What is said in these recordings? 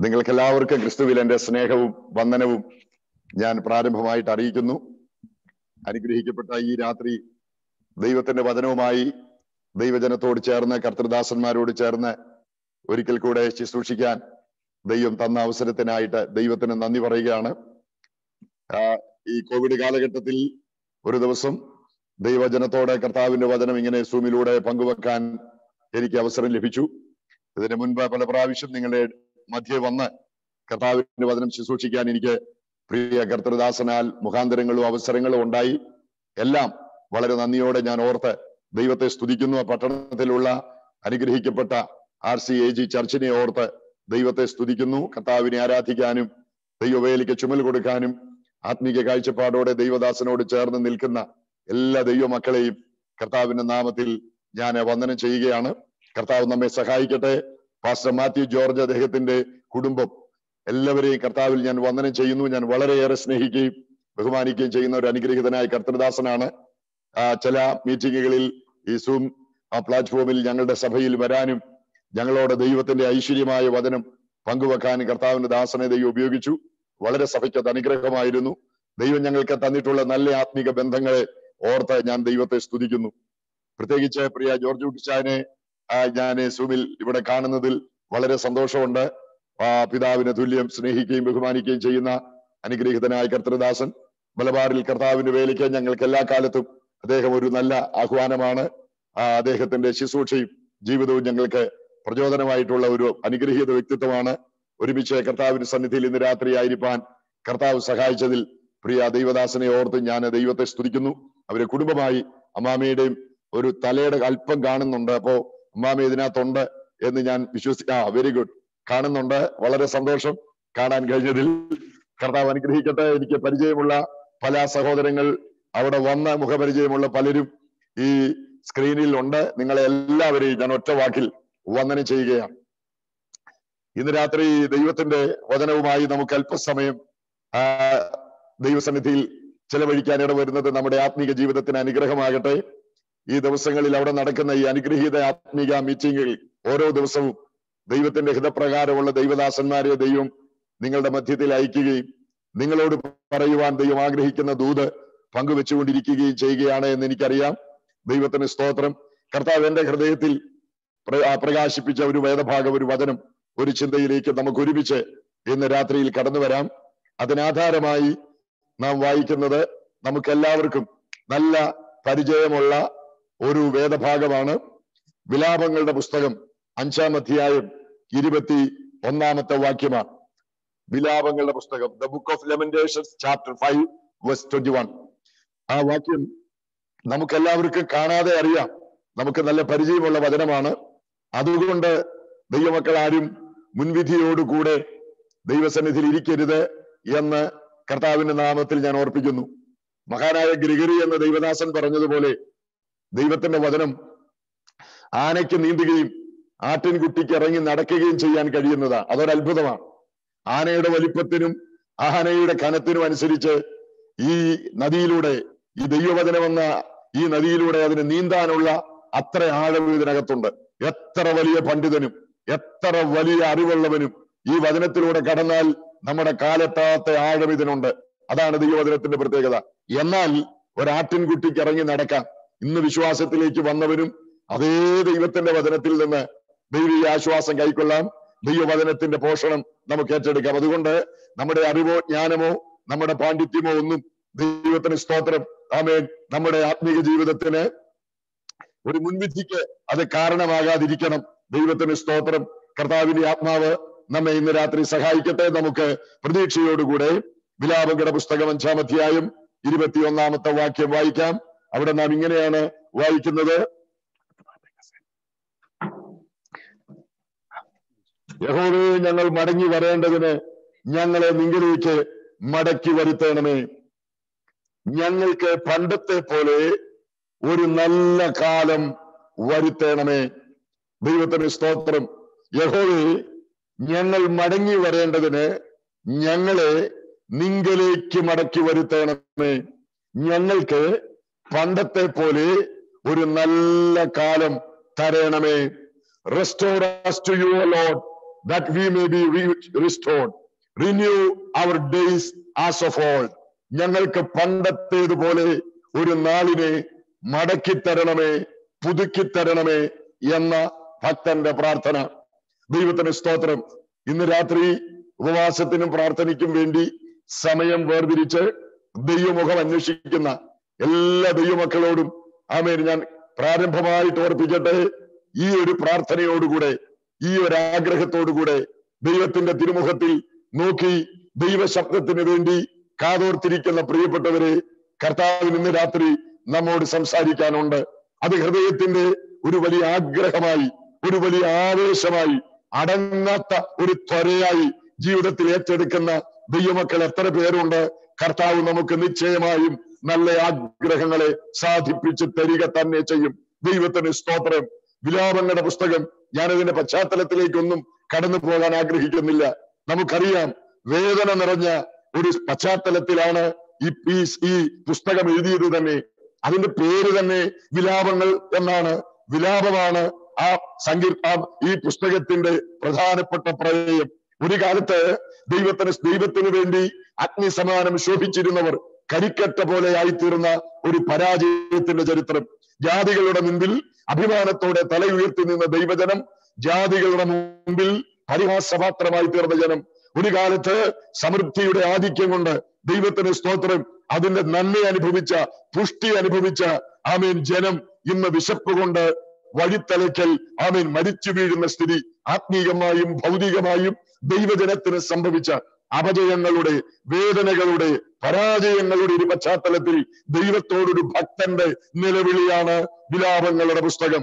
നിങ്ങൾക്ക് എല്ലാവർക്കും ക്രിസ്തുവിൽ എന്റെ സ്നേഹവും വന്ദനവും ഞാൻ പ്രാരംഭമായിട്ട് അറിയിക്കുന്നു. അനുഗ്രഹിക്കപ്പെട്ട ഈ രാത്രി ദൈവത്തിന്റെ വചനവുമായി ദൈവജനത്തോട് ചേർന്ന് കർത്തൃദാസന്മാരോട് ചേർന്ന് ഒരിക്കൽ കൂടെ ശുശ്രൂഷിക്കാൻ ദൈവം തന്ന അവസരത്തിനായിട്ട് ദൈവത്തിന് നന്ദി പറയുകയാണ്. ഈ കോവിഡ് കാലഘട്ടത്തിൽ ഒരു ദിവസം ദൈവജനത്തോടെ കർത്താവിന്റെ വചനം ഇങ്ങനെ സൂമിലൂടെ പങ്കുവെക്കാൻ എനിക്ക് അവസരം ലഭിച്ചു. ഇതിനു മുൻപ് പല പ്രാവശ്യം നിങ്ങളുടെ മധ്യേ വന്ന് കർത്താവിന്റെ വചനം ശുശ്രൂഷിക്കാൻ എനിക്ക് പ്രിയ കർത്തൃദാസനാൽ മുഖാന്തരങ്ങളും അവസരങ്ങളും ഉണ്ടായി. എല്ലാം വളരെ നന്ദിയോടെ ഞാൻ ഓർത്ത് ദൈവത്തെ സ്തുതിക്കുന്നു. പട്ടണത്തിലുള്ള അനുഗ്രഹിക്കപ്പെട്ട ആർ സി എ ജി ചർച്ചിനെ ഓർത്ത് ദൈവത്തെ സ്തുതിക്കുന്നു. കർത്താവിനെ ആരാധിക്കാനും ദൈവവേലിക്ക് ചുമൽ കൊടുക്കാനും ആത്മീക കാഴ്ചപ്പാടോടെ ദൈവദാസനോട് ചേർന്ന് നിൽക്കുന്ന എല്ലാ ദൈവമക്കളെയും കർത്താവിന്റെ നാമത്തിൽ ഞാൻ വന്ദനം ചെയ്യുകയാണ്. കർത്താവ് നമ്മെ സഹായിക്കട്ടെ. പാസ്റ്റർ മാത്യു ജോർജ് അദ്ദേഹത്തിന്റെ കുടുംബം എല്ലാവരെയും കർത്താവിൽ ഞാൻ വന്ദനം ചെയ്യുന്നു. ഞാൻ വളരെയേറെ സ്നേഹിക്കുകയും ബഹുമാനിക്കുകയും ചെയ്യുന്ന ഒരു അനുഗ്രഹീതനായ കർത്തൃദാസനാണ്. ചില മീറ്റിങ്ങുകളിൽ ഈ സൂം ആ പ്ലാറ്റ്ഫോമിൽ ഞങ്ങളുടെ സഭയിൽ വരാനും ഞങ്ങളോട് ദൈവത്തിന്റെ ഐശ്വര്യമായ വചനം പങ്കുവെക്കാനും കർത്താവിന്റെ ദാസനെ ദൈവം ഉപയോഗിച്ചു. വളരെ സഭയ്ക്ക് അത് അനുഗ്രഹമായിരുന്നു. ദൈവം ഞങ്ങൾക്ക് തന്നിട്ടുള്ള നല്ല ആത്മീക ബന്ധങ്ങളെ ഓർത്ത് ഞാൻ ദൈവത്തെ സ്തുതിക്കുന്നു. പ്രത്യേകിച്ച് പ്രിയ ജോർജ് കുട്ടിച്ചാനെ ഞാൻ സൂമിൽ ഇവിടെ കാണുന്നതിൽ വളരെ സന്തോഷമുണ്ട്. പിതാവിനെ തുല്യം സ്നേഹിക്കുകയും ബഹുമാനിക്കുകയും ചെയ്യുന്ന അനുഗ്രഹീതനായ കർത്തൃദാസൻ മലബാറിൽ കർത്താവിന്റെ വേലയ്ക്ക് ഞങ്ങൾക്ക് എല്ലാ കാലത്തും അദ്ദേഹം ഒരു നല്ല ആഹ്വാനമാണ്. അദ്ദേഹത്തിന്റെ ശുശ്രൂഷയും ജീവിതവും ഞങ്ങൾക്ക് പ്രചോദനമായിട്ടുള്ള ഒരു അനുഗ്രഹീത വ്യക്തിത്വമാണ്. ഒരുമിച്ച് കർത്താവിന്റെ സന്നിധിയിൽ ഇന്ന് രാത്രി ആയിരിക്കാൻ കർത്താവ് സഹായിച്ചതിൽ പ്രിയ ദൈവദാസനെ ഓർത്ത് ഞാൻ ദൈവത്തെ സ്തുതിക്കുന്നു. അവരെ കുടുംബമായി അമ്മാമയുടെയും ഒരു തലയുടെ അല്പം കാണുന്നുണ്ട്. അപ്പോ അമ്മാമ ഇതിനകത്തുണ്ട് എന്ന് ഞാൻ വിശ്വസി ആ വെരി ഗുഡ് കാണുന്നുണ്ട്. വളരെ സന്തോഷം കാണാൻ കഴിഞ്ഞതിൽ. കർത്താവ് അനുഗ്രഹിക്കട്ടെ. എനിക്ക് പരിചയമുള്ള പല സഹോദരങ്ങൾ അവിടെ വന്ന മുഖപരിചയമുള്ള പലരും ഈ സ്ക്രീനിൽ ഉണ്ട്. നിങ്ങളെ എല്ലാവരെയും ഞാൻ ഒറ്റ വാക്കിൽ വന്ദനം ചെയ്യുകയാണ്. ഇന്ന് രാത്രി ദൈവത്തിന്റെ വചനവുമായി നമുക്ക് അല്പസമയം ദൈവസന്നിധിയിൽ ചെലവഴിക്കാൻ ഇടവരുന്നത് നമ്മുടെ ആത്മീക ജീവിതത്തിന് അനുഗ്രഹമാകട്ടെ. ഈ ദിവസങ്ങളിൽ അവിടെ നടക്കുന്ന ഈ അനുഗ്രഹീത ആത്മീക മീറ്റിങ്ങുകളിൽ ഓരോ ദിവസവും ദൈവത്തിന്റെ ഹിതപ്രകാരമുള്ള ദൈവദാസന്മാരെ ദൈവം നിങ്ങളുടെ മധ്യത്തിൽ അയക്കുകയും നിങ്ങളോട് പറയുവാൻ ദൈവം ആഗ്രഹിക്കുന്ന ദൂത് പങ്കുവെച്ചുകൊണ്ടിരിക്കുകയും ചെയ്യുകയാണ് എന്ന് എനിക്കറിയാം. ദൈവത്തിന് സ്തോത്രം. കർത്താവ് എന്റെ ഹൃദയത്തിൽ പ്രകാശിപ്പിച്ച ഒരു വേദഭാഗം ഒരു വചനം ഒരു ചിന്തയിലേക്ക് നമുക്ക് ഒരുമിച്ച് ഇന്ന് രാത്രിയിൽ കടന്നു വരാം. അതിനാധാരമായി നാം വായിക്കുന്നത് നമുക്ക് എല്ലാവർക്കും നല്ല പരിചയമുള്ള ഒരു വേദഭാഗമാണ്. വിലാപങ്ങളുടെ പുസ്തകം അഞ്ചാം അധ്യായം ഇരുപത്തി ഒന്നാമത്തെ വാക്യമാണ് വിലാപങ്ങളുടെ പുസ്തകം the book of lamentations chapter five verse twenty one ആ വാക്യം നമുക്ക് എല്ലാവർക്കും കാണാതെ അറിയാം. നമുക്ക് നല്ല പരിചയമുള്ള വചനമാണ്. അതുകൊണ്ട് ദൈവമക്കൾ ആരും മുൻവിധിയോടുകൂടെ ദൈവസന്നിധിയിൽ ഇരിക്കരുത് എന്ന് കർത്താവിന്റെ നാമത്തിൽ ഞാൻ ഓർപ്പിക്കുന്നു. മഹാനായ ഗ്രിഗറി എന്ന ദൈവദാസൻ പറഞ്ഞതുപോലെ ദൈവത്തിന്റെ വചനം ആനയ്ക്ക് നീന്തുകയും ആട്ടിൻകുട്ടിക്ക് ഇറങ്ങി നടക്കുകയും ചെയ്യാൻ കഴിയുന്നതാ. അതൊരത്ഭുതമാണ് ആനയുടെ വലിപ്പത്തിനും ആനയുടെ കനത്തിനും അനുസരിച്ച് ഈ നദിയിലൂടെ ഈ ദൈവവചനമെന്ന ഈ നദിയിലൂടെ അതിന് നീന്താനുള്ള അത്ര ആഴം ഇതിനകത്തുണ്ട്. എത്ര വലിയ പണ്ഡിതനും എത്ര വലിയ അറിവുള്ളവനും ഈ വചനത്തിലൂടെ കടന്നാൽ നമ്മുടെ കാലെത്താത്ത ആഴം ഇതിനുണ്ട്. അതാണ് ദൈവവചനത്തിന്റെ പ്രത്യേകത. എന്നാൽ ഒരാട്ടിൻകുട്ടിക്ക് ഇറങ്ങി നടക്കാം. ഇന്ന് വിശ്വാസത്തിലേക്ക് വന്നവരും അതേ ദൈവത്തിന്റെ വചനത്തിൽ നിന്ന് ദൈവീയ ആശ്വാസം കൈക്കൊള്ളാം ദൈവവചനത്തിന്റെ പോഷണം നമുക്ക് ഏറ്റെടുക്കാം. അതുകൊണ്ട് നമ്മുടെ അറിവോ ജ്ഞാനമോ നമ്മുടെ പാണ്ഡിത്യമോ ഒന്നും ദൈവത്തിന് സ്തോത്രം. ആമേൻ. നമ്മുടെ ആത്മീയ ജീവിതത്തിന് ഒരു മുൻവിധിക്ക് അത് കാരണമാകാതിരിക്കണം. ദൈവത്തിന് സ്തോത്രം. കർത്താവിന്റെ ആത്മാവ് നമ്മെ ഇന്ന് രാത്രി സഹായിക്കട്ടെ നമുക്ക് പ്രതീക്ഷയോടുകൂടെ. വിലാപകട പുസ്തകം അഞ്ചാം അധ്യായം ഇരുപത്തിയൊന്നാമത്തെ വാക്യം വായിക്കാം. അവിടെ നാം ഇങ്ങനെയാണ് വായിക്കുന്നത്. യഹോവേ ഞങ്ങൾ മടങ്ങി വരേണ്ടതിന് ഞങ്ങളെ നിങ്ങളിലേക്ക് മടക്കി വരുത്തണമേ. ഞങ്ങൾക്ക് പണ്ടത്തെ പോലെ ഒരു നല്ല കാലം വരുത്തണമേ. ദൈവത്തിന് സ്തോത്രം. യഹോവേ ഞങ്ങൾ മടങ്ങി വരേണ്ടതിന് ഞങ്ങളെ നിങ്കലേക്ക് മടക്കി വരുത്തണമേ. ഞങ്ങൾക്ക് പണ്ടത്തെ പോലെ ഒരു നല്ല കാലം തരണമേ restore us to you, you Lord, that we may be re- restored. Renew our days as of old. ഞങ്ങൾക്ക് പണ്ടത്തേതുപോലെ ഒരു നാളിനെ മടക്കി തരണമേ പുതുക്കി തരണമേ എന്ന ഭക്തന്റെ പ്രാർത്ഥന ദൈവത്തിന് സ്തോത്രം ഇന്ന് രാത്രി ഉപവാസത്തിനും പ്രാർത്ഥനയ്ക്കും വേണ്ടി സമയം വേർതിരിച്ച് ദൈവമുഖം അന്വേഷിക്കുന്ന എല്ലാ ദൈവമക്കളോടും ആമേൻ. ഞാൻ പ്രാരംഭമായിട്ട് ഓർപ്പിക്കട്ടെ. ഈ ഒരു പ്രാർത്ഥനയോടുകൂടെ ഈ ഒരു ആഗ്രഹത്തോടുകൂടെ ദൈവത്തിന്റെ തിരുമുഖത്തിൽ നോക്കി ദൈവശബ്ദത്തിന് വേണ്ടി കാതോർത്തിരിക്കുന്ന പ്രിയപ്പെട്ടവരെ കർത്താവിന് ഇന്ന് രാത്രി നമ്മോട് സംസാരിക്കാനുണ്ട്. അത് ഹൃദയത്തിന്റെ ഒരു വലിയ ആഗ്രഹമായി ഒരു വലിയ ആവേശമായി അടങ്ങാത്ത ഒരു ത്വരയായി ജീവിതത്തിൽ ഏറ്റെടുക്കുന്ന ദൈവമക്കൾ എത്ര പേരുണ്ട്? കർത്താവ് നമുക്ക് നിശ്ചയമായും നല്ല ആഗ്രഹങ്ങളെ സാധിപ്പിച്ച് തരിക തന്നെ ചെയ്യും. ദൈവത്തിന് സ്തോത്രം. വിലാപങ്ങളുടെ പുസ്തകം ഞാനതിന്റെ പശ്ചാത്തലത്തിലേക്കൊന്നും കടന്നു പോകാൻ ആഗ്രഹിക്കുന്നില്ല. നമുക്കറിയാം വേദന നിറഞ്ഞ ഒരു പശ്ചാത്തലത്തിലാണ് ഈ പീസ് ഈ പുസ്തകം എഴുതിയത് തന്നെ. അതിന്റെ പേര് തന്നെ വിലാപങ്ങൾ എന്നാണ്. വിലാപമാണ് ആ സങ്കീർ ഈ പുസ്തകത്തിന്റെ പ്രധാനപ്പെട്ട പ്രമേയം. ഒരു കാലത്ത് ദൈവത്തിന് ദൈവത്തിനു വേണ്ടി അഗ്നിസമാനം ശോഭിച്ചിരുന്നവർ കരിക്കട്ട പോലെ ആയിത്തീർന്ന ഒരു പരാജയത്തിന്റെ ചരിത്രം. ജാതികളുടെ മുമ്പിൽ അഭിമാനത്തോടെ തല ഉയർത്തി നിന്ന ദൈവജനം ജാതികളുടെ മുമ്പിൽ പരിഹാസപാത്രമായി തീർന്ന ജനം. ഒരു കാലത്ത് സമൃദ്ധിയുടെ ആധിക്യം കൊണ്ട് ദൈവത്തിന് സ്തോത്രം അതിന്റെ നന്മ അനുഭവിച്ച പുഷ്ടി അനുഭവിച്ച ആമീൻ ജനം ഇന്ന് വിശപ്പ് കൊണ്ട് വഴിത്തലയ്ക്കൽ ആമീൻ മരിച്ചു വീഴുന്ന സ്ഥിതി ആത്മീകമായും ഭൗതികമായും ദൈവജനത്തിന് സംഭവിച്ച അപജയങ്ങളുടെ വേദനകളുടെ പരാജയങ്ങളുടെ ഒരു പശ്ചാത്തലത്തിൽ ദൈവത്തോടൊരു ഭക്തന്റെ നിലവിളിയാണ് വിലാപങ്ങളുടെ പുസ്തകം.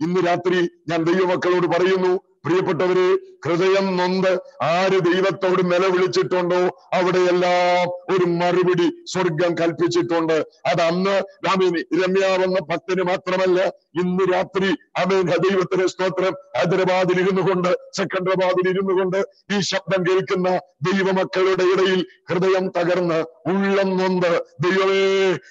ഇന്ന് രാത്രി ഞാൻ ദൈവമക്കളോട് പറയുന്നു പ്രിയപ്പെട്ടവരെ ഹൃദയം നൊന്ത് ആര് ദൈവത്തോട് നിലവിളിച്ചിട്ടുണ്ടോ അവിടെയെല്ലാം ഒരു മറുപടി സ്വർഗം കൽപ്പിച്ചിട്ടുണ്ട്. അത് അന്ന് രമ്യ രമ്യാവെന്ന ഭക്തന് മാത്രമല്ല ഇന്ന് രാത്രി ആമേൻ ദൈവത്തിന് സ്തോത്രം. ഹൈദരാബാദിൽ ഇരുന്നു കൊണ്ട് സെക്കൻഡറാബാദിൽ ഇരുന്നു കൊണ്ട് ഈ ശബ്ദം കേൾക്കുന്ന ദൈവമക്കളുടെ ഇടയിൽ ഹൃദയം തകർന്ന് ഉള്ളം നൊന്ത്. ദൈവമേ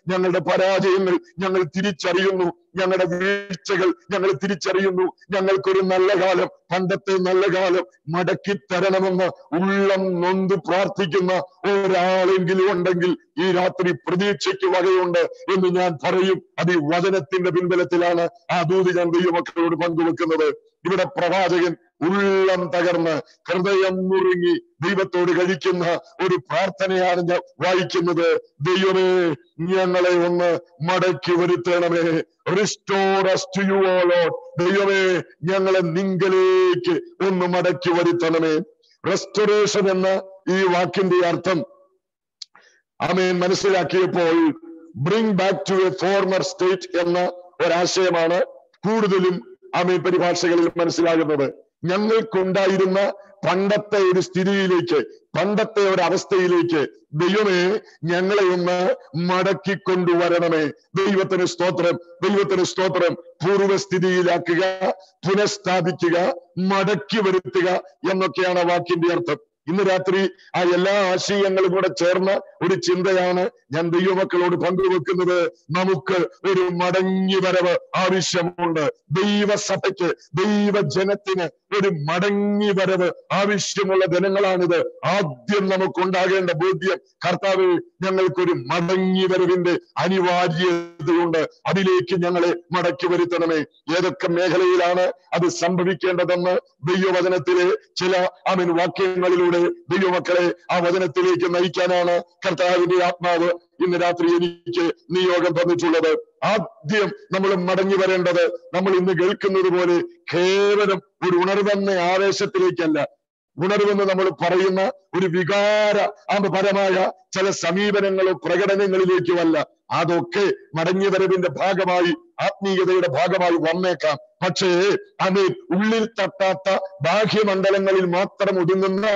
ഞങ്ങളുടെ പരാജയങ്ങൾ ഞങ്ങൾ തിരിച്ചറിയുന്നു. ഞങ്ങളുടെ വീഴ്ചകൾ ഞങ്ങൾ തിരിച്ചറിയുന്നു. ഞങ്ങൾക്കൊരു നല്ല കാലം പണ്ടത്തെ നല്ല കാലം. മടക്കി തരണമെന്ന് ഉള്ളം നൊന്ത് പ്രാർത്ഥിക്കുന്ന ഒരാളെങ്കിലും ഉണ്ടെങ്കിൽ ഈ രാത്രി പ്രതീക്ഷയ്ക്ക് വകയുണ്ട് എന്ന് ഞാൻ പറയും. അത് ഈ വചനത്തിന്റെ പിൻബലത്തിലാണ് ആ ദൂതി ഞാൻ ദൈവമക്കളോട് പങ്കുവെക്കുന്നത്. ഇവിടെ പ്രവാചകൻ ഉള്ളം തകർന്ന് ഹൃദയം മുറുങ്ങി ദൈവത്തോട് കഴിക്കുന്ന ഒരു പ്രാർത്ഥനയാണ് ഞാൻ വായിക്കുന്നത്. ദൈവമേ ഞങ്ങളെ ഒന്ന് മടക്കി വരുത്തണമേ. To you o lord. ദൈവമേ ഞങ്ങളെ നിങ്കലേക്ക് ഒന്ന് മടക്കി വരുത്തണമേ. റെസ്റ്റോറേഷൻ എന്ന ഈ വാക്കിന്റെ അർത്ഥം ആമേൻ മനസ്സിലാക്കിയപ്പോൾ bring back to a former state എന്ന ഒരാശയമാണ് കൂടുതലും ആമേൻ പരിഭാഷകളിൽ മനസ്സിലാകുന്നത്. ഞങ്ങൾക്കുണ്ടായിരുന്ന പണ്ടത്തെ ഒരു സ്ഥിതിയിലേക്ക് പണ്ടത്തെ ഒരു അവസ്ഥയിലേക്ക് ദൈവമേ ഞങ്ങളെ ഒന്ന് മടക്കി കൊണ്ടുവരണമേ ദൈവത്തിന് സ്തോത്രം ദൈവത്തിന് സ്തോത്രം. പൂർവസ്ഥിതിയിലാക്കുക പുനഃസ്ഥാപിക്കുക മടക്കി വരുത്തുക എന്നൊക്കെയാണ് വാക്കിന്റെ അർത്ഥം. ഇന്ന് രാത്രി ആ എല്ലാ ആശയങ്ങളും കൂടെ ചേർന്ന ഒരു ചിന്തയാണ് ഞാൻ ദൈവമക്കളോട് പങ്കുവെക്കുന്നത്. നമുക്ക് ഒരു മടങ്ങി വരവ് ആവശ്യമുണ്ട്. ദൈവസഭയ്ക്ക് ദൈവജനത്തിന് ഒരു മടങ്ങി വരവ്. ആവശ്യമുള്ള ജനങ്ങളാണിത് ആദ്യം നമുക്ക് ഉണ്ടാകേണ്ട ബോധ്യം കർത്താവ് ഞങ്ങൾക്കൊരു മടങ്ങി വരവിന്റെ അനിവാര്യതയുണ്ട് അതിലേക്ക് ഞങ്ങളെ മടക്കി വരുത്തണമേ. ഏതൊക്കെ മേഖലയിലാണ് അത് സംഭവിക്കേണ്ടതെന്ന് ദൈവവചനത്തിലെ ചില അമിൻ വാക്യങ്ങളിലൂടെ ദൈവമക്കളെ ആ വചനത്തിലേക്ക് നയിക്കാനാണ് കർത്താവിന്റെ ആത്മാവ് ഇന്ന് രാത്രി എനിക്ക് നിയോഗം തന്നിട്ടുള്ളത്. ആദ്യം നമ്മൾ മടങ്ങി വരേണ്ടത് നമ്മൾ ഇന്ന് കേൾക്കുന്നത് പോലെ കേവലം ഒരു ഉണർവെന്ന ആവേശത്തിലേക്കല്ല. ഉണർവെന്ന് നമ്മൾ പറയുന്ന ഒരു വികാര പരമായ ചില സമീപനങ്ങളോ പ്രകടനങ്ങളിലേക്കോ അല്ല അതൊക്കെ മടങ്ങിവരവിന്റെ ഭാഗമായി ആത്മീയതയുടെ ഭാഗമായി വന്നേക്കാം. പക്ഷേ അത് ഉള്ളിൽ തട്ടാത്ത ബാഹ്യമണ്ഡലങ്ങളിൽ മാത്രം ഒതുങ്ങുന്ന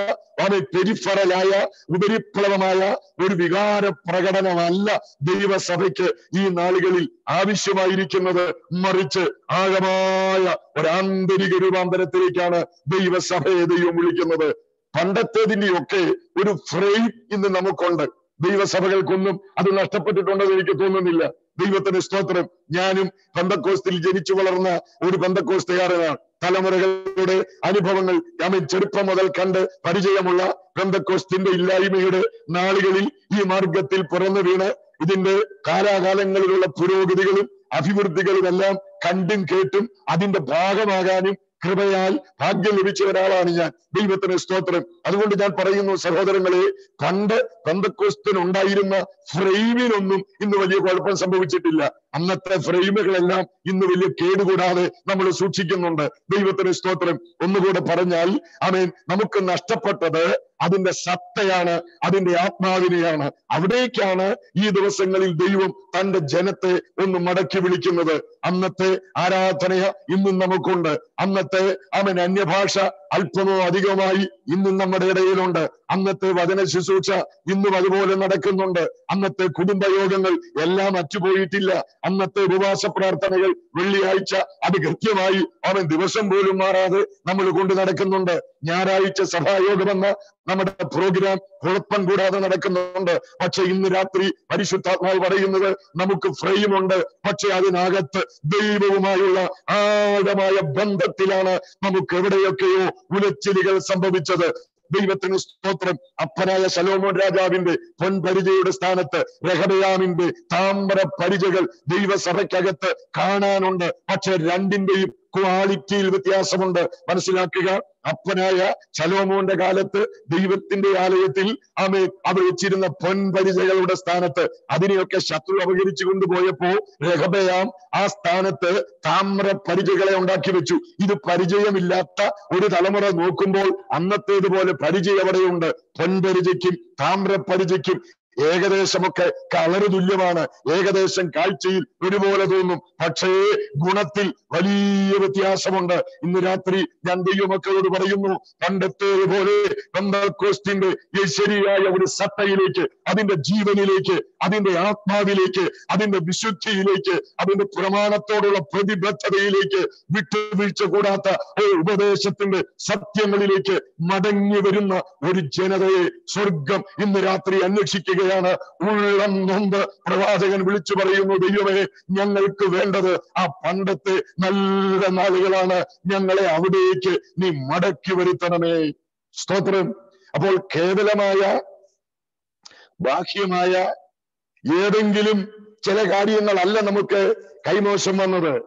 അമേൻ പെരിഫറലായ ഉപരിപ്ലവമായ ഒരു വികാര പ്രകടനമല്ല ദൈവസഭയ്ക്ക് ഈ നാളുകളിൽ ആവശ്യമായിരിക്കുന്നത്. മറിച്ച് ആഴമായ ഒരാന്തരിക രൂപാന്തരത്തിലേക്കാണ് ദൈവസഭയെ ദൈവം വിളിക്കുന്നത്. പണ്ടത്തേതിന്റെയൊക്കെ ഒരു ഫ്രെയിം ഇന്ന് നമുക്കുണ്ട്. ദൈവസഭകൾക്കൊന്നും അത് നഷ്ടപ്പെട്ടിട്ടുണ്ടെന്ന് എനിക്ക് തോന്നുന്നില്ല. ദൈവത്തിന് സ്തോത്രം. ഞാനും ബന്ധക്കോസ്തിൽ ജനിച്ചു വളർന്ന ഒരു ബന്ധക്കോസ്തുകാരനാണ് തലമുറകളുടെ അനുഭവങ്ങൾ ഞാൻ ചെറുപ്പം മുതൽ കണ്ട് പരിചയമുള്ള ബന്ധക്കോസ്റ്റിന്റെ ഇല്ലായ്മയുടെ നാളുകളിൽ ഈ മാർഗത്തിൽ പിറന്നു വീണ് ഇതിന്റെ കാലാകാലങ്ങളിലുള്ള പുരോഗതികളും അഭിവൃദ്ധികളും എല്ലാം കണ്ടും കേട്ടും അതിന്റെ ഭാഗമാകാനും കൃപയാൽ ഭാഗ്യം ലഭിച്ച ഒരാളാണ് ഞാൻ. ദൈവത്തിന് സ്തോത്രം. അതുകൊണ്ട് ഞാൻ പറയുന്നു സഹോദരങ്ങളെ പണ്ട് പന്തക്കോസ്തിന് ഉണ്ടായിരുന്ന ഫ്രെയിമിനൊന്നും ഇന്ന് വലിയ കുഴപ്പം സംഭവിച്ചിട്ടില്ല. അന്നത്തെ ഫ്രെയിമുകളെല്ലാം ഇന്ന് വലിയ കേടുകൂടാതെ നമ്മൾ സൂക്ഷിക്കുന്നുണ്ട്. ദൈവത്തിന് സ്തോത്രം. ഒന്നുകൂടെ പറഞ്ഞാൽ ആമേൻ. നമുക്ക് നഷ്ടപ്പെട്ടത് അതിന്റെ സത്തയാണ് അതിന്റെ ആത്മാവിനെയാണ്. അവിടേക്കാണ് ഈ ദിവസങ്ങളിൽ ദൈവം തന്റെ ജനത്തെ ഒന്ന് മടക്കി വിളിക്കുന്നത്. അന്നത്തെ ആരാധനയ ഇന്നും നമുക്കുണ്ട്. അന്നത്തെ അവൻ അന്യഭാഷ അല്പമോ അധികമായി ഇന്നും നമ്മുടെ ഇടയിലുണ്ട്. അന്നത്തെ വചന ശുശ്രൂഷ ഇന്നും അതുപോലെ നടക്കുന്നുണ്ട്. അന്നത്തെ കുടുംബയോഗങ്ങൾ എല്ലാം അറ്റുപോയിട്ടില്ല. അന്നത്തെ ഉപവാസ പ്രാർത്ഥനകൾ വെള്ളിയാഴ്ച അത് കൃത്യമായി അവൻ ദിവസം പോലും മാറാതെ നമ്മൾ കൊണ്ട് നടക്കുന്നുണ്ട്. ഞായറാഴ്ച സഭായോഗമെന്ന നമ്മുടെ പ്രോഗ്രാം കുഴപ്പം കൂടാതെ നടക്കുന്നുണ്ട്. പക്ഷെ ഇന്ന് രാത്രി പരിശുദ്ധാത്മാവ് പറയുന്നത് നമുക്ക് ഫ്രെയിമുണ്ട് പക്ഷെ അതിനകത്ത് ദൈവവുമായുള്ള ആഴമായ ബന്ധത്തിലാണ് നമുക്ക് എവിടെയൊക്കെയോ ഉലച്ചിലുകൾ സംഭവിച്ചത്. ദൈവത്തിന് സ്തോത്രം. അപ്പനായ സലോമോൻ രാജാവിന്റെ പൊൻപരിചയുടെ സ്ഥാനത്ത് രഹബയാമിന്റെ താമ്ര പരിചകൾ ദൈവസഭയ്ക്കകത്ത് കാണാനുണ്ട്. പക്ഷെ രണ്ടിന്റെയും ക്വാളിറ്റിയിൽ വ്യത്യാസമുണ്ട്. മനസ്സിലാക്കുക? അപ്പനായ ശലോമോന്റെ കാലത്ത് ദൈവത്തിന്റെ ആലയത്തിൽ ആമേ അവിടെ വെച്ചിരുന്ന പൊൻപരിചകളുടെ സ്ഥാനത്ത്. അതിനെയൊക്കെ ശത്രു അപകരിച്ചു കൊണ്ടുപോയപ്പോ രഹബയാം ആ സ്ഥാനത്ത് താമ്ര പരിചകളെ ഉണ്ടാക്കി വെച്ചു. ഇത് പരിചയമില്ലാത്ത ഒരു തലമുറ നോക്കുമ്പോൾ അന്നത്തേതുപോലെ പരിചയം അവിടെയുണ്ട് പൊൻപരിചയ്ക്കും താമ്ര പരിചയ്ക്കും ഏകദേശമൊക്കെ കളറ് തുല്യമാണ്. ഏകദേശം കാഴ്ചയിൽ ഒരുപോലെ തോന്നും. പക്ഷേ ഗുണത്തിൽ വലിയ വ്യത്യാസമുണ്ട്. ഇന്ന് രാത്രി ഞാൻ ദൈവമക്കളോട് പറയുന്നു പണ്ടത്തേതുപോലെ പോലെ ഈ ശരിയായ ഒരു സത്തയിലേക്ക് അതിന്റെ ജീവനിലേക്ക് അതിന്റെ ആത്മാവിലേക്ക് അതിന്റെ വിശുദ്ധിയിലേക്ക് അതിന്റെ പ്രമാണത്തോടുള്ള പ്രതിബദ്ധതയിലേക്ക് വിട്ടുവീഴ്ച കൂടാത്ത ഉപദേശത്തിന്റെ സത്യങ്ങളിലേക്ക് മടങ്ങി വരുന്ന ഒരു ജനതയെ സ്വർഗം ഇന്ന് രാത്രി അന്വേഷിക്കുകയാണ് ഉള്ളം നൊന്ത് പ്രവാചകൻ വിളിച്ചു പറയുന്നു ദൈവമേ ഞങ്ങൾക്ക് വേണ്ടത് ആ പണ്ടത്തെ നല്ല നാളുകളാണ്. ഞങ്ങളെ അവിടേക്ക് നീ മടക്കി വരുത്തണമേ. സ്തോത്രം. അപ്പോൾ കേവലമായ ബാഹ്യമായ ഏതെങ്കിലും ചില കാര്യങ്ങളല്ല നമുക്ക് കൈമോശം വന്നത്.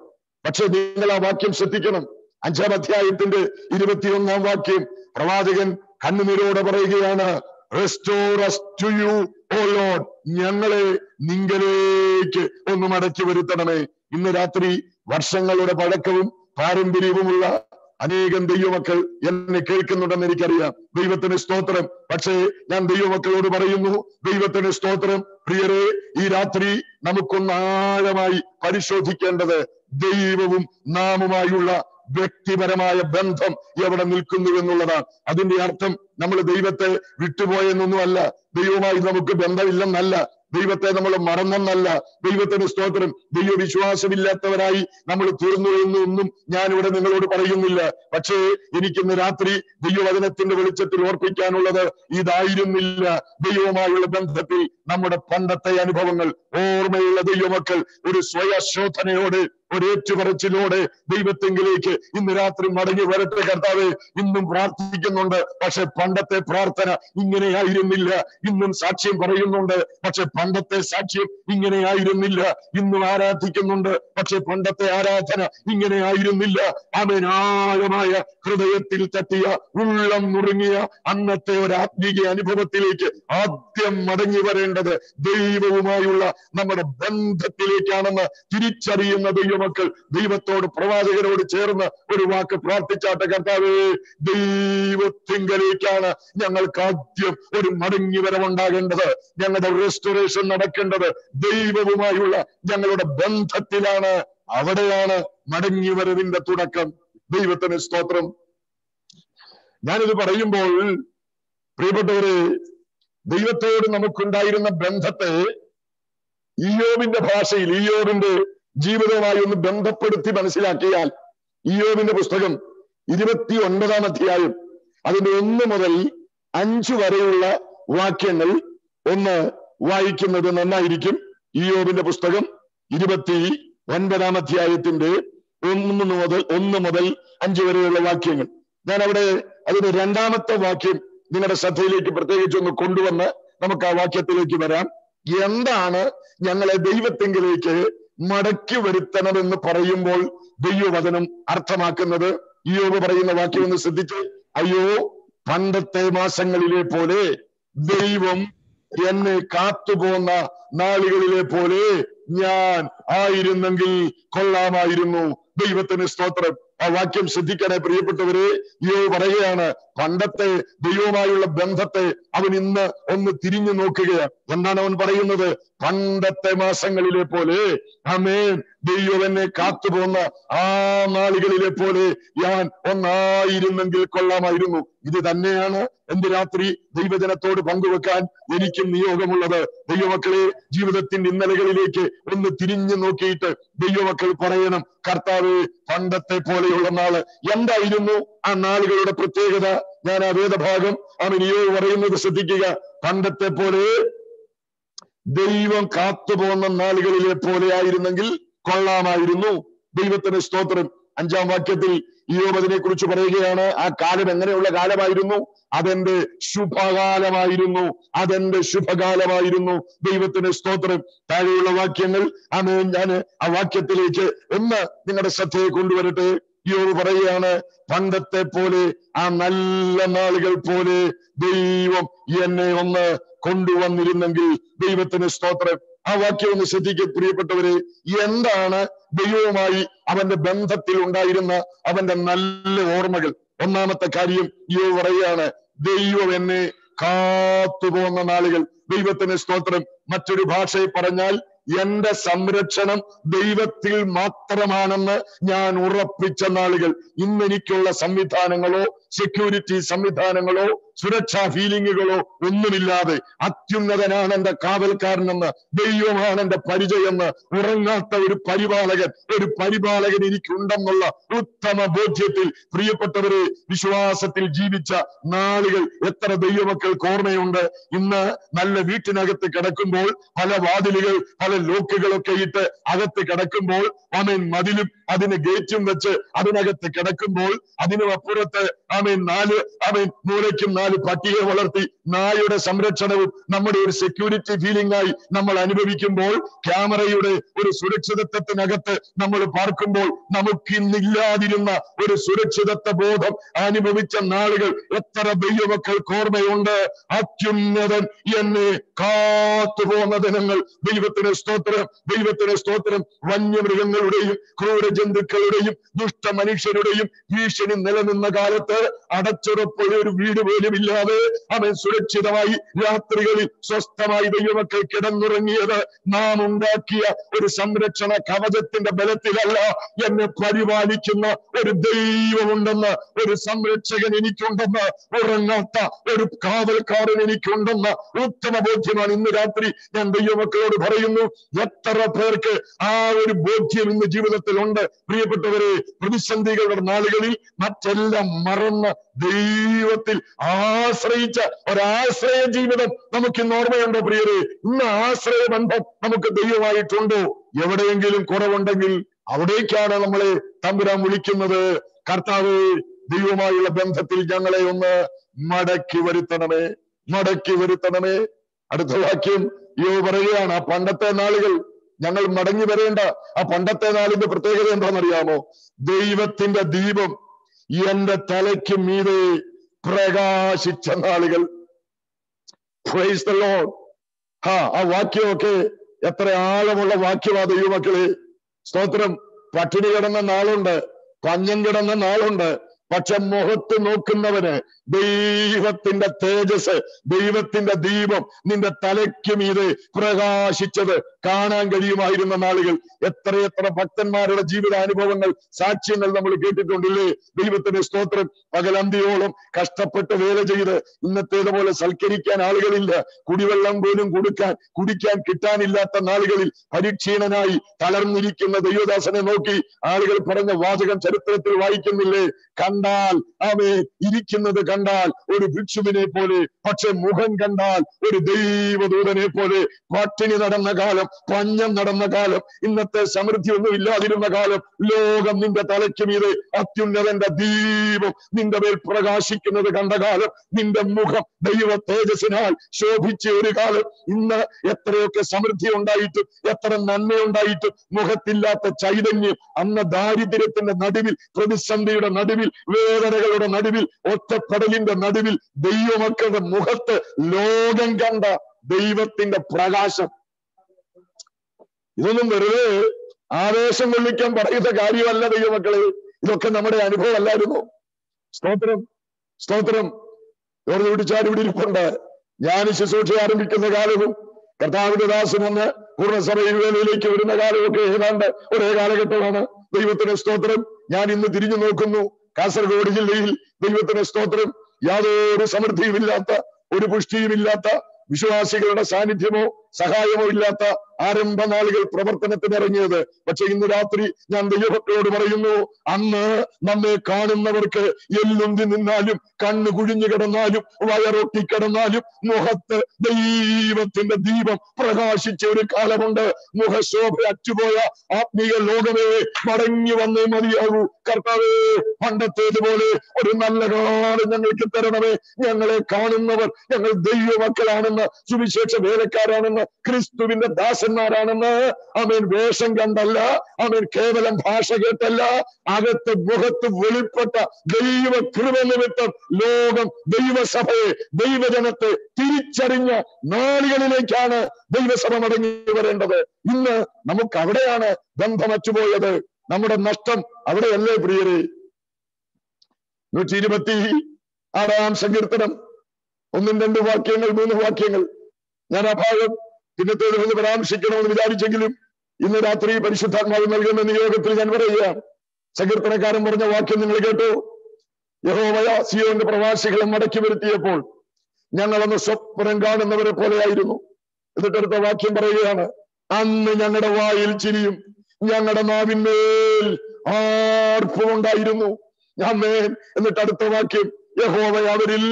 പക്ഷെ നിങ്ങൾ ആ വാക്യം ശ്രദ്ധിക്കണം. അഞ്ചാം അധ്യായത്തിന്റെ ഇരുപത്തിയൊന്നാം വാക്യം പ്രവാചകൻ കണ്ണുനീരോടെ പറയുകയാണ് restore to you O Lord ഞങ്ങളെ നിങ്കലേക്ക് ഒന്ന് മടക്കി വരുത്തണമേ. ഇന്ന് രാത്രി വർഷങ്ങളുടെ പഴക്കവും പാരമ്പര്യവുമുള്ള അനേകം ദൈവമക്കൾ എന്നെ കേൾക്കുന്നുണ്ടെന്ന് എനിക്കറിയാം. ദൈവത്തിന് സ്തോത്രം. പക്ഷേ ഞാൻ ദൈവമക്കളോട് പറയുന്നു ദൈവത്തിന് സ്തോത്രം. പ്രിയരെ ഈ രാത്രി നമുക്കൊന്ന് ആഴമായി പരിശോധിക്കേണ്ടത് ദൈവവും നാമുമായുള്ള വ്യക്തിപരമായ ബന്ധം എവിടെ നിൽക്കുന്നു എന്നുള്ളതാണ്. അതിന്റെ അർത്ഥം നമ്മൾ ദൈവത്തെ വിട്ടുപോയെന്നൊന്നുമല്ല ദൈവവുമായി നമുക്ക് ബന്ധമില്ലെന്നല്ല. ദൈവത്തെ നമ്മൾ മറന്നെന്നല്ല. ദൈവത്തിന് സ്തോത്രം. ദൈവവിശ്വാസമില്ലാത്തവരായി നമ്മൾ തീർന്നു എന്നൊന്നും ഇവിടെ നിങ്ങളോട് പറയുന്നില്ല. പക്ഷേ എനിക്കിന്ന് രാത്രി ദൈവവചനത്തിന്റെ വെളിച്ചത്തിൽ ഓർപ്പിക്കാനുള്ളത് ഇതായിരുന്നില്ല. ദൈവവുമായുള്ള ബന്ധത്തിൽ നമ്മുടെ പണ്ടത്തെ അനുഭവങ്ങൾ ഓർമ്മയുള്ള ദൈവമക്കൾ ഒരു സ്വയശോധനയോടെ ഒരു ഏറ്റുപറച്ചിലൂടെ ദൈവത്തെങ്കിലേക്ക് ഇന്ന് രാത്രി മടങ്ങി വരട്ടെ കർത്താവ്. ഇന്നും പ്രാർത്ഥിക്കുന്നുണ്ട്. പക്ഷെ പണ്ടത്തെ പ്രാർത്ഥന ഇങ്ങനെയായിരുന്നില്ല. ഇന്നും സാക്ഷ്യം പറയുന്നുണ്ട്. പക്ഷെ പണ്ടത്തെ സാക്ഷ്യം ഇങ്ങനെയായിരുന്നില്ല. ഇന്നും ആരാധിക്കുന്നുണ്ട്. പക്ഷെ പണ്ടത്തെ ആരാധന ഇങ്ങനെയായിരുന്നില്ല. അവനാഴമായ ഹൃദയത്തിൽ തട്ടിയ ഉള്ളം നുറുങ്ങിയ അന്നത്തെ ഒരു ആത്മീയ അനുഭവത്തിലേക്ക് ആദ്യം മടങ്ങി വരേണ്ടത് ദൈവവുമായുള്ള നമ്മുടെ ബന്ധത്തിലേക്കാണെന്ന് തിരിച്ചറിയുന്ന ദൈവമക്കൾ ദൈവത്തോട് പ്രവാചകനോട് ചേർന്ന് ഒരു വാക്ക് പ്രാർത്ഥിച്ചാട്ടെ കർത്താവേ ദൈവത്തിങ്കലേക്കാണ് ഞങ്ങൾക്ക് ആദ്യം ഒരു മടങ്ങി വരവുണ്ടാകേണ്ടത് ഞങ്ങളുടെ റെസ്റ്റോറേഷൻ നടക്കേണ്ടത് ദൈവവുമായുള്ള ഞങ്ങളുടെ ബന്ധത്തിലാണ്. അവിടെയാണ് മടങ്ങി വരവിന്റെ തുടക്കം. ദൈവത്തിന് സ്തോത്രം. ഞാനിത് പറയുമ്പോൾ പ്രിയപ്പെട്ടവരെ ദൈവത്തോട് നമുക്കുണ്ടായിരുന്ന ബന്ധത്തെ ഇയോബിന്റെ ഭാഷയിൽ ഇയോബിന്റെ ജീവിതവുമായി ഒന്ന് ബന്ധപ്പെടുത്തി മനസ്സിലാക്കിയാൽ ഇയോബിന്റെ പുസ്തകം ഇരുപത്തി ഒൻപതാം അധ്യായം അതിന്റെ ഒന്ന് മുതൽ അഞ്ചു വരെയുള്ള വാക്യങ്ങൾ ഒന്ന് വായിക്കുന്നത് നന്നായിരിക്കും. ഇയോബിന്റെ പുസ്തകം ഇരുപത്തി ഒൻപതാം അധ്യായത്തിന്റെ ഒന്ന് മുതൽ ഒന്ന് മുതൽ അഞ്ച് വരെയുള്ള വാക്യങ്ങൾ. ഞാൻ അവിടെ അതിന്റെ രണ്ടാമത്തെ വാക്യം നിങ്ങളുടെ ശ്രദ്ധയിലേക്ക് പ്രത്യേകിച്ച് ഒന്ന് കൊണ്ടുവന്ന് നമുക്ക് ആ വാക്യത്തിലേക്ക് വരാം. എന്താണ് ഞങ്ങളെ ദൈവത്തെങ്കിലേക്ക് മടക്കി വരുത്തണമെന്ന് പറയുമ്പോൾ ദൈവവചനം അർത്ഥമാക്കുന്നത് ഇയോബ് പറയുന്ന വാക്യം ഒന്ന് ശ്രദ്ധിച്ച്. അയ്യോ പണ്ടത്തെ മാസങ്ങളിലെ പോലെ ദൈവം എന്നെ കാത്തുപോന്ന നാളുകളിലെ പോലെ ഞാൻ ആയിരുന്നെങ്കിൽ കൊള്ളാമായിരുന്നു. ദൈവത്തിന് സ്തോത്രം. ആ വാക്യം ശ്രദ്ധിക്കണേ പ്രിയപ്പെട്ടവരെ. യോ പറയുകയാണ് പണ്ടത്തെ ദൈവവുമായുള്ള ബന്ധത്തെ അവൻ ഇന്ന് ഒന്ന് തിരിഞ്ഞു നോക്കുകയാണ്. എന്താണ് അവൻ പറയുന്നത്? പണ്ടത്തെ മാസങ്ങളിലെ പോലെ അമേൻ ദൈവം എന്നെ കാത്തുപോന്ന ആ നാളുകളിലെ പോലെ ഞാൻ ഒന്നായിരുന്നെങ്കിൽ കൊള്ളാമായിരുന്നു. ഇത് തന്നെയാണ് എന്റെ രാത്രി ദൈവജനത്തോട് പങ്കുവെക്കാൻ എനിക്കും നിയോഗമുള്ളത്. ദൈവമക്കളെ ജീവിതത്തിന്റെ ഇന്നലകളിലേക്ക് ഒന്ന് തിരിഞ്ഞു നോക്കിയിട്ട് ദൈവമക്കൾ പറയണം കർത്താവ് പണ്ടത്തെ പോലെയുള്ള നാൾ എന്തായിരുന്നു? ആ നാളുകളുടെ പ്രത്യേകത ഞാൻ ആ വേദഭാഗം അവൻ യോ പറയുന്നത് ശ്രദ്ധിക്കുക. പണ്ടത്തെ പോലെ ദൈവം കാത്തുപോകുന്ന നാളുകളിലെ പോലെ ആയിരുന്നെങ്കിൽ കൊള്ളാമായിരുന്നു. ദൈവത്തിന് സ്തോത്രം. അഞ്ചാം വാക്യത്തിൽ ഇയോബ് അതിനെ കുറിച്ച് പറയുകയാണ് ആ കാലം എങ്ങനെയുള്ള കാലമായിരുന്നു? അതെന്റെ ശുഭകാലമായിരുന്നു. അതെന്റെ ശുഭകാലമായിരുന്നു? ദൈവത്തിന് സ്തോത്രം. താഴെയുള്ള വാക്യങ്ങൾ ആണ് ഞാൻ ആ വാക്യത്തിലേക്ക് ഒന്ന് നിങ്ങളുടെ ശ്രദ്ധയെ കൊണ്ടുവരട്ടെ. ഇയോബ് പറയുകയാണ് പണ്ടത്തെ പോലെ ആ നല്ല നാളുകൾ പോലെ ദൈവം എന്നെ ഒന്ന് കൊണ്ടുവന്നിരുന്നെങ്കിൽ ദൈവത്തിന് സ്തോത്രം. ആ വാക്യം ഒന്ന് ശ്രദ്ധിക്കുക പ്രിയപ്പെട്ടവരെ. എന്താണ് ദൈവവുമായി അവന്റെ ബന്ധത്തിൽ ഉണ്ടായിരുന്ന അവന്റെ നല്ല ഓർമ്മകൾ? ഒന്നാമത്തെ കാര്യം യോ പറയുകയാണ് ദൈവം എന്നെ കാത്തുപോകുന്ന നാളുകൾ. ദൈവത്തിന് സ്തോത്രം. മറ്റൊരു ഭാഷയിൽ പറഞ്ഞാൽ എന്റെ സംരക്ഷണം ദൈവത്തിൽ മാത്രമാണെന്ന് ഞാൻ ഉറപ്പിച്ച നാളുകൾ. ഇന്ന് എനിക്കുള്ള സംവിധാനങ്ങളോ സെക്യൂരിറ്റി സംവിധാനങ്ങളോ സുരക്ഷാ ഫീലിങ്ങുകളോ ഒന്നുമില്ലാതെ അത്യുന്നതനാണ് എന്റെ കാവൽക്കാരനെന്ന് ദൈവമാണ് എന്റെ പരിചയമെന്ന് ഉറങ്ങാത്ത ഒരു പരിപാലകൻ ഒരു പരിപാലകൻ എനിക്കുണ്ടെന്നുള്ള ഉത്തമ ബോധ്യത്തിൽ പ്രിയപ്പെട്ടവരെ വിശ്വാസത്തിൽ ജീവിച്ച നാളുകൾ എത്ര ദൈവമക്കൾക്ക് ഓർമ്മയുണ്ട്. ഇന്ന് നല്ല വീട്ടിനകത്ത് കിടക്കുമ്പോൾ പല വാതിലുകൾ പല ലോക്കുകളൊക്കെ ഇട്ട് അകത്ത് കിടക്കുമ്പോൾ ആമേൻ മതിലും അതിന് ഗേറ്റും വെച്ച് അതിനകത്ത് കിടക്കുമ്പോൾ അതിനും അപ്പുറത്ത് ആമേൻ നാല് ആമേൻ മൂലയ്ക്കും നാല് പട്ടിയെ വളർത്തി നായുടെ സംരക്ഷണവും നമ്മുടെ ഒരു സെക്യൂരിറ്റി ഫീലിംഗ് ആയി നമ്മൾ അനുഭവിക്കുമ്പോൾ ക്യാമറയുടെ ഒരു സുരക്ഷിതത്വത്തിനകത്ത് നമ്മൾ പാർക്കുമ്പോൾ നമുക്ക് ഇന്നില്ലാതിരുന്ന ഒരു സുരക്ഷിതത്വ ബോധം അനുഭവിച്ച നാളുകൾ. എത്ര ദൈവമക്കൾക്ക് ഓർമ്മയുണ്ട്? അത്യുന്നതൻ എന്നെ കാത്തു പോകുന്ന ദിനങ്ങൾ. ദൈവത്തിന് സ്തോത്രം ദൈവത്തിന് സ്തോത്രം. വന്യമൃഗങ്ങളുടെയും ക്രൂര ജന്തുക്കളുടെയും ദുഷ്ട മനുഷ്യരുടെയും ഭീഷണി നിലനിന്ന കാലത്ത് അടച്ചുറപ്പുള്ള ഒരു വീട് പോലും ഇല്ലാതെ അവൻ സുരക്ഷിതമായി രാത്രികളിൽ സ്വസ്ഥമായി ദൈവമക്കൾ കിടന്നുറങ്ങിയത് നാം ഉണ്ടാക്കിയ ഒരു സംരക്ഷണ കവചത്തിന്റെ ബലത്തിലല്ല എന്നെ പരിപാലിക്കുന്ന ഒരു ദൈവമുണ്ടെന്ന് ഒരു സംരക്ഷകൻ എനിക്കുണ്ടെന്ന് ഉറങ്ങാത്ത ഒരു കാവൽക്കാരൻ എനിക്കുണ്ടെന്ന ഉത്തമ ബോധ്യമാണ്. ഇന്ന് രാത്രി ഞാൻ ദൈവമക്കളോട് പറയുന്നു എത്ര പേർക്ക് ആ ഒരു ബോധ്യം ഇന്ന് ജീവിതത്തിൽ ഉണ്ട് പ്രിയപ്പെട്ടവരെ പ്രതിസന്ധികളുടെ നാളുകളിൽ മറ്റെല്ലാം മറന്ന് ദൈവത്തിൽ ആശ്രയിച്ച ഒരാശ്രയ ജീവിതം നമുക്ക് ഇന്ന് ഓർമ്മയുണ്ടോ പ്രിയരെ? ഇന്ന് ആശ്രയ ബന്ധം നമുക്ക് ദൈവമായിട്ടുണ്ടോ. എവിടെയെങ്കിലും കുറവുണ്ടെങ്കിൽ അവിടേക്കാണ് നമ്മളെ തമ്പുരാൻ വിളിക്കുന്നത്. കർത്താവ് ദൈവമായുള്ള ബന്ധത്തിൽ ഞങ്ങളെ ഒന്ന് മടക്കി വരുത്തണമേ. മടക്കി വരുത്തണമേ. അടുത്ത വാക്യം യോ പറയുകയാണ് ആ പണ്ടത്തെ നാളുകൾ ഞങ്ങൾ മടങ്ങി വരേണ്ട. ആ പണ്ടത്തെ നാളിന്റെ പ്രത്യേകത എന്താണെന്നറിയാമോ? ദൈവത്തിന്റെ ദീപം എന്റെ തലയ്ക്ക് മീതെ പ്രകാശിച്ച നാളുകൾ. പ്രൈസ് ദ ആ വാക്യമൊക്കെ എത്ര ആഴമുള്ള വാക്യമാ ദൈവമക്കളെ. സ്തോത്രം. പട്ടിണി കിടന്ന നാളുണ്ട്. പഞ്ഞം കിടന്ന നാളുണ്ട്. പക്ഷെ മുഖത്ത് നോക്കുന്നവന് ദൈവത്തിന്റെ തേജസ് ദൈവത്തിന്റെ ദീപം നിന്റെ തലയ്ക്ക് മീതെ പ്രകാശിച്ചത് കാണാൻ കഴിയുമായിരുന്ന നാളുകൾ. എത്രയെത്ര ഭക്തന്മാരുടെ ജീവിതാനുഭവങ്ങൾ സാക്ഷ്യങ്ങൾ നമ്മൾ കേട്ടിട്ടുണ്ടല്ലേ? ദൈവത്തിന്റെ സ്തോത്രം. പകലന്തിയോളം കഷ്ടപ്പെട്ട് വേല ചെയ്ത് ഇന്നത്തേതുപോലെ സൽക്കരിക്കാൻ ആളുകളില്ല. കുടിവെള്ളം പോലും കൊടുക്കാൻ കുടിക്കാൻ കിട്ടാനില്ലാത്ത നാളുകളിൽ പരിക്ഷീണനായി തളർന്നിരിക്കുന്ന ദൈവദാസനെ നോക്കി ആളുകൾ പറഞ്ഞ വാചകം ചരിത്രത്തിൽ വായിക്കുന്നില്ലേ? കണ്ടാൽ അവേ ഇരിക്കുന്നത് കണ്ടാൽ ഒരു ഭിക്ഷുവിനെ പോലെ പക്ഷെ മുഖം കണ്ടാൽ ഒരു ദൈവദൂതനെ പോലെ. പട്ടിണി നടന്ന കാലം പഞ്ഞം നടന്ന കാലം. ഇന്നത്തെ സമൃദ്ധി ഒന്നും ഇല്ലാതിരുന്ന കാലം. ലോകം നിന്റെ തലയ്ക്ക് മീതെ അത്യുന്നതന്റെ ദീപം നിന്റെ മേൽ പ്രകാശിക്കുന്നത് കണ്ട കാലം. നിന്റെ മുഖം ദൈവ തേജസ്സിനാൽ ശോഭിച്ച ഒരു കാലം. ഇന്ന് എത്രയൊക്കെ സമൃദ്ധി ഉണ്ടായിട്ടും എത്ര നന്മയുണ്ടായിട്ടും മുഖത്തില്ലാത്ത ചൈതന്യം അന്ന് ദാരിദ്ര്യത്തിന്റെ നടുവിൽ പ്രതിസന്ധിയുടെ നടുവിൽ വേദനകളുടെ നടുവിൽ ഒറ്റപ്പെടലിന്റെ നടുവിൽ ദൈവമക്കളുടെ മുഖത്ത് ലോകം കണ്ട ദൈവത്തിന്റെ പ്രകാശം. ഇതൊന്നും വെറുതെ ആവേശം കൊള്ളിക്കാൻ പറയുന്ന കാര്യമല്ല ദൈവമക്കളെ. ഇതൊക്കെ നമ്മുടെ അനുഭവം അല്ലായിരുന്നു സ്തോത്രം സ്തോത്രം. ജോർജ് പിടിച്ചാൽ ഇവിടെ ഇരിപ്പുണ്ട്. ഞാൻ ശുശ്രൂഷ ആരംഭിക്കുന്ന കാലവും കർത്താവിന്റെ ദാസൻ എന്ന് പൂർണസഭയിൽ വേലയിലേക്ക് വരുന്ന കാലമൊക്കെ ഏതാണ്ട് ഒരേ കാലഘട്ടമാണ്. ദൈവത്തിന് സ്തോത്രം. ഞാൻ ഇന്ന് തിരിഞ്ഞു നോക്കുന്നു. കാസർഗോഡ് ജില്ലയിൽ ദൈവത്തിന് സ്തോത്രം. യാതൊരു സമൃദ്ധിയുമില്ലാത്ത ഒരു പുഷ്ടിയുമില്ലാത്ത വിശ്വാസികളുടെ സാന്നിധ്യമോ സഹായമോ ഇല്ലാത്ത ആരംഭ നാളുകൾ പ്രവർത്തനത്തിന് ഇറങ്ങിയത് പക്ഷെ ഇന്ന് രാത്രി ഞാൻ ദൈവഭക്തരോട് പറയുന്നു അന്ന് നമ്മെ കാണുന്നവർക്ക് എല്ലുന്തി നിന്നാലും കണ്ണ് കുഴിഞ്ഞു കിടന്നാലും വയറൊട്ടി കിടന്നാലും മുഖത്ത് ദൈവത്തിന്റെ ദീപം പ്രകാശിച്ച ഒരു കാലമുണ്ട്. മുഖശോഭ അറ്റുപോയ ആത്മീയ ലോകമേ മടങ്ങി വന്നേ മതിയാകൂ. കർത്താവേ പണ്ടത്തേതുപോലെ ഒരു നല്ല കാലം ഞങ്ങൾക്ക് തരണമേ. ഞങ്ങളെ കാണുന്നവർ ഞങ്ങൾ ദൈവമക്കളാണെന്ന് സുവിശേഷ വേലക്കാരാണെന്ന് ക്രിസ്തുവിന്റെ ദാസന്മാരാണെന്ന് അവൻ വേഷം കണ്ടല്ല അവൻ കേവലം ഭാഷ കേട്ടല്ല. അകത്ത് മുഖത്ത് വെളിപ്പെട്ട ദൈവ കൃപ നിമിത്തം ലോകം ദൈവസഭയെ ദൈവജനത്തെ തിരിച്ചറിഞ്ഞ നാളുകളിലേക്കാണ് ദൈവസഭ മടങ്ങി വരേണ്ടത്. ഇന്ന് നമുക്ക് അവിടെയാണ് ബന്ധമറ്റുപോയത് നമ്മുടെ നഷ്ടം അവിടെയല്ലേ പ്രിയരെ? നൂറ്റി ഇരുപത്തി ആറാം സങ്കീർത്തനം. ഒന്നും രണ്ട് വാക്യങ്ങൾ മൂന്ന് വാക്യങ്ങൾ. ഞാൻ ആ ഭാഗം പിന്നത്തേത് ഒന്ന് പരാമർശിക്കണമെന്ന് വിചാരിച്ചെങ്കിലും ഇന്ന് രാത്രി പരിശുദ്ധാത്മാവ് നൽകുന്ന നിയോഗത്തിൽ ഞാൻ പറയുകയാണ്. സങ്കീർത്തനക്കാരൻ പറഞ്ഞ വാക്യം നിങ്ങൾ കേട്ടു. യഹോവയ സിയോന്റെ പ്രവാസികളെ മടക്കി വരുത്തിയപ്പോൾ ഞങ്ങളന്ന് സ്വപ്നം കാണുന്നവരെ പോലെയായിരുന്നു എന്നിട്ടടുത്ത വാക്യം പറയുകയാണ് അന്ന് ഞങ്ങളുടെ വായിൽ ചിരിയും ഞങ്ങളുടെ നാവിന്മേൽ ആർപ്പുണ്ടായിരുന്നു ഞാൻ എന്നിട്ട് അടുത്ത വാക്യം യഹോവ അവരിൽ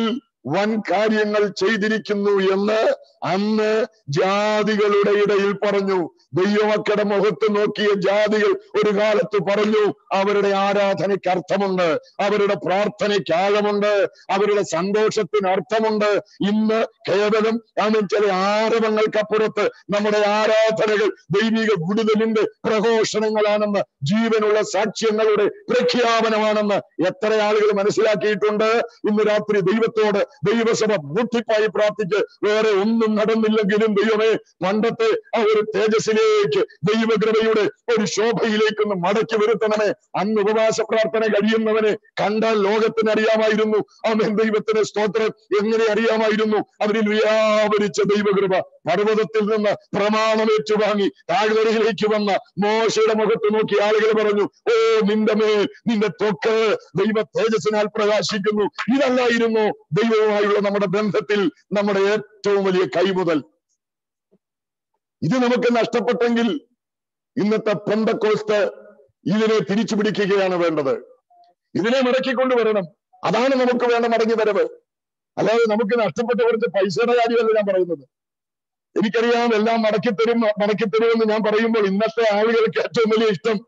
വൻ കാര്യങ്ങൾ ചെയ്തിരിക്കുന്നു എന്ന് അന്ന് ജാതികളുടെ ഇടയിൽ പറഞ്ഞു. ദൈവമക്കളുടെ മുഖത്ത് നോക്കിയ ജാതികൾ ഒരു കാലത്ത് പറഞ്ഞു അവരുടെ ആരാധനയ്ക്ക് അർത്ഥമുണ്ട് അവരുടെ പ്രാർത്ഥനയ്ക്ക് ആഴമുണ്ട് അവരുടെ സന്തോഷത്തിന് അർത്ഥമുണ്ട്. ഇന്ന് കേവലം ആമൻ ചില ആരവങ്ങൾക്കപ്പുറത്ത് നമ്മുടെ ആരാധനകൾ ദൈവിക വിടുതലിന്റെ പ്രഘോഷണങ്ങളാണെന്ന് ജീവനുള്ള സാക്ഷ്യങ്ങളുടെ പ്രഖ്യാപനമാണെന്ന് എത്ര ആളുകൾ മനസ്സിലാക്കിയിട്ടുണ്ട്. ഇന്ന് രാത്രി ദൈവത്തോട് ദൈവസഭ മുട്ടിപ്പായി പ്രാർത്ഥിച്ച് വേറെ ഒന്നും നടന്നില്ലെങ്കിലും ദൈവമേ പണ്ടത്തെ ആ ഒരു തേജസ്സിലേക്ക് ദൈവകൃപയുടെ ഒരു ശോഭയിലേക്ക് ഒന്ന് മടക്കി വരുത്തണമേ. അന്ന് ഉപവാസ പ്രാർത്ഥന കഴിയുന്നവനെ കണ്ടാൽ ലോകത്തിന് അറിയാമായിരുന്നു. അവൻ ദൈവത്തിന് സ്തോത്രം. എങ്ങനെ അറിയാമായിരുന്നു? അവരിൽ വ്യാപരിച്ച ദൈവകൃപ പർവതത്തിൽ നിന്ന് പ്രമാണമേറ്റു വാങ്ങി താഴ്വരയിലേക്ക് വന്ന മോശയുടെ മുഖത്ത് നോക്കി ആളുകൾ പറഞ്ഞു ഓ നിന്റെ മേൽ നിന്റെ തൊക്ക് ദൈവ തേജസ്സിനാൽ പ്രകാശിക്കുന്നു. ഇതല്ലായിരുന്നു ദൈവവുമായുള്ള നമ്മുടെ ബന്ധത്തിൽ നമ്മുടെ ഏറ്റവും വലിയ കൈമുതൽ. ഇത് നമുക്ക് നഷ്ടപ്പെട്ടെങ്കിൽ ഇന്നത്തെ പെന്തക്കോസ്ത് ഇതിനെ തിരിച്ചു പിടിക്കുകയാണ് വേണ്ടത്. ഇതിനെ മടക്കിക്കൊണ്ടുവരണം അതാണ് നമുക്ക് വേണ്ട മടങ്ങി വരവ്. അല്ലാതെ നമുക്ക് നഷ്ടപ്പെട്ട കുറച്ച് പൈസയുടെ കാര്യമല്ല ഞാൻ പറയുന്നത്. എനിക്കറിയാം എല്ലാം മടക്കിത്തരും മടക്കിത്തരുമെന്ന് ഞാൻ പറയുമ്പോൾ ഇന്നത്തെ ആളുകൾക്ക് ഏറ്റവും വലിയ ഇഷ്ടം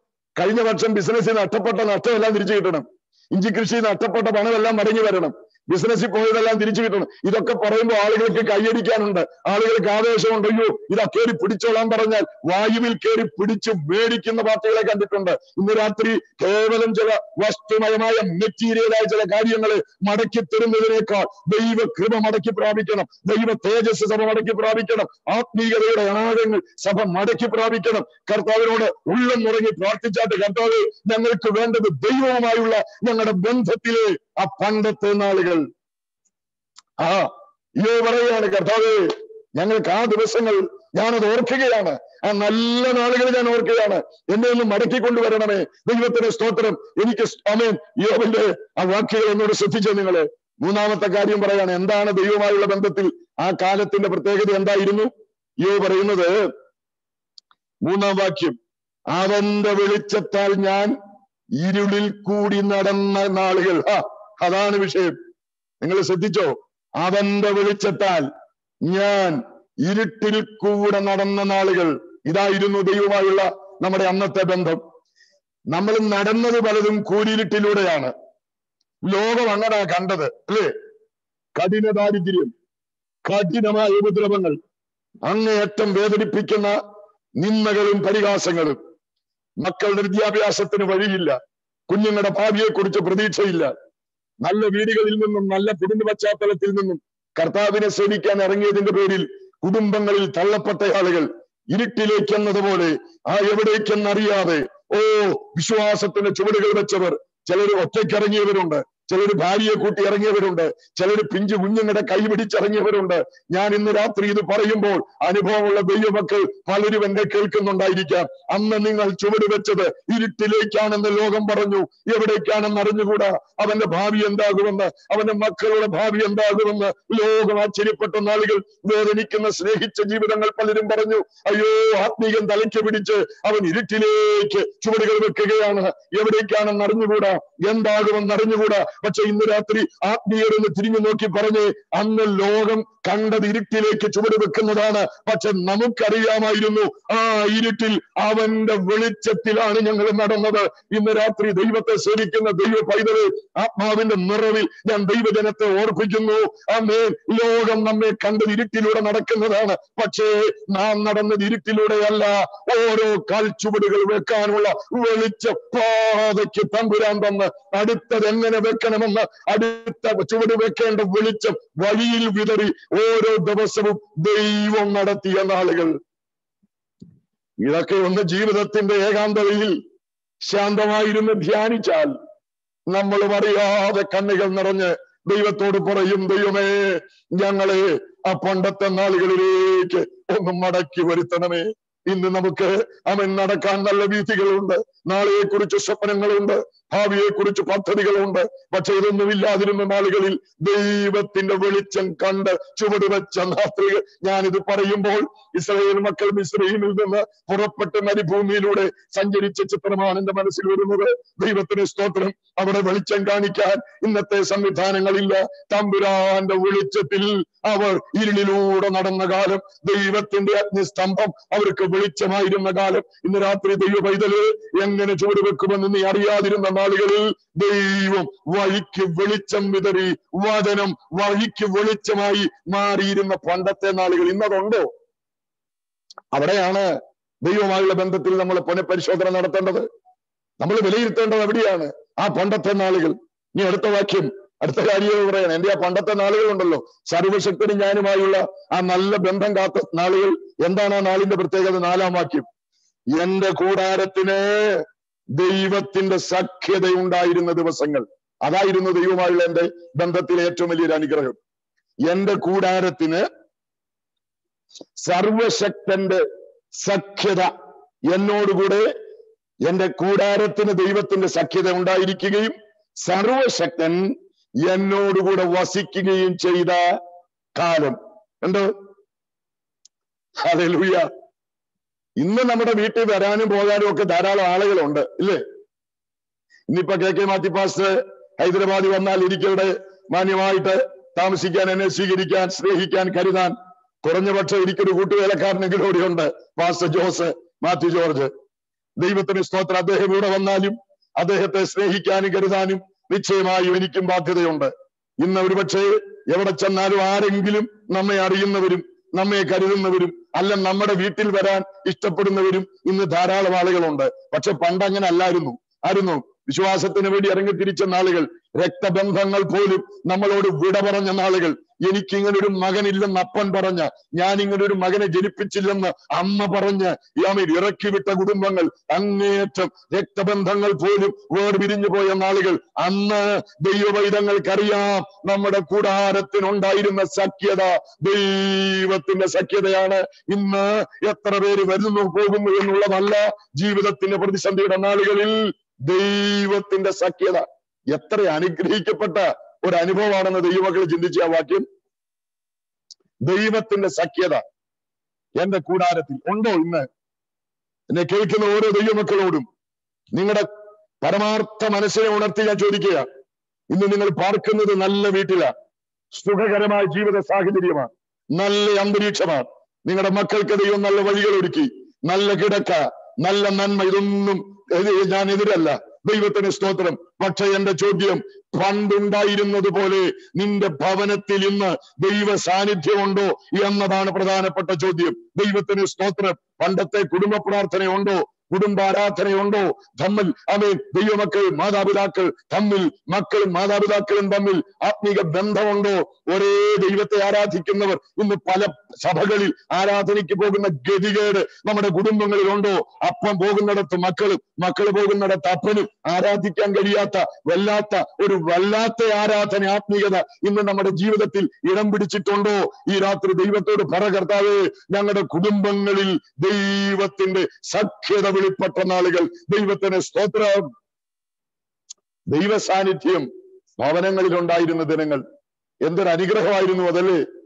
കഴിഞ്ഞ വർഷം ബിസിനസ്സിൽ നഷ്ടപ്പെട്ട നഷ്ടമെല്ലാം തിരിച്ചു കിട്ടണം. ഇഞ്ചി കൃഷി നഷ്ടപ്പെട്ട പണമെല്ലാം മടങ്ങി വരണം. ബിസിനസ്സിൽ പോയതെല്ലാം തിരിച്ചു കിട്ടണം. ഇതൊക്കെ പറയുമ്പോൾ ആളുകൾക്ക് കൈയടിക്കാനുണ്ട്. ആളുകൾക്ക് ആവേശമുണ്ട്. അയ്യോ ഇതാ കേറി പിടിച്ചോളാൻ പറഞ്ഞാൽ വായുവിൽ കേറി പിടിച്ച് മേടിക്കുന്ന പാർട്ടികളെ കണ്ടിട്ടുണ്ട്. ഇന്ന് രാത്രി കേവലം ചില വസ്തുമയമായ മെറ്റീരിയലായ ചില കാര്യങ്ങൾ മടക്കി തരുന്നതിനേക്കാൾ ദൈവ കൃപ മടക്കി പ്രാപിക്കണം. ദൈവ തേജസ് സഭ മടക്കി പ്രാപിക്കണം. ആത്മീയതയുടെ അനാഗങ്ങൾ സഭ മടക്കി പ്രാപിക്കണം. കർത്താവിനോട് ഉള്ളം മുറങ്ങി പ്രാർത്ഥിച്ചാട്ട് കർത്താവ് ഞങ്ങൾക്ക് വേണ്ടത് ദൈവവുമായുള്ള ഞങ്ങളുടെ ബന്ധത്തിലെ ആ പണ്ടത്തെ നാളുകൾ ആ ഇയോ പറയുകയാണ് കർത്താവേ ഞങ്ങൾക്ക് ആ ദിവസങ്ങൾ ഞാനത് ഓർക്കുകയാണ്. ആ നല്ല നാളുകൾ ഞാൻ ഓർക്കുകയാണ്. എന്നെ ഒന്ന് മടക്കി കൊണ്ടുവരണമേ. ദൈവത്തിന്റെ സ്തോത്രം. എനിക്ക് അമേൻ യോബിന്റെ ആ വാക്കുകൾ എന്നോട് ശ്രദ്ധിച്ചോ നിങ്ങൾ. മൂന്നാമത്തെ കാര്യം പറയാണ് എന്താണ് ദൈവമായുള്ള ബന്ധത്തിൽ ആ കാലത്തിന്റെ പ്രത്യേകത എന്തായിരുന്നു? യോ പറയുന്നത് മൂന്നാം വാക്യം അവന്റെ വെളിച്ചത്താൽ ഞാൻ ഇരുളിൽ കൂടി നടന്ന നാളുകൾ. ആ അതാണ് വിഷയം. നിങ്ങൾ ശ്രദ്ധിച്ചോ? അവന്റെ വെളിച്ചത്താൽ ഞാൻ ഇരുട്ടിൽ കൂടെ നടന്ന നാളുകൾ ഇതായിരുന്നു ദൈവമായുള്ള നമ്മുടെ അന്നത്തെ ബന്ധം. നമ്മൾ നടന്നത് പലതും കൂരിരുട്ടിലൂടെയാണ്. ലോകം അങ്ങനെ കണ്ടത് അല്ലേ? കഠിന ദാരിദ്ര്യം കഠിനമായ ഉപദ്രവങ്ങൾ അങ്ങേയറ്റം വേദനിപ്പിക്കുന്ന നിന്ദകളും പരിഹാസങ്ങളും. മക്കളുടെ വിദ്യാഭ്യാസത്തിന് വഴിയില്ല. കുഞ്ഞുങ്ങളുടെ ഭാവിയെ കുറിച്ച് പ്രതീക്ഷയില്ല. നല്ല വീടുകളിൽ നിന്നും നല്ല കുടുംബ പശ്ചാത്തലത്തിൽ നിന്നും കർത്താവിനെ സേവിക്കാൻ ഇറങ്ങിയതിന്റെ പേരിൽ കുടുംബങ്ങളിൽ തള്ളപ്പെട്ട ആളുകൾ ഇരുട്ടിലേക്ക് എന്നതുപോലെ ആ എവിടേക്കെന്നറിയാതെ ഓ വിശ്വാസത്തിന്റെ ചുവടുകൾ വെച്ചവർ ചിലർ ഒറ്റയ്ക്കിറങ്ങിയവരുണ്ട്. ചിലർ ഭാര്യയെ കൂട്ടി ഇറങ്ങിയവരുണ്ട്. ചിലർ പിഞ്ചു കുഞ്ഞുങ്ങളുടെ കൈ പിടിച്ചിറങ്ങിയവരുണ്ട്. ഞാൻ ഇന്ന് രാത്രി ഇത് പറയുമ്പോൾ അനുഭവമുള്ള ദൈവമക്കൾ പലരും എന്നെ കേൾക്കുന്നുണ്ടായിരിക്കാം. അന്ന് നിങ്ങൾ ചുവട് വെച്ചത് ഇരുട്ടിലേക്കാണെന്ന് ലോകം പറഞ്ഞു. എവിടേക്കാണെന്ന് അറിഞ്ഞുകൂടാ? അവന്റെ ഭാവി എന്താകുമെന്ന് അവന്റെ മക്കളുടെ ഭാവി എന്താകുമെന്ന് ലോകം ആശ്ചര്യപ്പെട്ട നാളുകൾ വേദനിക്കുന്ന സ്നേഹിച്ച ജീവിതങ്ങൾ പലരും പറഞ്ഞു അയ്യോ ആത്മീയം തലയ്ക്ക് പിടിച്ച് അവൻ ഇരുട്ടിലേക്ക് ചുവടുകൾ വെക്കുകയാണ്. എവിടേക്കാണെന്ന് അറിഞ്ഞുകൂടാ? എന്താകുമെന്ന് അറിഞ്ഞുകൂടാ? പക്ഷെ ഇന്ന് രാത്രി ആത്മീയരെന്ന് തിരിഞ്ഞു നോക്കി പറഞ്ഞു അന്ന് ലോകം കണ്ടത് ഇരുട്ടിലേക്ക് ചുവട് വെക്കുന്നതാണ്. പക്ഷെ നമുക്കറിയാമായിരുന്നു ആ ഇരുട്ടിൽ അവന്റെ വെളിച്ചത്തിലാണ് ഞങ്ങൾ നടന്നത്. ഇന്ന് രാത്രി ദൈവത്തെ സേവിക്കുന്ന ദൈവ പൈതൽ ആത്മാവിന്റെ നിറവിൽ ഞാൻ ദൈവജനത്തെ ഓർപ്പിക്കുന്നു. അന്നേ ലോകം നമ്മെ കണ്ടത് ഇരുട്ടിലൂടെ നടക്കുന്നതാണ്. പക്ഷേ നാം നടന്നത് ഇരുട്ടിലൂടെയല്ല. ഓരോ കാൽച്ചുവടുകൾ വെക്കാനുള്ള വെളിച്ച പാതയ്ക്ക് തമ്പുരാൻ തന്ന് അടുത്തത് എങ്ങനെ വെക്കണമെന്ന് അടുത്ത ചുവട് വെക്കേണ്ട വെളിച്ചം വഴിയിൽ വിതറി ഓരോ ദിവസവും ദൈവം നടത്തിയ നാളുകൾ. ഇതൊക്കെ ഒന്ന് ജീവിതത്തിന്റെ ഏകാന്തതയിൽ ശാന്തമായിരുന്ന് ധ്യാനിച്ചാൽ നമ്മളും അറിയാതെ കണ്ണുകൾ നിറഞ്ഞ് ദൈവത്തോട് പറയും ദൈവമേ ഞങ്ങളെ ആ പണ്ടത്തെ നാളുകളിലേക്ക് ഒന്ന് മടക്കി വരുത്തണമേ. ഇന്ന് നമുക്ക് അവൻ നടക്കാൻ നല്ല വീഥികളുണ്ട് നാളെയെ കുറിച്ച് സ്വപ്നങ്ങളുണ്ട്. ഭാവിയെ കുറിച്ച് പദ്ധതികളുണ്ട്. പക്ഷെ ഇതൊന്നും ഇല്ലാതിരുന്ന നാളുകളിൽ ദൈവത്തിന്റെ വെളിച്ചം കണ്ട് ചുവട് വെച്ച ഞാൻ ഞാനിത് പറയുമ്പോൾ ഇസ്രായേൽ മക്കൾ ഇസ്രായേലിൽ നിന്ന് പുറപ്പെട്ട് മരുഭൂമിയിലൂടെ സഞ്ചരിച്ച ചിത്രമാണ് എന്റെ മനസ്സിൽ വരുന്നത്. ദൈവത്തിന് സ്തോത്രം. അവിടെ വെളിച്ചം കാണിക്കാൻ ഇന്നത്തെ സംവിധാനങ്ങളില്ല. തമ്പുരാന്റെ വെളിച്ചത്തിൽ അവർ ഇരുളിലൂടെ നടന്ന കാലം ദൈവത്തിന്റെ അഗ്നിസ്തംഭം അവർക്ക് വെളിച്ചമായിരുന്ന കാലം. ഇന്ന് രാത്രി ദൈവ പൈതൽ എങ്ങനെ ചുവട് വെക്കുമെന്ന് നീ അറിയാതിരുന്ന നാളുകളിൽ ദൈവം വഴിക്ക് വെളിച്ചം വിതറി വചനം വഴിക്ക് വെളിച്ചമായി മാറിയിരുന്ന പണ്ടത്തെ നാളുകൾ ഇന്നതുണ്ടോ? അവിടെയാണ് ദൈവമായുള്ള ബന്ധത്തിൽ നമ്മൾ പുനഃപരിശോധന നടത്തേണ്ടത്. നമ്മൾ വിലയിരുത്തേണ്ടത് എവിടെയാണ്? ആ പണ്ടത്തെ നാളുകൾ. ഇനി അടുത്ത വാക്യം അടുത്ത കാര്യം പറയണം എന്റെ ആ പണ്ടത്തെ നാളുകളുണ്ടല്ലോ സർവശക്തനും ഞാനുമായുള്ള ആ നല്ല ബന്ധം കാത്ത നാളുകൾ. എന്താണ് ആ നാളിന്റെ പ്രത്യേകത? നാലാം വാക്യം. എന്റെ കൂടാരത്തിന് ദൈവത്തിന്റെ സഖ്യത ഉണ്ടായിരുന്ന ദിവസങ്ങൾ. അതായിരുന്നു ദൈവമായുള്ള എന്റെ ബന്ധത്തിലെ ഏറ്റവും വലിയൊരു അനുഗ്രഹം. എന്റെ കൂടാരത്തിന് സർവശക്തന്റെ സഖ്യത എന്നോടുകൂടെ എന്റെ കൂടാരത്തിന് ദൈവത്തിന്റെ സഖ്യത ഉണ്ടായിരിക്കുകയും സർവശക്തൻ എന്നോടുകൂടെ വസിക്കുകയും ചെയ്ത കാലം. എന്തോ ഹല്ലേലൂയ. ഇന്ന് നമ്മുടെ വീട്ടിൽ വരാനും പോകാനും ഒക്കെ ധാരാളം ആളുകളുണ്ട് ഇല്ലേ? ഇന്നിപ്പോ കെ കെ മാത്യു പാസ്റ്റർ ഹൈദരാബാദിൽ വന്നാൽ ഇരിക്കവിടെ മാന്യമായിട്ട് താമസിക്കാൻ എന്നെ സ്വീകരിക്കാൻ സ്നേഹിക്കാൻ കരുതാൻ കുറഞ്ഞ പക്ഷം എനിക്കൊരു കൂട്ടുവേലക്കാരനെങ്കിലും ഇവിടെ ഉണ്ട് പാസ്റ്റർ ജോസ് മാത്യു ജോർജ്. ദൈവത്തിന് സ്തോത്രം. അദ്ദേഹം ഇവിടെ വന്നാലും അദ്ദേഹത്തെ സ്നേഹിക്കാനും കരുതാനും നിശ്ചയമായും എനിക്കും ബാധ്യതയുണ്ട്. ഇന്ന് ഒരുപക്ഷെ എവിടെ ചെന്നാലും ആരെങ്കിലും നമ്മെ അറിയുന്നവരും നമ്മെ കരുതുന്നവരും അല്ല നമ്മുടെ വീട്ടിൽ വരാൻ ഇഷ്ടപ്പെടുന്നവരും ഇന്ന് ധാരാളം ആളുകളുണ്ട്. പക്ഷെ പണ്ട് അങ്ങനെ അല്ലായിരുന്നു ആയിരുന്നു. വിശ്വാസത്തിന് വേണ്ടി ഇറങ്ങിത്തിരിച്ച നാളുകൾ രക്തബന്ധങ്ങൾ പോലും നമ്മളോട് വിട പറഞ്ഞ നാളുകൾ. എനിക്ക് ഇങ്ങനെ ഒരു മകനില്ലെന്ന് അപ്പൻ പറഞ്ഞ ഞാൻ ഇങ്ങനെ ഒരു മകനെ ജനിപ്പിച്ചില്ലെന്ന് അമ്മ പറഞ്ഞ് യാമിൽ ഇറക്കി വിട്ട കുടുംബങ്ങൾ അങ്ങേയറ്റം രക്തബന്ധങ്ങൾ പോലും വേർപിരിഞ്ഞു പോയ നാളുകൾ. അന്ന് ദൈവവൈദങ്ങൾക്കറിയാം നമ്മുടെ കൂടാരത്തിനുണ്ടായിരുന്ന സഖ്യത ദൈവത്തിന്റെ സഖ്യതയാണ്. ഇന്ന് എത്ര പേര് വരുന്നു പോകുന്നു എന്നുള്ളതല്ല ജീവിതത്തിന്റെ പ്രതിസന്ധിയുടെ നാളുകളിൽ ദൈവത്തിന്റെ സഖ്യത. എത്ര അനുഗ്രഹിക്കപ്പെട്ട ഒരു അനുഭവമാണെന്ന് ദൈവമക്കൾ ചിന്തിച്ച ആ വാക്യം? ദൈവത്തിന്റെ സഖ്യത എന്റെ കൂടാരത്തിൽ ഉണ്ടോ ഇന്ന്? എന്നെ കേൾക്കുന്ന ഓരോ ദൈവമക്കളോടും നിങ്ങളുടെ പരമാർത്ഥ മനസ്സിനെ ഉണർത്തി ഞാൻ ചോദിക്കുക. ഇന്ന് നിങ്ങൾ പാർക്കുന്നത് നല്ല വീട്ടിലാ. സുഖകരമായ ജീവിത സാഹചര്യമാണ് നല്ല അന്തരീക്ഷമാണ് നിങ്ങളുടെ മക്കൾക്ക് ദൈവം നല്ല വഴികൾ ഒരുക്കി. നല്ല കിടക്ക നല്ല നന്മ ഇതൊന്നും ഇത് ഞാൻ എതിരല്ല. ദൈവത്തിന് സ്തോത്രം. പക്ഷെ എന്റെ ചോദ്യം പണ്ടുണ്ടായിരുന്നത് പോലെ നിന്റെ ഭവനത്തിൽ ഇന്ന് ദൈവ സാന്നിധ്യമുണ്ടോ എന്നതാണ് പ്രധാനപ്പെട്ട ചോദ്യം. ദൈവത്തിന് സ്തോത്രം. പണ്ടത്തെ കുടുംബ പ്രാർത്ഥനയുണ്ടോ? കുടുംബാരാധനയുണ്ടോ? തമ്മിൽ അവൻ ദൈവമക്കൾ മാതാപിതാക്കൾ തമ്മിൽ മക്കളും മാതാപിതാക്കളും തമ്മിൽ ആത്മീക ബന്ധമുണ്ടോ? ഒരേ ദൈവത്തെ ആരാധിക്കുന്നവർ ഇന്ന് പല സഭകളിൽ ആരാധനയ്ക്ക് പോകുന്ന ഗതികേട് നമ്മുടെ കുടുംബങ്ങളിൽ ഉണ്ടോ അപ്പൻ പോകുന്നിടത്ത് മക്കളും മക്കൾ പോകുന്നിടത്ത് അപ്പനും ആരാധിക്കാൻ കഴിയാത്ത വല്ലാത്ത ഒരു വല്ലാത്ത ആരാധന ആത്മീയത ഇന്ന് നമ്മുടെ ജീവിതത്തിൽ ഇടം പിടിച്ചിട്ടുണ്ടോ? ഈ രാത്രി ദൈവത്തോട് പറ കർത്താവേ ഞങ്ങളുടെ കുടുംബങ്ങളിൽ ദൈവത്തിന്റെ സഖ്യത വെളിപ്പെട്ട നാളുകൾ. ദൈവത്തിന് സ്തോത്ര. ദൈവ സാന്നിധ്യം ഭവനങ്ങളിൽ ഉണ്ടായിരുന്ന ദിനങ്ങൾ. എന്തൊരു അനുഗ്രഹമായിരുന്നു അതല്ലേ?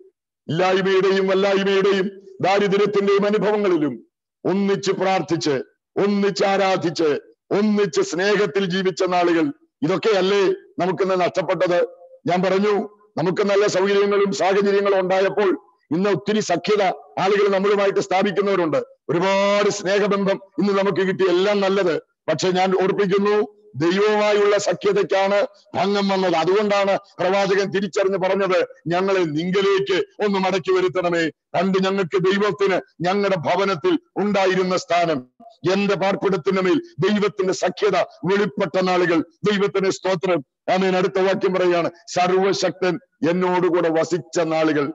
ഇല്ലായ്മയുടെയും വല്ലായ്മയുടെയും ദാരിദ്ര്യത്തിന്റെയും അനുഭവങ്ങളിലും ഒന്നിച്ച് പ്രാർത്ഥിച്ച് ഒന്നിച്ച് ആരാധിച്ച് ഒന്നിച്ച് സ്നേഹത്തിൽ ജീവിച്ച നാളുകൾ ഇതൊക്കെയല്ലേ നമുക്കിന്ന് നഷ്ടപ്പെട്ടത്? ഞാൻ പറഞ്ഞു നമുക്ക് നല്ല സൗകര്യങ്ങളും സാഹചര്യങ്ങളും ഉണ്ടായപ്പോൾ ഇന്ന് ഒത്തിരി സഖ്യത ആളുകൾ നമ്മളുമായിട്ട് സ്ഥാപിക്കുന്നവരുണ്ട്. ഒരുപാട് സ്നേഹബന്ധം ഇന്ന് നമുക്ക് കിട്ടി. എല്ലാം നല്ലത്. പക്ഷെ ഞാൻ ഓർപ്പിക്കുന്നു ദൈവവുമായുള്ള സഖ്യതയ്ക്കാണ് ഭംഗം വന്നത്. അതുകൊണ്ടാണ് പ്രവാചകൻ തിരിച്ചറിഞ്ഞ് പറഞ്ഞത് ഞങ്ങളെ നിങ്കലേക്ക് ഒന്ന് മടക്കി വരുത്തണമേ. പണ്ട് ഞങ്ങൾക്ക് ദൈവത്തിന് ഞങ്ങളുടെ ഭവനത്തിൽ ഉണ്ടായിരുന്ന സ്ഥാനം എന്റെ പാർപ്പിടത്തിന് മേൽ ദൈവത്തിന്റെ സഖ്യത വെളിപ്പെട്ട നാളുകൾ. ദൈവത്തിന്റെ സ്തോത്രം. ആമേൻ. അടുത്ത വാക്യം പറയുകയാണ് സർവശക്തൻ എന്നോടുകൂടെ വസിച്ച നാളുകൾ.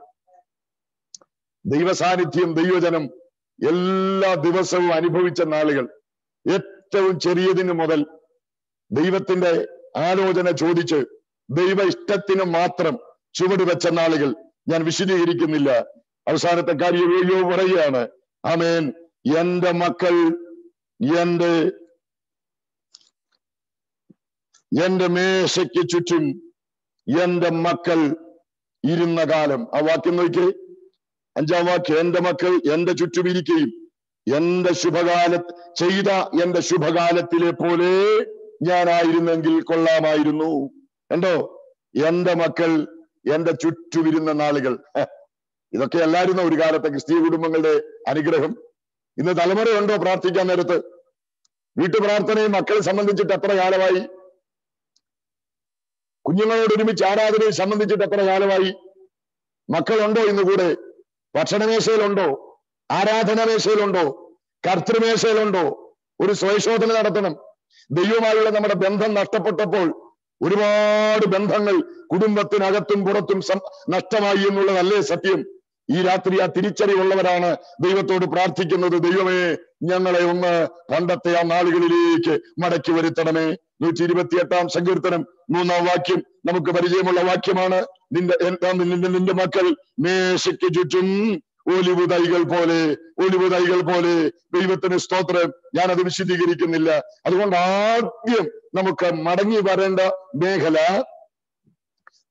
ദൈവസാന്നിധ്യം ദൈവജനം എല്ലാ ദിവസവും അനുഭവിച്ച നാളുകൾ. ഏറ്റവും ചെറിയതിന് മുതൽ ദൈവത്തിന്റെ ആലോചന ചോദിച്ച് ദൈവ ഇഷ്ടത്തിന് മാത്രം ചുവട് വെച്ച നാളുകൾ ഞാൻ വിശദീകരിക്കുന്നില്ല. അവസാനത്തെ കാര്യം അയ്യോ പറയുകയാണ് ആമേൻ. എന്റെ മക്കൾ എന്റെ എന്റെ മേശയ്ക്ക് ചുറ്റും എന്റെ മക്കൾ ഇരുന്ന കാലം. ആ വാക്യം നോക്കി അഞ്ചാം വാക്യം എന്റെ മക്കൾ എന്റെ ചുറ്റും ഇരിക്കുകയും എന്റെ ശുഭകാല ചെയ്ത എന്റെ ശുഭകാലത്തിലെ പോലെ ഞാനായിരുന്നെങ്കിൽ കൊള്ളാമായിരുന്നു. കണ്ടോ? എന്റെ മക്കൾ എന്റെ ചുറ്റുമിരുന്ന നാളുകൾ. ഇതൊക്കെ അല്ലായിരുന്ന ഒരു കാലത്തെ ക്രിസ്തീയ കുടുംബങ്ങളുടെ അനുഗ്രഹം? ഇന്ന് തലമുറയുണ്ടോ പ്രാർത്ഥിക്കാൻ നേരത്ത്? വീട്ടു പ്രാർത്ഥനയും മക്കളെ സംബന്ധിച്ചിട്ട് എത്ര കാലമായി? കുഞ്ഞുങ്ങളോട് ഒരുമിച്ച് ആരാധനയെ സംബന്ധിച്ചിട്ട് എത്ര കാലമായി? മക്കളുണ്ടോ ഇന്ന് കൂടെ ഭക്ഷണമേശയിലുണ്ടോ? ആരാധനാമേശയിലുണ്ടോ? കർത്തൃമേശയിലുണ്ടോ? ഒരു സ്വയശോധന നടത്തണം. ദൈവമായുള്ള നമ്മുടെ ബന്ധം നഷ്ടപ്പെട്ടപ്പോൾ ഒരുപാട് ബന്ധങ്ങൾ കുടുംബത്തിനകത്തും പുറത്തും നഷ്ടമായി എന്നുള്ളതല്ലേ സത്യം? ഈ രാത്രി ആ തിരിച്ചറിവുള്ളവരാണ് ദൈവത്തോട് പ്രാർത്ഥിക്കുന്നത്. ദൈവമേ ഞങ്ങളെ ഒന്ന് പണ്ടത്തെ ആ നാളുകളിലേക്ക് മടക്കി വരുത്തണമേ. നൂറ്റി ഇരുപത്തി എട്ടാം സങ്കീർത്തനം മൂന്നാം വാക്യം നമുക്ക് പരിചയമുള്ള വാക്യമാണ്. നിന്റെ എന്താ നിന്റെ നിന്റെ മക്കൾ മേശയ്ക്ക് ചുറ്റും ഒലിവ് തൈകൾ പോലെ ഒലിവ് തൈകൾ പോലെ ദൈവത്തിന് സ്തോത്രം. ഞാനത് വിശദീകരിക്കുന്നില്ല. അതുകൊണ്ട് ആദ്യം നമുക്ക് മടങ്ങി വരേണ്ട മേഖല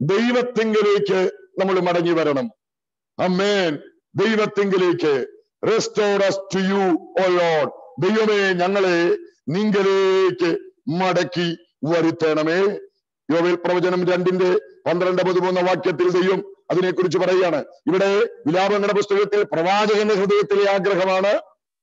ദൈവത്തിങ്കിലേക്ക് നമ്മൾ മടങ്ങി വരണം. അമ്മേൻ ദൈവത്തിങ്കിലേക്ക്. ഓ ദൈവമേ ഞങ്ങളെ നിങ്കലേക്ക് മടക്കി വരുത്തണമേ. യോവേൽ പ്രവചനം രണ്ടിന്റെ പന്ത്രണ്ട് പതിമൂന്ന് വാക്യത്തിൽ ദൈവം അതിനെക്കുറിച്ച് പറയുകയാണ്. ഇവിടെ വിലാപങ്ങളുടെ പുസ്തകത്തിൽ പ്രവാചകന്റെ ഹൃദയത്തിലെ ആഗ്രഹമാണ്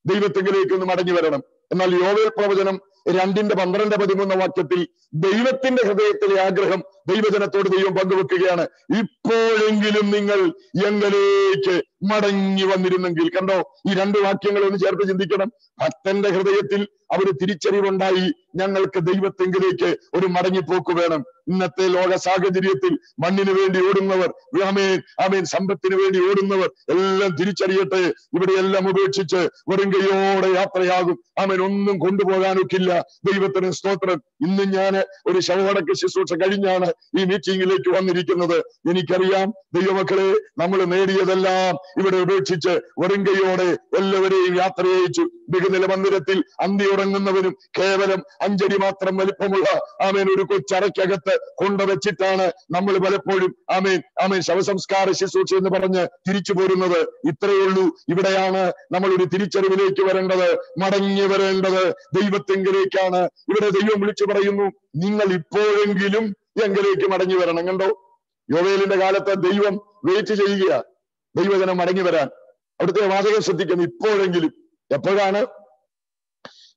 ദൈവത്തിങ്കിലേക്ക് ഒന്ന് മടങ്ങി വരണം. എന്നാൽ യോവേൽ പ്രവചനം രണ്ടിന്റെ പന്ത്രണ്ട് പതിമൂന്ന് വാക്യത്തിൽ ദൈവത്തിന്റെ ഹൃദയത്തിലെ ആഗ്രഹം ദൈവജനത്തോട് ദൈവം പങ്കുവെക്കുകയാണ്. ഇപ്പോഴെങ്കിലും നിങ്ങൾ എങ്കിലേക്ക് മടങ്ങി വന്നിരുന്നെങ്കിൽ കണ്ടോ? ഈ രണ്ട് വാക്യങ്ങൾ ഒന്ന് ചേർത്ത് ചിന്തിക്കണം. ഭക്തന്റെ ഹൃദയത്തിൽ അവർ തിരിച്ചറിവുണ്ടായി. ഞങ്ങൾക്ക് ദൈവത്തെങ്കിലേക്ക് ഒരു മടങ്ങിപ്പോക്ക് വേണം. ഇന്നത്തെ ലോക സാഹചര്യത്തിൽ മണ്ണിന് വേണ്ടി ഓടുന്നവർ ആമേൻ ആമേൻ. സമ്പത്തിന് വേണ്ടി ഓടുന്നവർ എല്ലാം തിരിച്ചറിയട്ടെ. ഇവിടെ എല്ലാം ഉപേക്ഷിച്ച് വെറും കൈയോടെ യാത്രയാകും. ആമേൻ. ഒന്നും കൊണ്ടുപോകാനൊക്കില്ല. ദൈവത്തിന് സ്തോത്രം. ഇന്ന് ഞാൻ ഒരു ശവമടക്ക് ശുശ്രൂഷ കഴിഞ്ഞാണ് ഈ മീറ്റിംഗിലേക്ക് വന്നിരിക്കുന്നത്. എനിക്കറിയാം ദൈവമക്കളെ നമ്മൾ നേടിയതെല്ലാം ഇവിടെ ഉപേക്ഷിച്ച് വെറുങ്കയോടെ എല്ലാവരെയും യാത്ര അയച്ചു ബഹുനില മന്ദിരത്തിൽ അന്തി കേവലം അഞ്ചടി മാത്രം വലിപ്പമുള്ള ആമേൻ ഒരു കൊച്ചറയ്ക്കകത്ത് കൊണ്ടുവച്ചിട്ടാണ് നമ്മൾ പലപ്പോഴും ആമേൻ ആമേൻ ശവസംസ്കാര ശുശ്രൂഷ എന്ന് പറഞ്ഞ് തിരിച്ചു പോരുന്നത്. ഇത്രയേ ഉള്ളൂ. ഇവിടെയാണ് നമ്മൾ ഒരു തിരിച്ചറിവിലേക്ക് വരേണ്ടത് മടങ്ങി വരേണ്ടത് ദൈവത്തെങ്കിലേക്കാണ്. ഇവിടെ ദൈവം വിളിച്ചു പറയുന്നു നിങ്ങൾ ഇപ്പോഴെങ്കിലും എങ്കിലേക്ക് മടങ്ങി വരണം. കണ്ടോ? യോവേലിന്റെ കാലത്ത് ദൈവം വെയിറ്റ് ചെയ്യുക ദൈവജനം മടങ്ങി വരാൻ അവിടുത്തെ വാചകം ശ്രദ്ധിക്കുന്നു ഇപ്പോഴെങ്കിലും. എപ്പോഴാണ്?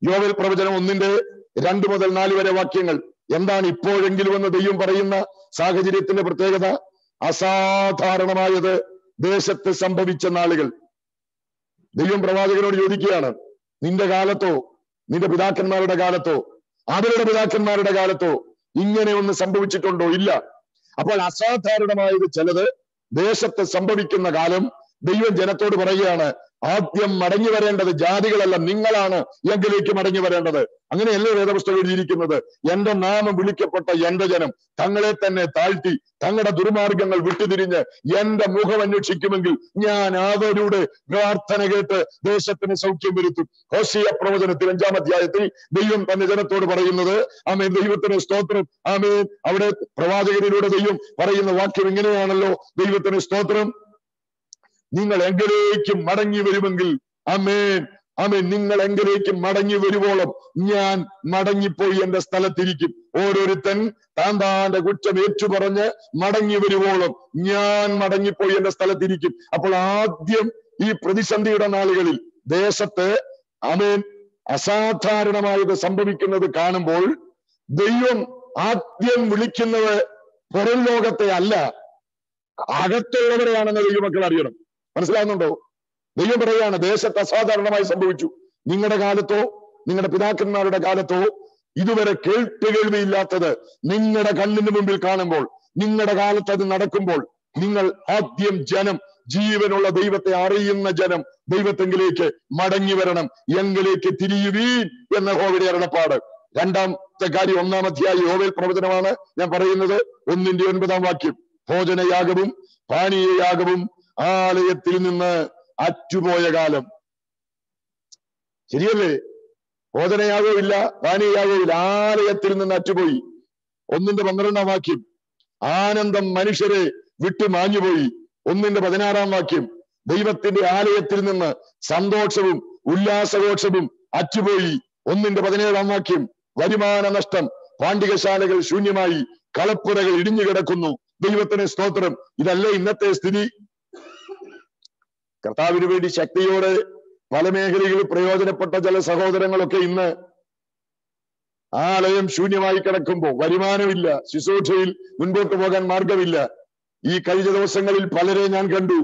യോവൽ പ്രവചനം ഒന്നിന്റെ രണ്ട് മുതൽ നാല് വരെ വാക്യങ്ങൾ. എന്താണ് ഇപ്പോഴെങ്കിലും എന്ന് ദൈവം പറയുന്ന സാഹചര്യത്തിന്റെ പ്രത്യേകത? അസാധാരണമായത് ദേശത്ത് സംഭവിച്ച നാളുകൾ. ദൈവം പ്രവാചകനോട് ചോദിക്കുകയാണ് നിന്റെ കാലത്തോ നിന്റെ പിതാക്കന്മാരുടെ കാലത്തോ അവരുടെ പിതാക്കന്മാരുടെ കാലത്തോ ഇങ്ങനെ ഒന്ന് സംഭവിച്ചിട്ടുണ്ടോ? ഇല്ല. അപ്പോൾ അസാധാരണമായത് ചിലത് ദേശത്ത് സംഭവിക്കുന്ന കാലം ദൈവം ജനത്തോട് പറയുകയാണ് ആദ്യം മടങ്ങി വരേണ്ടത് ജാതികളല്ല നിങ്ങളാണ് എങ്കിലേക്ക് മടങ്ങി വരേണ്ടത്. അങ്ങനെയല്ലേ വേദപുസ്തകം എഴുതിയിരിക്കുന്നത്? എന്റെ നാമം വിളിക്കപ്പെട്ട എന്റെ ജനം തങ്ങളെ തന്നെ താഴ്ത്തി തങ്ങളുടെ ദുർമാർഗങ്ങൾ വിട്ടുതിരിഞ്ഞ് എന്റെ മുഖം അന്വേഷിക്കുമെങ്കിൽ ഞാൻ അവരുടെ പ്രാർത്ഥന കേട്ട് ദേശത്തിന് സൗഖ്യം വരുത്തും. ഹോസിയ പ്രവചനത്തിൽ അഞ്ചാം അധ്യായത്തിൽ ദൈവം തന്റെ ജനത്തോട് പറയുന്നത് ആമേൻ. ദൈവത്തിന് സ്തോത്രം. ആമേൻ. അവിടെ പ്രവാചകരിലൂടെ ദൈവം പറയുന്ന വാക്യം ഇങ്ങനെയാണല്ലോ. ദൈവത്തിന് സ്തോത്രം. നിങ്ങൾ എങ്കിലേക്കും മടങ്ങി വരുമെങ്കിൽ അമേൻ അമേൻ നിങ്ങൾ എങ്കിലേക്കും മടങ്ങി വരുവോളം ഞാൻ മടങ്ങിപ്പോയി എന്റെ സ്ഥലത്തിരിക്കും. ഓരോരുത്തൻ താൻ താന്റെ കുറ്റം ഏറ്റുപറഞ്ഞ് മടങ്ങി വരുവോളം ഞാൻ മടങ്ങിപ്പോയി എന്റെ സ്ഥലത്തിരിക്കും. അപ്പോൾ ആദ്യം ഈ പ്രതിസന്ധിയുടെ നാളുകളിൽ ദേശത്ത് അമേൻ അസാധാരണമായത് സംഭവിക്കുന്നത് കാണുമ്പോൾ ദൈവം ആദ്യം വിളിക്കുന്നത് പുറം ലോകത്തെ അല്ല അകത്തുള്ളവരെയാണെന്ന് ദൈവമക്കൾ അറിയണം. മനസ്സിലാകുന്നുണ്ടോ? ദൈവം പറയാണ് ദേശത്ത് അസാധാരണമായി സംഭവിച്ചു. നിങ്ങളുടെ കാലത്തോ നിങ്ങളുടെ പിതാക്കന്മാരുടെ കാലത്തോ ഇതുവരെ കേട്ട് കേൾവിയില്ലാത്തത് നിങ്ങളുടെ കണ്ണിന് മുമ്പിൽ കാണുമ്പോൾ നിങ്ങളുടെ കാലത്ത് അത് നടക്കുമ്പോൾ നിങ്ങൾ ആദ്യം ജനം ജീവനുള്ള ദൈവത്തെ അറിയുന്ന ജനം ദൈവത്തെങ്കിലേക്ക് മടങ്ങി വരണം എങ്കിലേക്ക് തിരിയുവീൻ എന്ന ഹോവിടെ അരുളപ്പാട്. രണ്ടാമത്തെ കാര്യം ഒന്നാം അധ്യായ യോവേൽ പ്രവചനമാണ് ഞാൻ പറയുന്നത്. ഒന്നിന്റെ ഒൻപതാം വാക്യം ഭോജനയാഗവും പാനീയയാഗവും ആലയത്തിൽ നിന്ന് അറ്റുപോയ കാലം. ശരിയല്ലേ? പാനീയയാകവും ഇല്ല ആലയത്തിൽ നിന്ന് അറ്റുപോയി. ഒന്നിന്റെ പന്ത്രണ്ടാം വാക്യം. ആനന്ദം മനുഷ്യരെ വിട്ടു മാഞ്ഞുപോയി. ഒന്നിന്റെ പതിനാറാം വാക്യം. ദൈവത്തിന്റെ ആലയത്തിൽ നിന്ന് സന്തോഷവും ഉല്ലാസഘോഷവും അറ്റുപോയി. ഒന്നിന്റെ പതിനേഴാം വാക്യം. വരുമാന നഷ്ടം. പാണ്ഡികശാലകൾ ശൂന്യമായി. കളപ്പുരകൾ ഇടിഞ്ഞു കിടക്കുന്നു ദൈവത്തിന് സ്തോത്രം. ഇതല്ലേ ഇന്നത്തെ സ്ഥിതി. കർത്താവിന് വേണ്ടി ശക്തിയോടെ പല മേഖലകളിൽ പ്രയോജനപ്പെട്ട ചില സഹോദരങ്ങളൊക്കെ ഇന്ന് ആലയം ശൂന്യമായി കിടക്കുമ്പോൾ വരുമാനമില്ല ശുശ്രൂഷയിൽ മുൻപോട്ട് പോകാൻ മാർഗമില്ല. ഈ കഴിഞ്ഞ ദിവസങ്ങളിൽ പലരെ ഞാൻ കണ്ടു.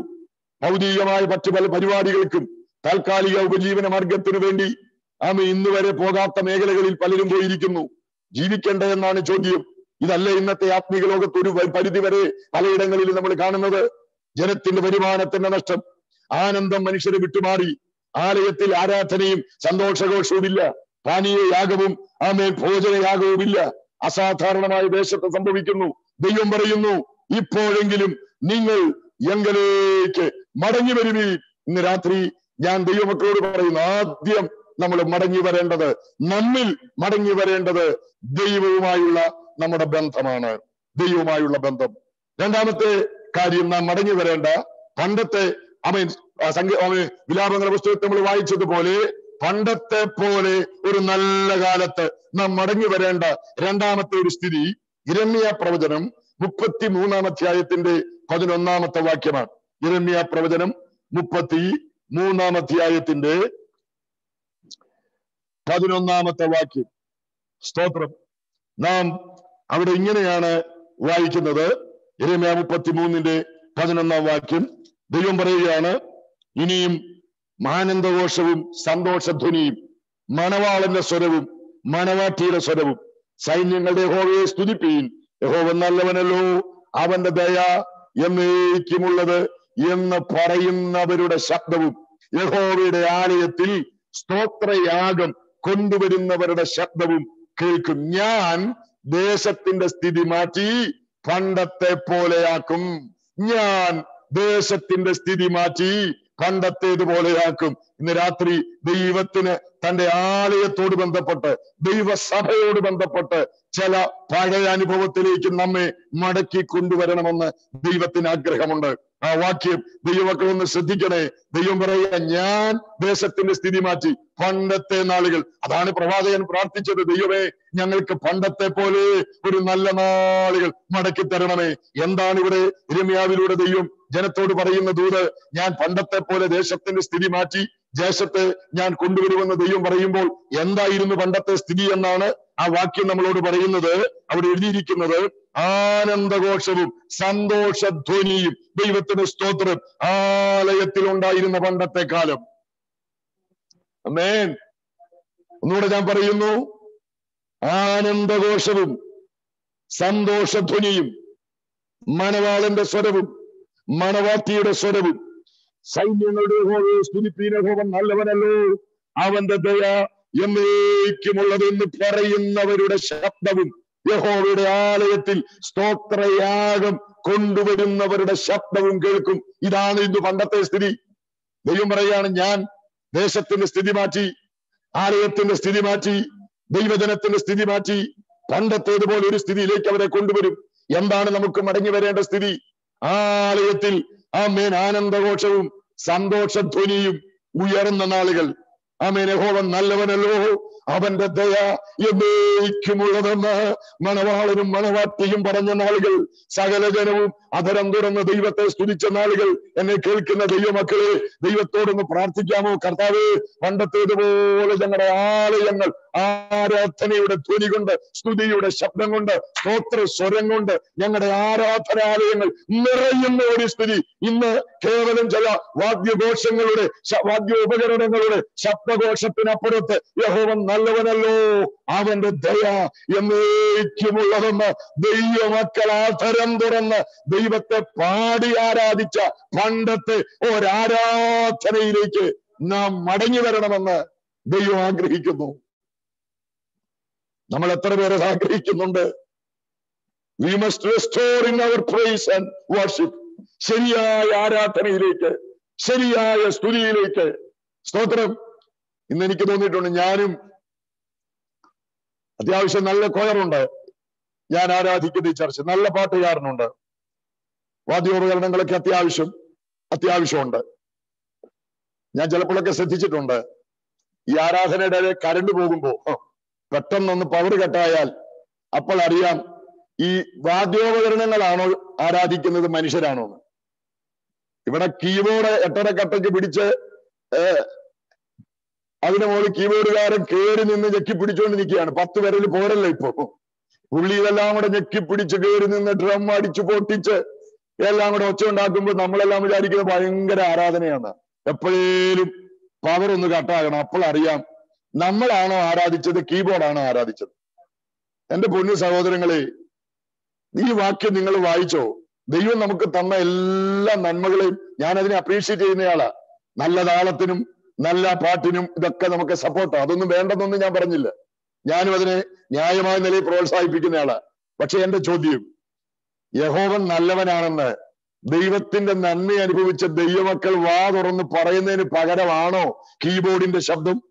ഭൗതികമായ മറ്റു പല പരിപാടികൾക്കും താൽക്കാലിക ഉപജീവന മാർഗത്തിനു വേണ്ടി ആമ ഇന്ന് വരെ പോകാത്ത മേഖലകളിൽ പലരും പോയിരിക്കുന്നു. ജീവിക്കണ്ടേ എന്നാണ് ചോദ്യം. ഇതല്ല ഇന്നത്തെ ആത്മീക ലോകത്ത് ഒരു പരിധി വരെ പലയിടങ്ങളിൽ നമ്മൾ കാണുന്നത് ജനത്തിന്റെ വരുമാനത്തിന്റെ നഷ്ടം. ആനന്ദം മനുഷ്യരെ വിട്ടുമാറി. ആലയത്തിൽ ആരാധനയും സന്തോഷഘോഷവുമില്ല. പാനീയ യാഗവും ആമേൽ ഭോജനയാഗവുമില്ല അസാധാരണമായ ദേശത്ത് സംഭവിക്കുന്നു. ദൈവം പറയുന്നു ഇപ്പോഴെങ്കിലും നിങ്ങൾ എങ്കിലേക്ക് മടങ്ങി വരുവീ ഇന്ന് രാത്രി ഞാൻ ദൈവമക്കളോട് പറയുന്നു ആദ്യം നമ്മൾ മടങ്ങി വരേണ്ടത് നമ്മിൽ മടങ്ങി വരേണ്ടത് ദൈവവുമായുള്ള നമ്മുടെ ബന്ധമാണ്. ദൈവവുമായുള്ള ബന്ധം. രണ്ടാമത്തെ കാര്യം നാം മടങ്ങി വരേണ്ട. പണ്ടത്തെ അമീൻ വിലാപങ്ങളുടെ പുസ്തകത്തിൽ നമ്മൾ വായിച്ചതുപോലെ പണ്ടത്തെ പോലെ ഒരു നല്ല കാലത്ത് നാം മടങ്ങി വരേണ്ട രണ്ടാമത്തെ ഒരു സ്ഥിതി ഇരമ്യ പ്രവചനം മുപ്പത്തി മൂന്നാം അധ്യായത്തിന്റെ പതിനൊന്നാമത്തെ വാക്യമാണ്. ഇരമ്യ പ്രവചനം മുപ്പത്തി മൂന്നാം അധ്യായത്തിന്റെ പതിനൊന്നാമത്തെ വാക്യം. സ്തോത്രം. നാം അവിടെ ഇങ്ങനെയാണ് വായിക്കുന്നത്. ഇരമ്യ മുപ്പത്തി മൂന്നിന്റെ പതിനൊന്നാം വാക്യം. ദൈവം പറയുകയാണ് ഇനിയും മാനന്ദഘോഷവും സന്തോഷധ്വനിയും മണവാളന്റെ സ്വരവും മണവാട്ടിയുടെ സ്വരവും. സൈന്യങ്ങളുടെ യഹോവയെ സ്തുതിപ്പീൻ. യഹോവ നല്ലവനല്ലോ അവന്റെ ദയ എന്നേക്കുമുള്ളത് എന്ന് പറയുന്നവരുടെ ശബ്ദവും യഹോവയുടെ ആലയത്തിൽ സ്തോത്രയാഗം കൊണ്ടുവരുന്നവരുടെ ശബ്ദവും കേൾക്കും. ഞാൻ ദേശത്തിന്റെ സ്ഥിതി മാറ്റി പണ്ടത്തെ പോലെയാക്കും. ഞാൻ ദേശത്തിന്റെ സ്ഥിതി മാറ്റി പണ്ടത്തേതുപോലെയാക്കും ഇന്ന് രാത്രി ദൈവത്തിന് തന്റെ ആലയത്തോട് ബന്ധപ്പെട്ട് ദൈവസഭയോട് ബന്ധപ്പെട്ട് ചില പഴയ അനുഭവത്തിലേക്ക് നമ്മെ മടക്കി കൊണ്ടുവരണമെന്ന് ദൈവത്തിന് ആഗ്രഹമുണ്ട്. ആ വാക്യം ദൈവമക്കൾ ഒന്ന് ശ്രദ്ധിക്കണേ. ദൈവം പറയുക ഞാൻ ദേശത്തിന്റെ സ്ഥിതി മാറ്റി പണ്ടത്തെ നാളുകൾ. അതാണ് പ്രവാചകൻ പ്രാർത്ഥിച്ചത്. ദൈവമേ ഞങ്ങൾക്ക് പണ്ടത്തെ പോലെ ഒരു നല്ല നാളുകൾ മടക്കി തരണമേ. എന്താണ് ഇവിടെ രമ്യാവിലൂടെ ദൈവം ജനത്തോട് പറയുന്ന ദൂത് ഞാൻ പണ്ടത്തെ പോലെ ദേശത്തിന്റെ സ്ഥിതി മാറ്റി ദേശത്തെ ഞാൻ കൊണ്ടുവരുമെന്ന് ദൈവം പറയുമ്പോൾ എന്തായിരുന്നു പണ്ടത്തെ സ്ഥിതി എന്നാണ് ആ വാക്യം നമ്മളോട് പറയുന്നത്. അവിടെ എഴുതിയിരിക്കുന്നത് ആനന്ദഘോഷവും സന്തോഷധ്വനിയും ദൈവത്തിന് സ്തോത്രം ആലയത്തിൽ ഉണ്ടായിരുന്ന പണ്ടത്തെ കാലം. അമേൻ ഒന്നുകൂടെ ഞാൻ പറയുന്നു ആനന്ദഘോഷവും സന്തോഷധ്വനിയും മനവാളന്റെ സ്വരവും മണവാട്ടിയുടെ സ്വരവും സൈന്യങ്ങളുടെ ഹോവൻ നല്ലവനല്ലോ. അവന്റെ ദയ എന്നേക്കുമുള്ളതെന്ന് പറയുന്നവരുടെ ശബ്ദവും യഹോവയുടെ ആലയത്തിൽ സ്തോത്രയാഗം കൊണ്ടുവരുന്നവരുടെ ശബ്ദവും കേൾക്കും. ഇതാണ് ഇന്ന് പണ്ടത്തെ സ്ഥിതി. ദൈവം പറയാണ് ഞാൻ ദേശത്തിന്റെ സ്ഥിതി മാറ്റി ആലയത്തിന്റെ സ്ഥിതി മാറ്റി ദൈവജനത്തിന്റെ സ്ഥിതി മാറ്റി. പണ്ടത്തേതുപോലെ ഒരു സ്ഥിതിയിലേക്ക് അവരെ കൊണ്ടുവരും. എന്താണ് നമുക്ക് മടങ്ങി വരേണ്ട സ്ഥിതി? ആലയത്തിൽ ആമേൻ. ആനന്ദഘോഷവും സന്തോഷധ്വനിയും ഉയർന്ന നാളുകൾ. ആമേൻ. യഹോവ നല്ലവനല്ലോ. അവന്റെ ദയ എന്നേക്കുമുള്ളതെന്ന് മണവാളനും മണവാട്ടിയും പറഞ്ഞ നാളുകൾ. സകല ജനവും അതരം തുറന്ന് ദൈവത്തെ സ്തുതിച്ച നാളുകൾ. എന്നെ കേൾക്കുന്ന ദൈവമക്കളെ ദൈവത്തോടൊന്ന് പ്രാർത്ഥിക്കാമോ? കർത്താവ് പണ്ടത്തേതുപോലെ ഞങ്ങളുടെ ആലയങ്ങൾ ആരാധനയുടെ ധ്വനി കൊണ്ട് സ്തുതിയുടെ ശബ്ദം കൊണ്ട് സ്തോത്ര സ്വരം കൊണ്ട് ഞങ്ങളുടെ ആരാധനാലയങ്ങൾ നിറയുന്ന ഒരു സ്ഥിതി ഇന്ന് കേവലം ചില വാദ്യഘോഷങ്ങളുടെ വാദ്യോപകരണങ്ങളുടെ ശബ്ദഘോഷത്തിനപ്പുറത്ത് യഹോവൻ നല്ലവനല്ലോ. അവന്റെ ദയ എന്നേക്കുമുള്ളതെന്ന് ദൈവമക്കൾ ആധരം തുറന്ന് ദൈവത്തെ പാടി ആരാധിച്ച പണ്ടത്തെ ഒരാരാധനയിലേക്ക് നാം മടങ്ങി വരണമെന്ന് ദൈവം ആഗ്രഹിക്കുന്നു. നമ്മൾ എത്ര പേരെ ആഗ്രഹിക്കുന്നുണ്ട്? We must restore in our praise and worship ശരിയായ ആരാധനയിലേക്ക് ശരിയായ സ്തുതിയിലേക്ക്. സ്തോത്രം. ഇന്ന് എനിക്ക് തോന്നിയിട്ടുണ്ട് ഞാനും അത്യാവശ്യം നല്ല കൊയറുണ്ട്. ഞാൻ ആരാധിക്കുന്ന ഈ ചർച്ച നല്ല പാട്ടുകാരനുണ്ട്. വാദ്യോപകരണങ്ങളൊക്കെ അത്യാവശ്യം അത്യാവശ്യമുണ്ട്. ഞാൻ ചിലപ്പോഴൊക്കെ ശ്രദ്ധിച്ചിട്ടുണ്ട്. ഈ ആരാധനയുടെ കരണ്ട് പോകുമ്പോ പെട്ടെന്നൊന്ന് പവർ കട്ടായാൽ അപ്പോൾ അറിയാം ഈ വാദ്യോപകരണങ്ങളാണോ ആരാധിക്കുന്നത് മനുഷ്യരാണോ ഇവിടെ കീബോർഡ് എട്ടര കട്ടയ്ക്ക് പിടിച്ച് അതിന് മുകളിൽ കീബോർഡുകാരൻ കേറി നിന്ന് ഞെക്കി പിടിച്ചുകൊണ്ട് നിൽക്കുകയാണ് പത്ത് വിരൽ പോരല്ലോ ഇപ്പൊ. പുള്ളി ഇതെല്ലാം കൂടെ ഞെക്കി പിടിച്ച് കയറി നിന്ന് ഡ്രം അടിച്ച് പൊട്ടിച്ച് എല്ലാം കൂടെ ഒച്ച ഉണ്ടാക്കുമ്പോൾ നമ്മളെല്ലാം വിചാരിക്കുന്നത് ഭയങ്കര ആരാധനയാണ്. എപ്പോഴേലും പവർ ഒന്ന് കട്ടാകണം അപ്പോൾ അറിയാം നമ്മളാണോ ആരാധിച്ചത്? കീബോർഡാണോ ആരാധിച്ചത്? എന്റെ പൊന്നു സഹോദരങ്ങളെ ഈ വാക്യം നിങ്ങൾ വായിച്ചോ. ദൈവം നമുക്ക് തന്ന എല്ലാ നന്മകളെയും ഞാൻ അതിനെ അപ്രീഷിയേറ്റ് ചെയ്യുന്നയാളാ. നല്ല താളത്തിനും നല്ല പാട്ടിനും ഇതൊക്കെ നമുക്ക് സപ്പോർട്ട് അതൊന്നും വേണ്ടെന്നൊന്നും ഞാൻ പറഞ്ഞില്ല. ഞാനും അതിനെ ന്യായമായ നിലയിൽ പ്രോത്സാഹിപ്പിക്കുന്നയാളാ. പക്ഷെ എന്റെ ചോദ്യം യഹോവൻ നല്ലവനാണെന്ന് ദൈവത്തിന്റെ നന്മ അനുഭവിച്ച ദൈവമക്കൾ വാ തുറന്ന് പറയുന്നതിന് പകരമാണോ കീബോർഡിന്റെ ശബ്ദം?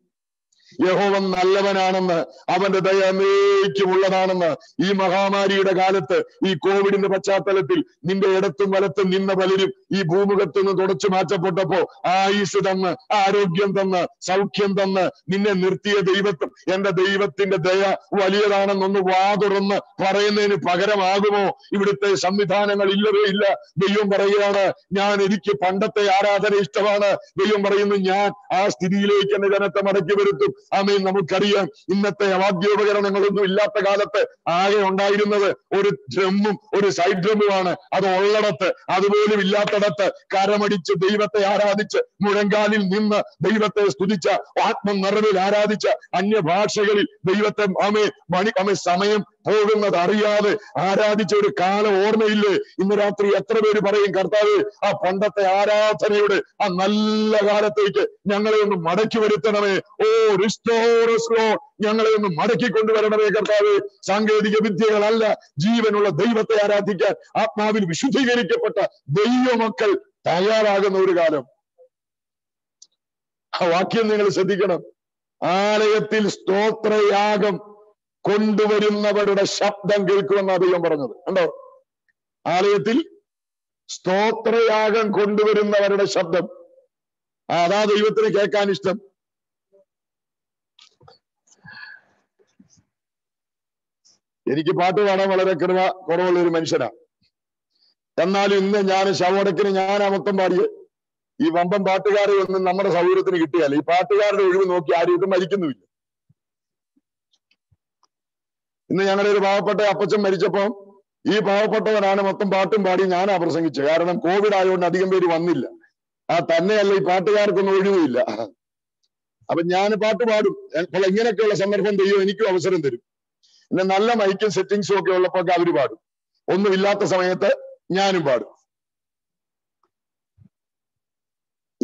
യഹോവൻ നല്ലവനാണെന്ന് അവന്റെ ദയ എന്നേക്കുമുള്ളതാണെന്ന് ഈ മഹാമാരിയുടെ കാലത്ത് ഈ കോവിഡിന്റെ പശ്ചാത്തലത്തിൽ നിന്റെ ഇടത്തും വലത്തും നിന്ന പലരും ഈ ഭൂമുഖത്ത് നിന്ന് തുടച്ചു മാറ്റപ്പെട്ടപ്പോ ആയുസ് തന്ന് ആരോഗ്യം തന്ന് സൗഖ്യം തന്ന് നിന്നെ നിർത്തിയ ദൈവത്വം എന്റെ ദൈവത്തിന്റെ ദയ വലിയതാണെന്നൊന്ന് വാതുറന്ന് പറയുന്നതിന് പകരമാകുമോ? ഇവിടുത്തെ സംവിധാനങ്ങൾ ഇല്ലവേ ഇല്ല. ദൈവം പറയുകയാണ് ഞാൻ എനിക്ക് പണ്ടത്തെ ആരാധന ഇഷ്ടമാണ്. ദൈവം പറയുന്നു ഞാൻ ആ സ്ഥിതിയിലേക്ക് എന്റെ ജനത്തെ മടക്കി വരുത്തും. ആമേൻ. നമുക്കറിയാം ഇന്നത്തെ വാദ്യോപകരണങ്ങളൊന്നും ഇല്ലാത്ത കാലത്ത് ആകെ ഉണ്ടായിരുന്നത് ഒരു ഡ്രമ്മും ഒരു സൈഡ് ഡ്രമ്മുമാണ്. അത് ഉള്ളിടത്ത് അതുപോലും ഇല്ലാത്തിടത്ത് കരമടിച്ച് ദൈവത്തെ ആരാധിച്ച് മുഴങ്കാലിൽ നിന്ന് ദൈവത്തെ സ്തുതിച്ച ആത്മനിറവിൽ ആരാധിച്ച അന്യഭാഷകളിൽ ദൈവത്തെ ആമേ മണി ആമേ സമയം പോകുന്നത് അറിയാതെ ആരാധിച്ച ഒരു കാലം ഓർമ്മയില്ലേ? ഇന്ന് രാത്രി എത്ര പേര് പറയും കർത്താവ് ആ പണ്ടത്തെ ആരാധനയുടെ ആ നല്ല കാലത്തേക്ക് ഞങ്ങളെ ഒന്ന് മടക്കി വരുത്തണമേ. ഓ ഞങ്ങളെ ഒന്ന് മടക്കി കൊണ്ടുവരണമേ കർത്താവ്. സാങ്കേതിക വിദ്യകളല്ല ജീവനുള്ള ദൈവത്തെ ആരാധിക്കാൻ ആത്മാവിൽ വിശുദ്ധീകരിക്കപ്പെട്ട ദൈവമക്കൾ തയ്യാറാകുന്ന ഒരു കാലം. ആ വാക്യം നിങ്ങൾ ശ്രദ്ധിക്കണം. ആലയത്തിൽ സ്തോത്രയാഗം കൊണ്ടുവരുന്നവരുടെ ശബ്ദം കേൾക്കുമെന്നാണ് ദൈവം പറഞ്ഞത്. കണ്ടോ? ആലയത്തിൽ സ്തോത്രയാഗം കൊണ്ടുവരുന്നവരുടെ ശബ്ദം. അതാ ദൈവത്തിന് കേൾക്കാൻ ഇഷ്ടം. എനിക്ക് പാട്ട് പാടാൻ വളരെ കൃപ കുറവുള്ള ഒരു മനുഷ്യനാ. എന്നാൽ ഇന്ന് ഞാൻ ശവടക്കിന് ഞാൻ അമത്തം പാടിയത് ഈ വമ്പൻ പാട്ടുകാരെ ഒന്നും നമ്മുടെ സൗകര്യത്തിന് കിട്ടിയല്ല. ഈ പാട്ടുകാരുടെ ഒഴിവ് നോക്കി ആരും ഇത് മരിക്കുന്നുമില്ല. ഇന്ന് ഞങ്ങളുടെ ഒരു പാവപ്പെട്ട അപ്പച്ചൻ മരിച്ചപ്പോ ഈ പാവപ്പെട്ടവനാണ് മൊത്തം പാട്ടും പാടി ഞാനാ പ്രസംഗിച്ചത്. കാരണം കോവിഡ് ആയതുകൊണ്ട് അധികം പേര് വന്നില്ല. ആ തന്നെയല്ല ഈ പാട്ടുകാർക്കൊന്നും ഒഴിവുമില്ല. അപ്പൊ ഞാൻ പാട്ട് പാടും. ഇങ്ങനെയൊക്കെയുള്ള സന്ദർഭം ദൈവം എനിക്കും അവസരം തരും. പിന്നെ നല്ല മൈക്കും സെറ്റിങ്സും ഒക്കെ ഉള്ളപ്പോ ഒക്കെ അവർ പാടും. ഒന്നുമില്ലാത്ത സമയത്ത് ഞാനും പാടും.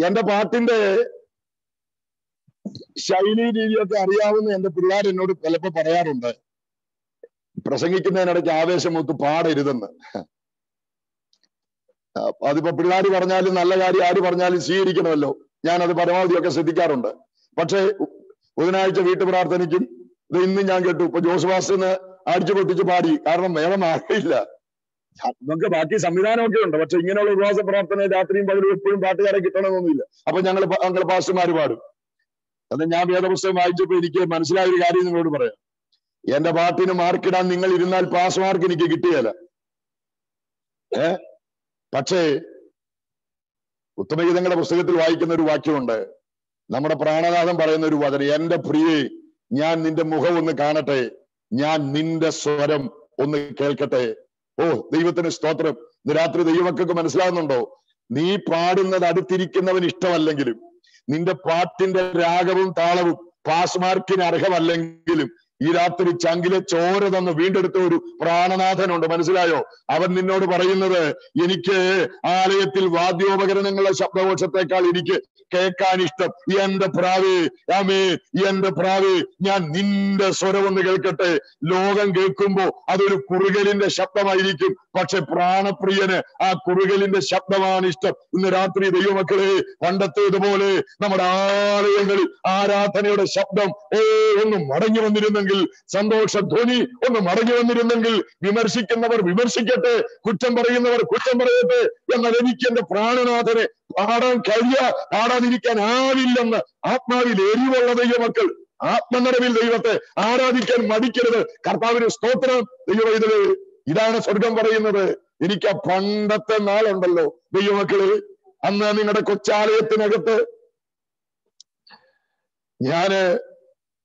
എന്റെ പാട്ടിന്റെ ശൈലി രീതിയൊക്കെ അറിയാവുന്ന എന്റെ പിള്ളേർ എന്നോട് പലപ്പോ പറയാറുണ്ട്. പ്രസംഗിക്കുന്നതിനിടയ്ക്ക് ആവേശം ഒത്ത് പാടരുതെന്ന്. അതിപ്പോ പിള്ളേർ പറഞ്ഞാലും നല്ല കാര്യം ആര് പറഞ്ഞാലും സ്വീകരിക്കണമല്ലോ. ഞാൻ അത് പരമാവധി ഒക്കെ ശ്രദ്ധിക്കാറുണ്ട്. പക്ഷേ ബുധനാഴ്ച വീട്ടു പ്രാർത്ഥനയ്ക്കും ഇത് ഇന്നും ഞാൻ കേട്ടു. ഇപ്പൊ ജോസ് വാസിന് അടിച്ചു പൊട്ടിച്ച് പാടി. കാരണം വേറെ മാറിയില്ല നമുക്ക് ബാക്കി സംവിധാനമൊക്കെ ഉണ്ട്. പക്ഷെ ഇങ്ങനെയുള്ള ഉപവാസ പ്രാർത്ഥന രാത്രിയും പകലും എപ്പോഴും പാട്ടുകാരെ കിട്ടണമെന്നൊന്നുമില്ല. അപ്പൊ ഞങ്ങൾ ഞങ്ങൾ പാസ്റ്റർമാർ പാടും. അത് ഞാൻ വേദപുസ്തകം വായിച്ചപ്പോ എനിക്ക് മനസ്സിലായ ഒരു കാര്യം നിങ്ങളോട് പറയാം. എന്റെ പാട്ടിന് മാർക്കിടാൻ നിങ്ങൾ ഇരുന്നാൽ പാസ് മാർക്ക് എനിക്ക് കിട്ടിയല്ല ഏ? പക്ഷേ ഉത്തമഗീതങ്ങളുടെ പുസ്തകത്തിൽ വായിക്കുന്ന ഒരു വാക്യമുണ്ട്. നമ്മുടെ പ്രാണനാഥൻ പറയുന്ന ഒരു വചനം എന്റെ പ്രിയെ ഞാൻ നിന്റെ മുഖം ഒന്ന് കാണട്ടെ. ഞാൻ നിന്റെ സ്വരം ഒന്ന് കേൾക്കട്ടെ. ഓ ദൈവത്തിന് സ്തോത്രം. ഇന്ന് രാത്രി ദൈവമക്കൾക്ക് മനസ്സിലാകുന്നുണ്ടോ നീ പാടുന്നത് അടുത്തിരിക്കുന്നവൻ ഇഷ്ടമല്ലെങ്കിലും നിന്റെ പാട്ടിന്റെ രാഗവും താളവും പാസ് മാർക്കിന് അർഹമല്ലെങ്കിലും ഈ രാത്രി ചങ്കിലെ ചോര തന്ന് വീണ്ടെടുത്ത ഒരു പ്രാണനാഥനുണ്ട്. മനസ്സിലായോ? അവൻ നിന്നോട് പറയുന്നത് എനിക്ക് ആലയത്തിൽ വാദ്യോപകരണങ്ങളുടെ ശബ്ദകോശത്തെക്കാൾ എനിക്ക് കേൾക്കാൻ ഇഷ്ടം എന്റെ പ്രാവേ ആമേ എന്റെ പ്രാവേ ഞാൻ നിന്റെ സ്വരം ഒന്ന് കേൾക്കട്ടെ. ലോകം കേൾക്കുമ്പോ അതൊരു കുറുകലിന്റെ ശബ്ദമായിരിക്കും. പക്ഷെ പ്രാണപ്രിയന് ആ കുറുകലിന്റെ ശബ്ദമാണ് ഇഷ്ടം ഇന്ന് രാത്രി ദൈവമക്കളെ പണ്ടത്തേതുപോലെ നമ്മുടെ ആലയങ്ങളിൽ ആരാധനയുടെ ശബ്ദം ഏ ഒന്ന് മടങ്ങി വന്നിരുന്നെങ്കിൽ സന്തോഷ ധ്വനി ഒന്ന് മടങ്ങി വന്നിരുന്നെങ്കിൽ വിമർശിക്കുന്നവർ വിമർശിക്കട്ടെ കുറ്റം പറയുന്നവർ കുറ്റം പറയട്ടെ എന്നാൽ എനിക്ക് എന്റെ പ്രാണനാഥനെ പാടാൻ കഴിയ പാടാതിരിക്കാൻ ആവില്ലെന്ന് ആത്മാവിൽ എരിവുള്ള ദൈവമക്കൾ. ആത്മനിറവിൽ ദൈവത്തെ ആരാധിക്കാൻ മടിക്കരുത്. കർത്താവിന് സ്തോത്രം. ദൈവ ഇതിൽ ഇതാണ് സ്വർഗം പറയുന്നത്. എനിക്ക് ആ പണ്ടത്തെ നാളുണ്ടല്ലോ. ദൈവമക്കൾ അന്ന് നിങ്ങളുടെ കൊച്ചാലയത്തിനകത്ത് ഞാൻ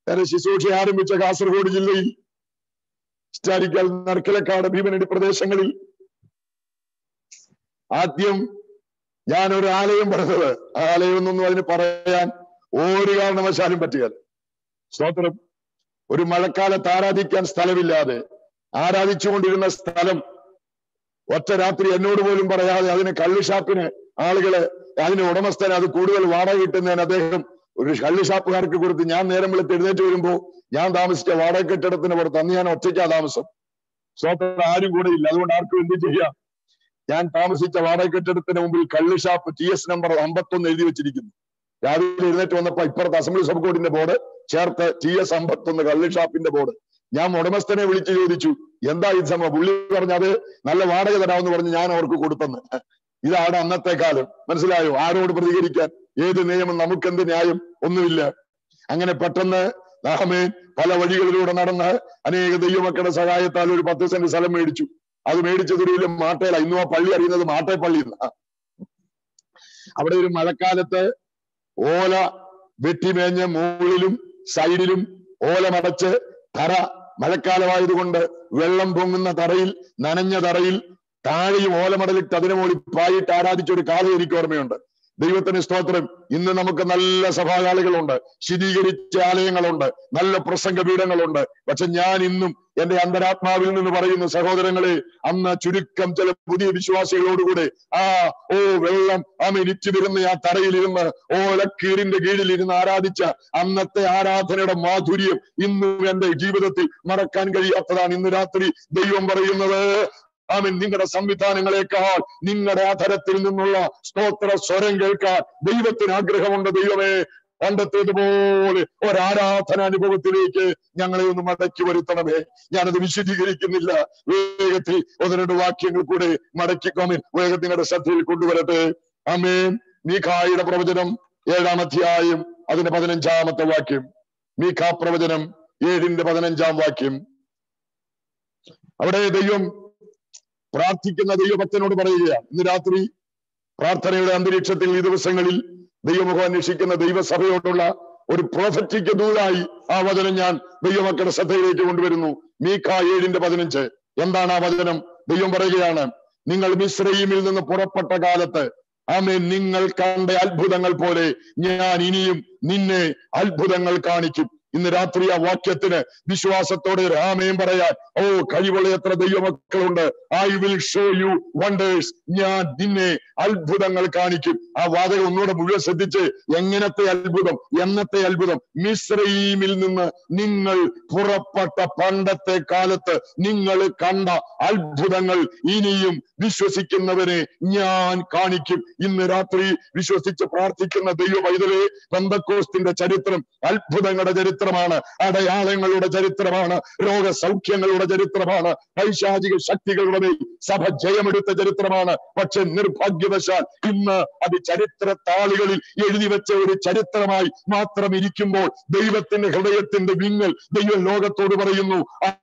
ഞാൻ ശുശ്രൂഷ ആരംഭിച്ച കാസർഗോഡ് ജില്ലയിൽ സ്റ്റാരിക്കൽ നർക്കലക്കാട് ഭീമനടി പ്രദേശങ്ങളിൽ ആദ്യം ഞാൻ ഒരു ആലയം പറഞ്ഞത്. ആലയം എന്നൊന്നും അതിന് പറയാൻ ഒരു കാരണവശാലും പറ്റുകയില്ല സ്തോത്രം. ഒരു മഴക്കാലത്ത് ആരാധിക്കാൻ സ്ഥലമില്ലാതെ ആരാധിച്ചുകൊണ്ടിരുന്ന സ്ഥലം ഒറ്റ രാത്രി എന്നോട് പോലും പറയാതെ അതിന് കള്ളുഷാപ്പിന് ആളുകളെ അതിന് ഉടമസ്ഥന് അത് കൂടുതൽ വാടക കിട്ടുന്നതിന് അദ്ദേഹം ഒരു കള്ളുഷാപ്പുകാർക്ക് കൊടുത്ത് ഞാൻ നേരം വെളുത്ത് എഴുന്നേറ്റ് വരുമ്പോ ഞാൻ താമസിച്ച വാടക കെട്ടിടത്തിന് പുറത്ത് അന്ന് ഞാൻ ഒറ്റയ്ക്കാ താമസം. സ്വതന്ത്ര ആരും കൂടെ ഇല്ല. അതുകൊണ്ട് ആർക്കും എന്ത് ചെയ്യാം. ഞാൻ താമസിച്ച വാടക കെട്ടിടത്തിന് മുമ്പിൽ കള്ളുഷാപ്പ് ടി എസ് നമ്പർ അമ്പത്തൊന്ന് എഴുതി വെച്ചിരിക്കുന്നു. രാവിലെ എഴുന്നേറ്റ് വന്നപ്പോ ഇപ്പുറത്ത് അസംബ്ലി സബ് കോർഡിന്റെ ബോർഡ് ചേർത്ത് ടി എസ് അമ്പത്തൊന്ന് കള്ളുഷാപ്പിന്റെ ബോർഡ് ഞാൻ ഉടമസ്ഥനെ വിളിച്ചു ചോദിച്ചു എന്താ ഇത് സംഭവം? പുള്ളി പറഞ്ഞത് നല്ല വാടക തരാമെന്ന് പറഞ്ഞ് ഞാൻ അവർക്ക് കൊടുത്തെന്ന്. ഇതാണ് അന്നത്തെ കാലം. മനസ്സിലായോ? ആരോട് പ്രതികരിക്കാൻ? ഏത് നിയമം? നമുക്കെന്ത് ന്യായം? ഒന്നുമില്ല. അങ്ങനെ പെട്ടെന്ന് നാമേ പല വഴികളിലൂടെ നടന്ന് അനേക ദൈവമക്കളുടെ സഹായത്താൽ ഒരു പത്ത് സെന്റ് സ്ഥലം മേടിച്ചു. അത് മേടിച്ചത് ഒരു വലിയ മാട്ടയില ഇന്നും ആ പള്ളി അറിയുന്നത് മാട്ടേ പള്ളി അവിടെ ഒരു മഴക്കാലത്ത് ഓല വെട്ടിമേഞ്ഞ മുകളിലും സൈഡിലും ഓല മടച്ച് തറ മഴക്കാലമായതുകൊണ്ട് വെള്ളം പൊങ്ങുന്ന തറയിൽ നനഞ്ഞ തറയിൽ താഴെയും ഓലമടലിട്ട് അതിനു മുകളിൽ പായിട്ട് ആരാധിച്ച ഒരു കാലം എനിക്ക് ഓർമ്മയുണ്ട്. ദൈവത്തിന് സ്തോത്രം. ഇന്ന് നമുക്ക് നല്ല സഭാകാളികളുണ്ട് ശീതീകരിച്ച ആലയങ്ങളുണ്ട്. നല്ല പ്രസംഗ പീഠങ്ങളുണ്ട് പക്ഷെ ഞാൻ ഇന്നും എന്റെ അന്തരാത്മാവിൽ നിന്ന് പറയുന്ന സഹോദരങ്ങളെ അന്ന് ചുരുക്കം ചില പുതിയ വിശ്വാസികളോടുകൂടെ ആ ഓ വെള്ളം ആമേനിച്ചു വരുന്ന ആ തറയിലിരുന്ന് ഓലക്കീറിന്റെ കീഴിലിരുന്ന് ആരാധിച്ച അന്നത്തെ ആരാധനയുടെ മാധുര്യം ഇന്നും എന്റെ ജീവിതത്തിൽ മറക്കാൻ കഴിയാത്തതാണ്. ഇന്ന് രാത്രി ദൈവം പറയുന്നത് ആമൻ. നിങ്ങളുടെ സംവിധാനങ്ങളെക്കാൾ നിങ്ങളുടെ അധരത്തിൽ നിന്നുള്ള സ്തോത്ര സ്വരം കേൾക്കാൻ ദൈവത്തിന് ആഗ്രഹമുണ്ട് ദൈവമേ. പണ്ടത്തേതുപോലെ ഒരാരാധന അനുഭവത്തിലേക്ക് ഞങ്ങളെ ഒന്ന് മടക്കി വരുത്തണമേ. ഞാനത് വിശദീകരിക്കുന്നില്ല. വേഗത്തിൽ ഒന്ന് രണ്ട് വാക്യങ്ങൾ കൂടെ മടക്കിക്കോമേൻ വേഗം നിങ്ങളുടെ ശ്രദ്ധയിൽ കൊണ്ടുവരട്ടെ. അമേൻ മീഖായുടെ പ്രവചനം ഏഴാം അധ്യായം അതിന്റെ പതിനഞ്ചാമത്തെ വാക്യം. മീഖാ പ്രവചനം ഏഴിന്റെ പതിനഞ്ചാം വാക്യം. അവിടെ ദൈവം പ്രാർത്ഥിക്കുന്ന ദൈവഭക്തനോട് പറയുകയാണ്. ഇന്ന് രാത്രി പ്രാർത്ഥനയുടെ അന്തരീക്ഷത്തിൽ ഈ ദിവസങ്ങളിൽ ദൈവമുഖം അന്വേഷിക്കുന്ന ദൈവസഭയോടുള്ള ഒരു പ്രോഫറ്റിക്ക് ദൂരായി ആ വചനം ഞാൻ ദൈവമക്കളുടെ ശ്രദ്ധയിലേക്ക് കൊണ്ടുവരുന്നു. മീഖ ഏഴിന്റെ പതിനഞ്ച്. എന്താണ് ആ വചനം? ദൈവം പറയുകയാണ് നിങ്ങൾ മിശ്രയിമിൽ നിന്ന് പുറപ്പെട്ട കാലത്ത് ആമേൻ നിങ്ങൾ കണ്ട അത്ഭുതങ്ങൾ പോലെ ഞാൻ ഇനിയും നിന്നെ അത്ഭുതങ്ങൾ കാണിക്കും. ഇന്ന് രാത്രി ആ വാക്യത്തിന് വിശ്വാസത്തോടെ ഒരു ആമയും പറയാൻ. ഓ കഴിവുള്ള എത്ര ദൈവമക്കളുണ്ട്. I will show you wonders ഞാൻ നിന്നെ അത്ഭുതങ്ങൾ കാണിക്കും. ആ വാതകം ഒന്നുകൂടെ മുഴുവൻ ശ്രദ്ധിച്ച് എങ്ങനത്തെ അത്ഭുതം എന്നത്തെ അത്ഭുതം? മിശ്രീമിൽ നിന്ന് നിങ്ങൾ പുറപ്പെട്ട പണ്ടത്തെ കാലത്ത് നിങ്ങൾ കണ്ട അത്ഭുതങ്ങൾ ഇനിയും വിശ്വസിക്കുന്നവരെ ഞാൻ കാണിക്കും. ഇന്ന് രാത്രി വിശ്വസിച്ച് പ്രാർത്ഥിക്കുന്ന ദൈവ പൈതലെ ബന്ധക്കോസ്തിന്റെ ചരിത്രം അത്ഭുതങ്ങളുടെ ചരിത്രമാണ്. അടയാളങ്ങളുടെ ചരിത്രമാണ്. രോഗസൗഖ്യങ്ങളുടെ ചരിത്രമാണ്. പൈശാചിക ശക്തികളുടെ മേൽ സഭ ജയമെടുത്ത ചരിത്രമാണ്. പക്ഷെ നിർഭാഗ്യവശാൽ ഇന്ന് അത് ചരിത്ര താളുകളിൽ എഴുതി വെച്ച ഒരു ചരിത്രമായി മാത്രം ഇരിക്കുമ്പോൾ ദൈവത്തിന്റെ ഹൃദയത്തിന്റെ വിങ്ങൽ ദൈവം ലോകത്തോട് പറയുന്നു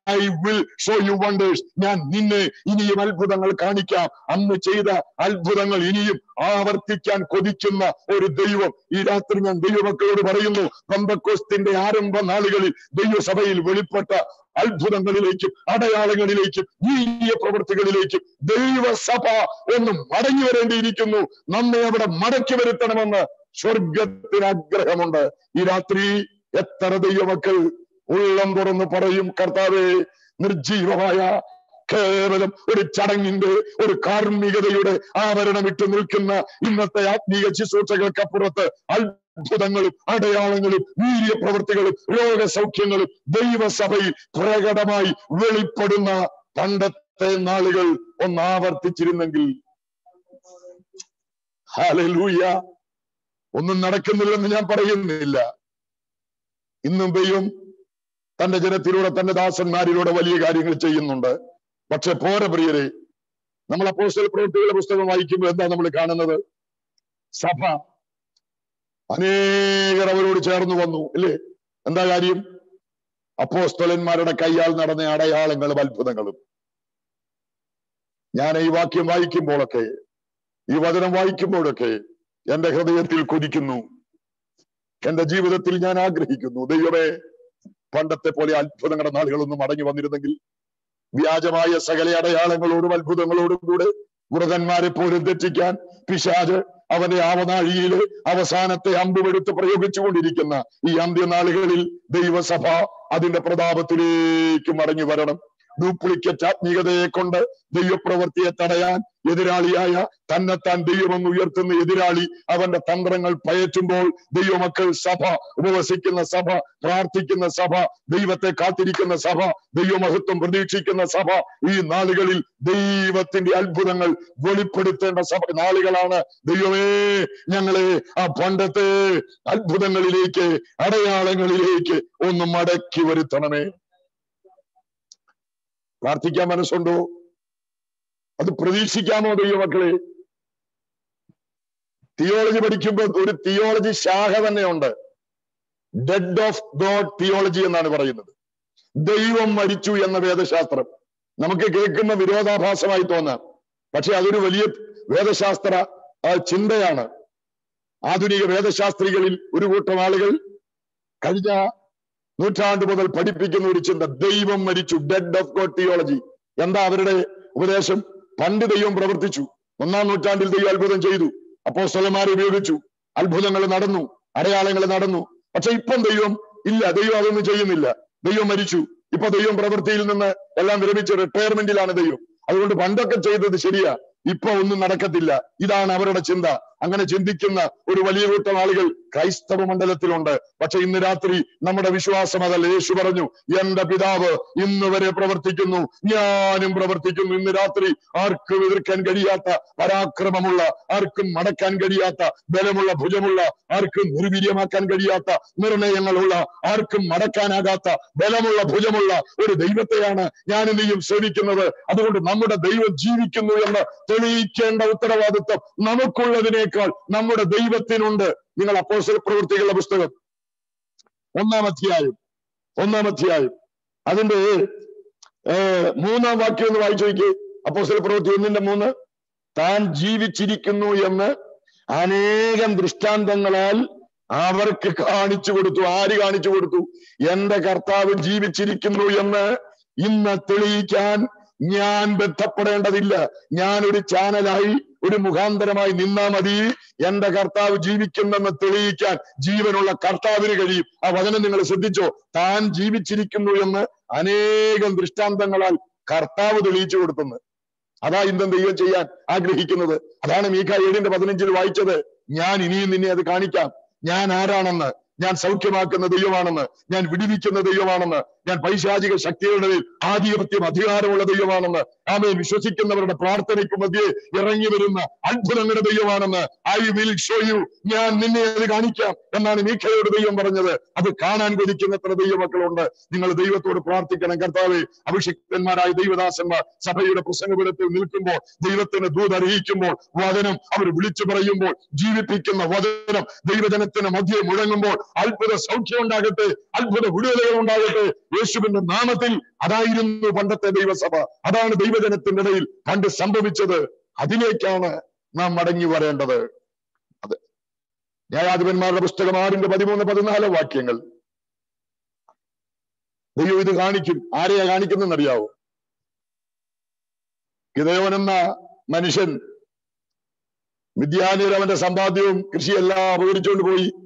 I will show you wonders ഞാൻ നിന്നെ ഇനിയും അത്ഭുതങ്ങൾ കാണിക്കാം. അന്ന് ചെയ്ത അത്ഭുതങ്ങൾ ഇനിയും ആവർത്തിക്കാൻ കൊതിക്കുന്ന ഒരു ദൈവം ഈ രാത്രി ഞാൻ ദൈവമക്കളോട് പറയുന്നു. പന്തക്കോസ്തിന്റെ ആരംഭ നാളുകളിൽ ദൈവസഭയിൽ വെളിപ്പെട്ട അത്ഭുതങ്ങളിലേക്കും അടയാളങ്ങളിലേക്കും ഈ പ്രവൃത്തികളിലേക്കും ദൈവസഭ ഒന്ന് മടങ്ങി വരേണ്ടിയിരിക്കുന്നു. നമ്മെ അവിടെ മടക്കി വരുത്തണമെന്ന് സ്വർഗത്തിന് ആഗ്രഹമുണ്ട്. ഈ രാത്രി എത്ര ദൈവമക്കൾ ഉള്ളം തുറന്ന് പറയും കർത്താവേ നിർജീവമായ കേവലം ഒരു ചടങ്ങിന്റെ ഒരു കാർമ്മികതയുടെ ആവരണമിട്ട് നിൽക്കുന്ന ഇന്നത്തെ ആത്മീയ ശുശ്രൂഷകൾക്കപ്പുറത്ത് അത്ഭുതങ്ങളും അടയാളങ്ങളും വീര്യപ്രവൃത്തികളും രോഗസൗഖ്യങ്ങളും ദൈവസഭയിൽ പ്രകടമായി വെളിപ്പെടുന്ന പണ്ടത്തെ നാളുകൾ ഒന്ന് ആവർത്തിച്ചിരുന്നെങ്കിൽ. ഹാലൂയ ഒന്നും നടക്കുന്നില്ലെന്ന് ഞാൻ പറയുന്നില്ല. ഇന്നും ദൈവം തന്റെ ജനത്തിലൂടെ തന്റെ ദാസന്മാരിലൂടെ വലിയ കാര്യങ്ങൾ ചെയ്യുന്നുണ്ട്. പക്ഷെ പോര പ്രിയരെ നമ്മൾ അപ്പോസ്റ്റൽ പ്രവൃത്തികളുടെ പുസ്തകം വായിക്കുമ്പോൾ എന്താ നമ്മൾ കാണുന്നത്? സഭ അനേകർ അവരോട് ചേർന്ന് വന്നു അല്ലേ എന്താ കാര്യം? അപ്പോസ്തലന്മാരുടെ കൈയാൽ നടന്ന അടയാളങ്ങളും അത്ഭുതങ്ങളും. ഞാൻ ഈ വാക്യം വായിക്കുമ്പോഴൊക്കെ ഈ വചനം വായിക്കുമ്പോഴൊക്കെ എന്റെ ഹൃദയത്തിൽ കൊതിക്കുന്നു എന്റെ ജീവിതത്തിൽ ഞാൻ ആഗ്രഹിക്കുന്നു ദൈവമേ പണ്ടത്തെ പോലെ അത്ഭുതങ്ങളുടെ നാളുകളൊന്നും മടങ്ങി വന്നിരുന്നെങ്കിൽ വ്യാജമായ സകല അടയാളങ്ങളോടും അത്ഭുതങ്ങളോടും കൂടെ വ്രതന്മാരെ പോലും തെറ്റിക്കാൻ പിശാജ് അവന്റെ ആവനാഴിയിൽ അവസാനത്തെ അമ്പുമെടുത്ത് പ്രയോഗിച്ചുകൊണ്ടിരിക്കുന്ന ഈ അന്ത്യനാളുകളിൽ ദൈവസഭ അതിന്റെ പ്രതാപത്തിലേക്ക് മടങ്ങി വരണം. ഡ്യൂപ്ലിക്കറ്റ് ആത്മീയതയെ കൊണ്ട് ദൈവപ്രവൃത്തിയെ തടയാൻ എതിരാളിയായ തന്നെത്താൻ ദൈവമെന്ന് ഉയർത്തുന്ന എതിരാളി അവന്റെ തന്ത്രങ്ങൾ പയറ്റുമ്പോൾ ദൈവമക്കൾ സഭ ഉപവസിക്കുന്ന സഭ പ്രാർത്ഥിക്കുന്ന സഭ ദൈവത്തെ കാത്തിരിക്കുന്ന സഭ ദൈവമഹത്വം പ്രതീക്ഷിക്കുന്ന സഭ ഈ നാളുകളിൽ ദൈവത്തിന്റെ അത്ഭുതങ്ങൾ വെളിപ്പെടുത്തേണ്ട സഭ നാളുകളാണ്. ദൈവമേ ഞങ്ങളെ ആ പണ്ടത്തെ അത്ഭുതങ്ങളിലേക്ക് അടയാളങ്ങളിലേക്ക് ഒന്ന് മടക്കി വരുത്തണമേ. പ്രാർത്ഥിക്കാൻ മനസ്സുണ്ടോ? അത് പ്രതീക്ഷിക്കാമോ ദൈവമക്കളെ? തിയോളജി പഠിക്കുമ്പോൾ ഒരു തിയോളജി ശാഖ തന്നെയുണ്ട്. ഡെഡ് ഓഫ് ഗോഡ് തിയോളജി എന്നാണ് പറയുന്നത്. ദൈവം മരിച്ചു എന്ന വേദശാസ്ത്രം. നമുക്ക് കേൾക്കുന്ന വിരോധാഭാസമായി തോന്നാം. പക്ഷെ അതൊരു വലിയ വേദശാസ്ത്ര ചിന്തയാണ്. ആധുനിക വേദശാസ്ത്രികളിൽ ഒരു കൂട്ടം ആളുകൾ കഴിഞ്ഞ നൂറ്റാണ്ട് മുതൽ പഠിപ്പിക്കുന്ന ഒരു ചിന്ത. ദൈവം മരിച്ചു. ഡെഡ് ഓഫ് ഗോഡ് തിയോളജി എന്താ അവരുടെ ഉപദേശം? പണ്ട് ദൈവം പ്രവർത്തിച്ചു. ഒന്നാം നൂറ്റാണ്ടിൽ ദൈവം അത്ഭുതം ചെയ്തു. അപ്പോ അപ്പോസ്തലന്മാരെ ഉപയോഗിച്ചു. അത്ഭുതങ്ങൾ നടന്നു. അടയാളങ്ങൾ നടന്നു. പക്ഷെ ഇപ്പം ദൈവം ഇല്ല. ദൈവം അതൊന്നും ചെയ്യുന്നില്ല. ദൈവം മരിച്ചു. ഇപ്പൊ ദൈവം പ്രവൃത്തിയിൽ നിന്ന് എല്ലാം വിരമിച്ച് റിട്ടയർമെന്റിലാണ് ദൈവം. അതുകൊണ്ട് പണ്ടൊക്കെ ചെയ്തത് ശരിയാ. ഇപ്പൊ ഒന്നും നടക്കത്തില്ല. ഇതാണ് അവരുടെ ചിന്ത. അങ്ങനെ ചിന്തിക്കുന്ന ഒരു വലിയ കൂട്ടം ആളുകൾ ക്രൈസ്തവ മണ്ഡലത്തിലുണ്ട്. പക്ഷെ ഇന്ന് രാത്രി നമ്മുടെ വിശ്വാസം അതല്ല. യേശു പറഞ്ഞു എന്റെ പിതാവ് ഇന്ന് വരെ പ്രവർത്തിക്കുന്നു. ഞാനും പ്രവർത്തിക്കുന്നു. ഇന്ന് രാത്രി ആർക്കും എതിർക്കാൻ കഴിയാത്ത പരാക്രമമുള്ള ആർക്കും മടക്കാൻ കഴിയാത്ത ബലമുള്ള ഭുജമുള്ള ആർക്കും നിർവീര്യമാക്കാൻ കഴിയാത്ത നിർണയങ്ങളുള്ള ആർക്കും മടക്കാനാകാത്ത ബലമുള്ള ഭുജമുള്ള ഒരു ദൈവത്തെയാണ് ഞാൻ നീയും സേവിക്കുന്നത്. അതുകൊണ്ട് നമ്മുടെ ദൈവം ജീവിക്കുന്നു എന്ന് തെളിയിക്കേണ്ട ഉത്തരവാദിത്വം നമുക്കുള്ളതിനേക്കാൾ നമ്മുടെ ദൈവത്തിനുണ്ട്. നിങ്ങൾ അപ്പോസ്റ്റൽ പ്രവൃത്തികളുടെ പുസ്തകം. ഒന്നാം അധ്യായം. ഒന്നാം അധ്യായം. അതിന്റെ ഏർ മൂന്നാം വാക്യം ഒന്ന് വായിച്ചു നോക്കി അപ്പോസ്റ്റൽ പ്രവൃത്തി ഒന്നിന്റെ മൂന്ന്. താൻ ജീവിച്ചിരിക്കുന്നു എന്ന് അനേകം ദൃഷ്ടാന്തങ്ങളാൽ അവർക്ക് കാണിച്ചു കൊടുത്തു. ആര് കാണിച്ചു കൊടുത്തു? എന്റെ കർത്താവ് ജീവിച്ചിരിക്കുന്നു എന്ന് ഇന്ന് തെളിയിക്കാൻ ഞാൻ ബന്ധപ്പെടേണ്ടതില്ല. ഞാനൊരു ചാനലായി ഒരു മുഖാന്തരമായി നിന്നാ മതി. എന്റെ കർത്താവ് ജീവിക്കുന്നെന്ന് തെളിയിക്കാൻ ജീവനുള്ള കർത്താവിന് കഴിയും. ആ വചനം നിങ്ങൾ ശ്രദ്ധിച്ചോ? താൻ ജീവിച്ചിരിക്കുന്നു എന്ന് അനേകം ദൃഷ്ടാന്തങ്ങളാൽ കർത്താവ് തെളിയിച്ചു കൊടുത്തെന്ന് അതാ ഇന്നും ദൈവം ചെയ്യാൻ ആഗ്രഹിക്കുന്നത്. അതാണ് മീഖ ഏഴിന്റെ പതിനഞ്ചിൽ വായിച്ചത്. ഞാൻ ഇനിയും നിന്നെ അത് കാണിക്കാം. ഞാൻ ആരാണെന്ന്? ഞാൻ സൗഖ്യമാക്കുന്ന ദൈവമാണെന്ന് ഞാൻ വിടുവിക്കുന്ന ദൈവമാണെന്ന് ഞാൻ പൈശാചിക ശക്തികളുടെ മേൽ ആധിപത്യം അധികാരമുള്ള ദൈവമാണെന്ന് ആമേൻ. വിശ്വസിക്കുന്നവരുടെ പ്രാർത്ഥനയ്ക്ക് മധ്യേ ഇറങ്ങി വരുന്ന അത്ഭുതങ്ങളുടെ ദൈവമാണെന്ന് ഐ വിൽ ഷോ യു ഞാൻ നിന്നെ അത് കാണിക്കാം എന്നാണ് മീഖയോട് ദൈവം പറഞ്ഞത്. അത് കാണാൻ കൊതിക്കുന്നത്ര ദൈവമക്കളുണ്ട്. നിങ്ങൾ ദൈവത്തോട് പ്രാർത്ഥിക്കണം. കർത്താവെ അഭിഷിക്തന്മാരായ ദൈവദാസന്മാർ സഭയുടെ പ്രസംഗപുരത്തിൽ നിൽക്കുമ്പോൾ ദൈവത്തിന് ദൂത് അറിയിക്കുമ്പോൾ വചനം അവർ വിളിച്ചു പറയുമ്പോൾ ജീവിപ്പിക്കുന്ന വചനം ദൈവജനത്തിന് മധ്യേ മുഴങ്ങുമ്പോൾ അത്ഭുത സൗഖ്യം ഉണ്ടാകട്ടെ അത്ഭുത വിടുതലുകൾ ഉണ്ടാകട്ടെ. യേശുവിന്റെ നാമത്തിൽ അതായിരുന്നു പണ്ടത്തെ ദൈവസഭ. അതാണ് ദൈവജനത്തിന്റെ ഇടയിൽ പണ്ട് സംഭവിച്ചത്. അതിലേക്കാണ് നാം മടങ്ങി വരേണ്ടത്. അതെ. ന്യായാധിപന്മാരുടെ പുസ്തകം ആറിന്റെ പതിമൂന്ന് പതിനാല് വാക്യങ്ങൾ. ദൈവം ഇത് കാണിക്കും. ആരെയാ കാണിക്കുന്നറിയാവോ ഗിതയോൻ എന്ന മനുഷ്യൻ വിദ്യാലയം അവന്റെ സമ്പാദ്യവും കൃഷിയെല്ലാം അപകരിച്ചുകൊണ്ട് പോയി.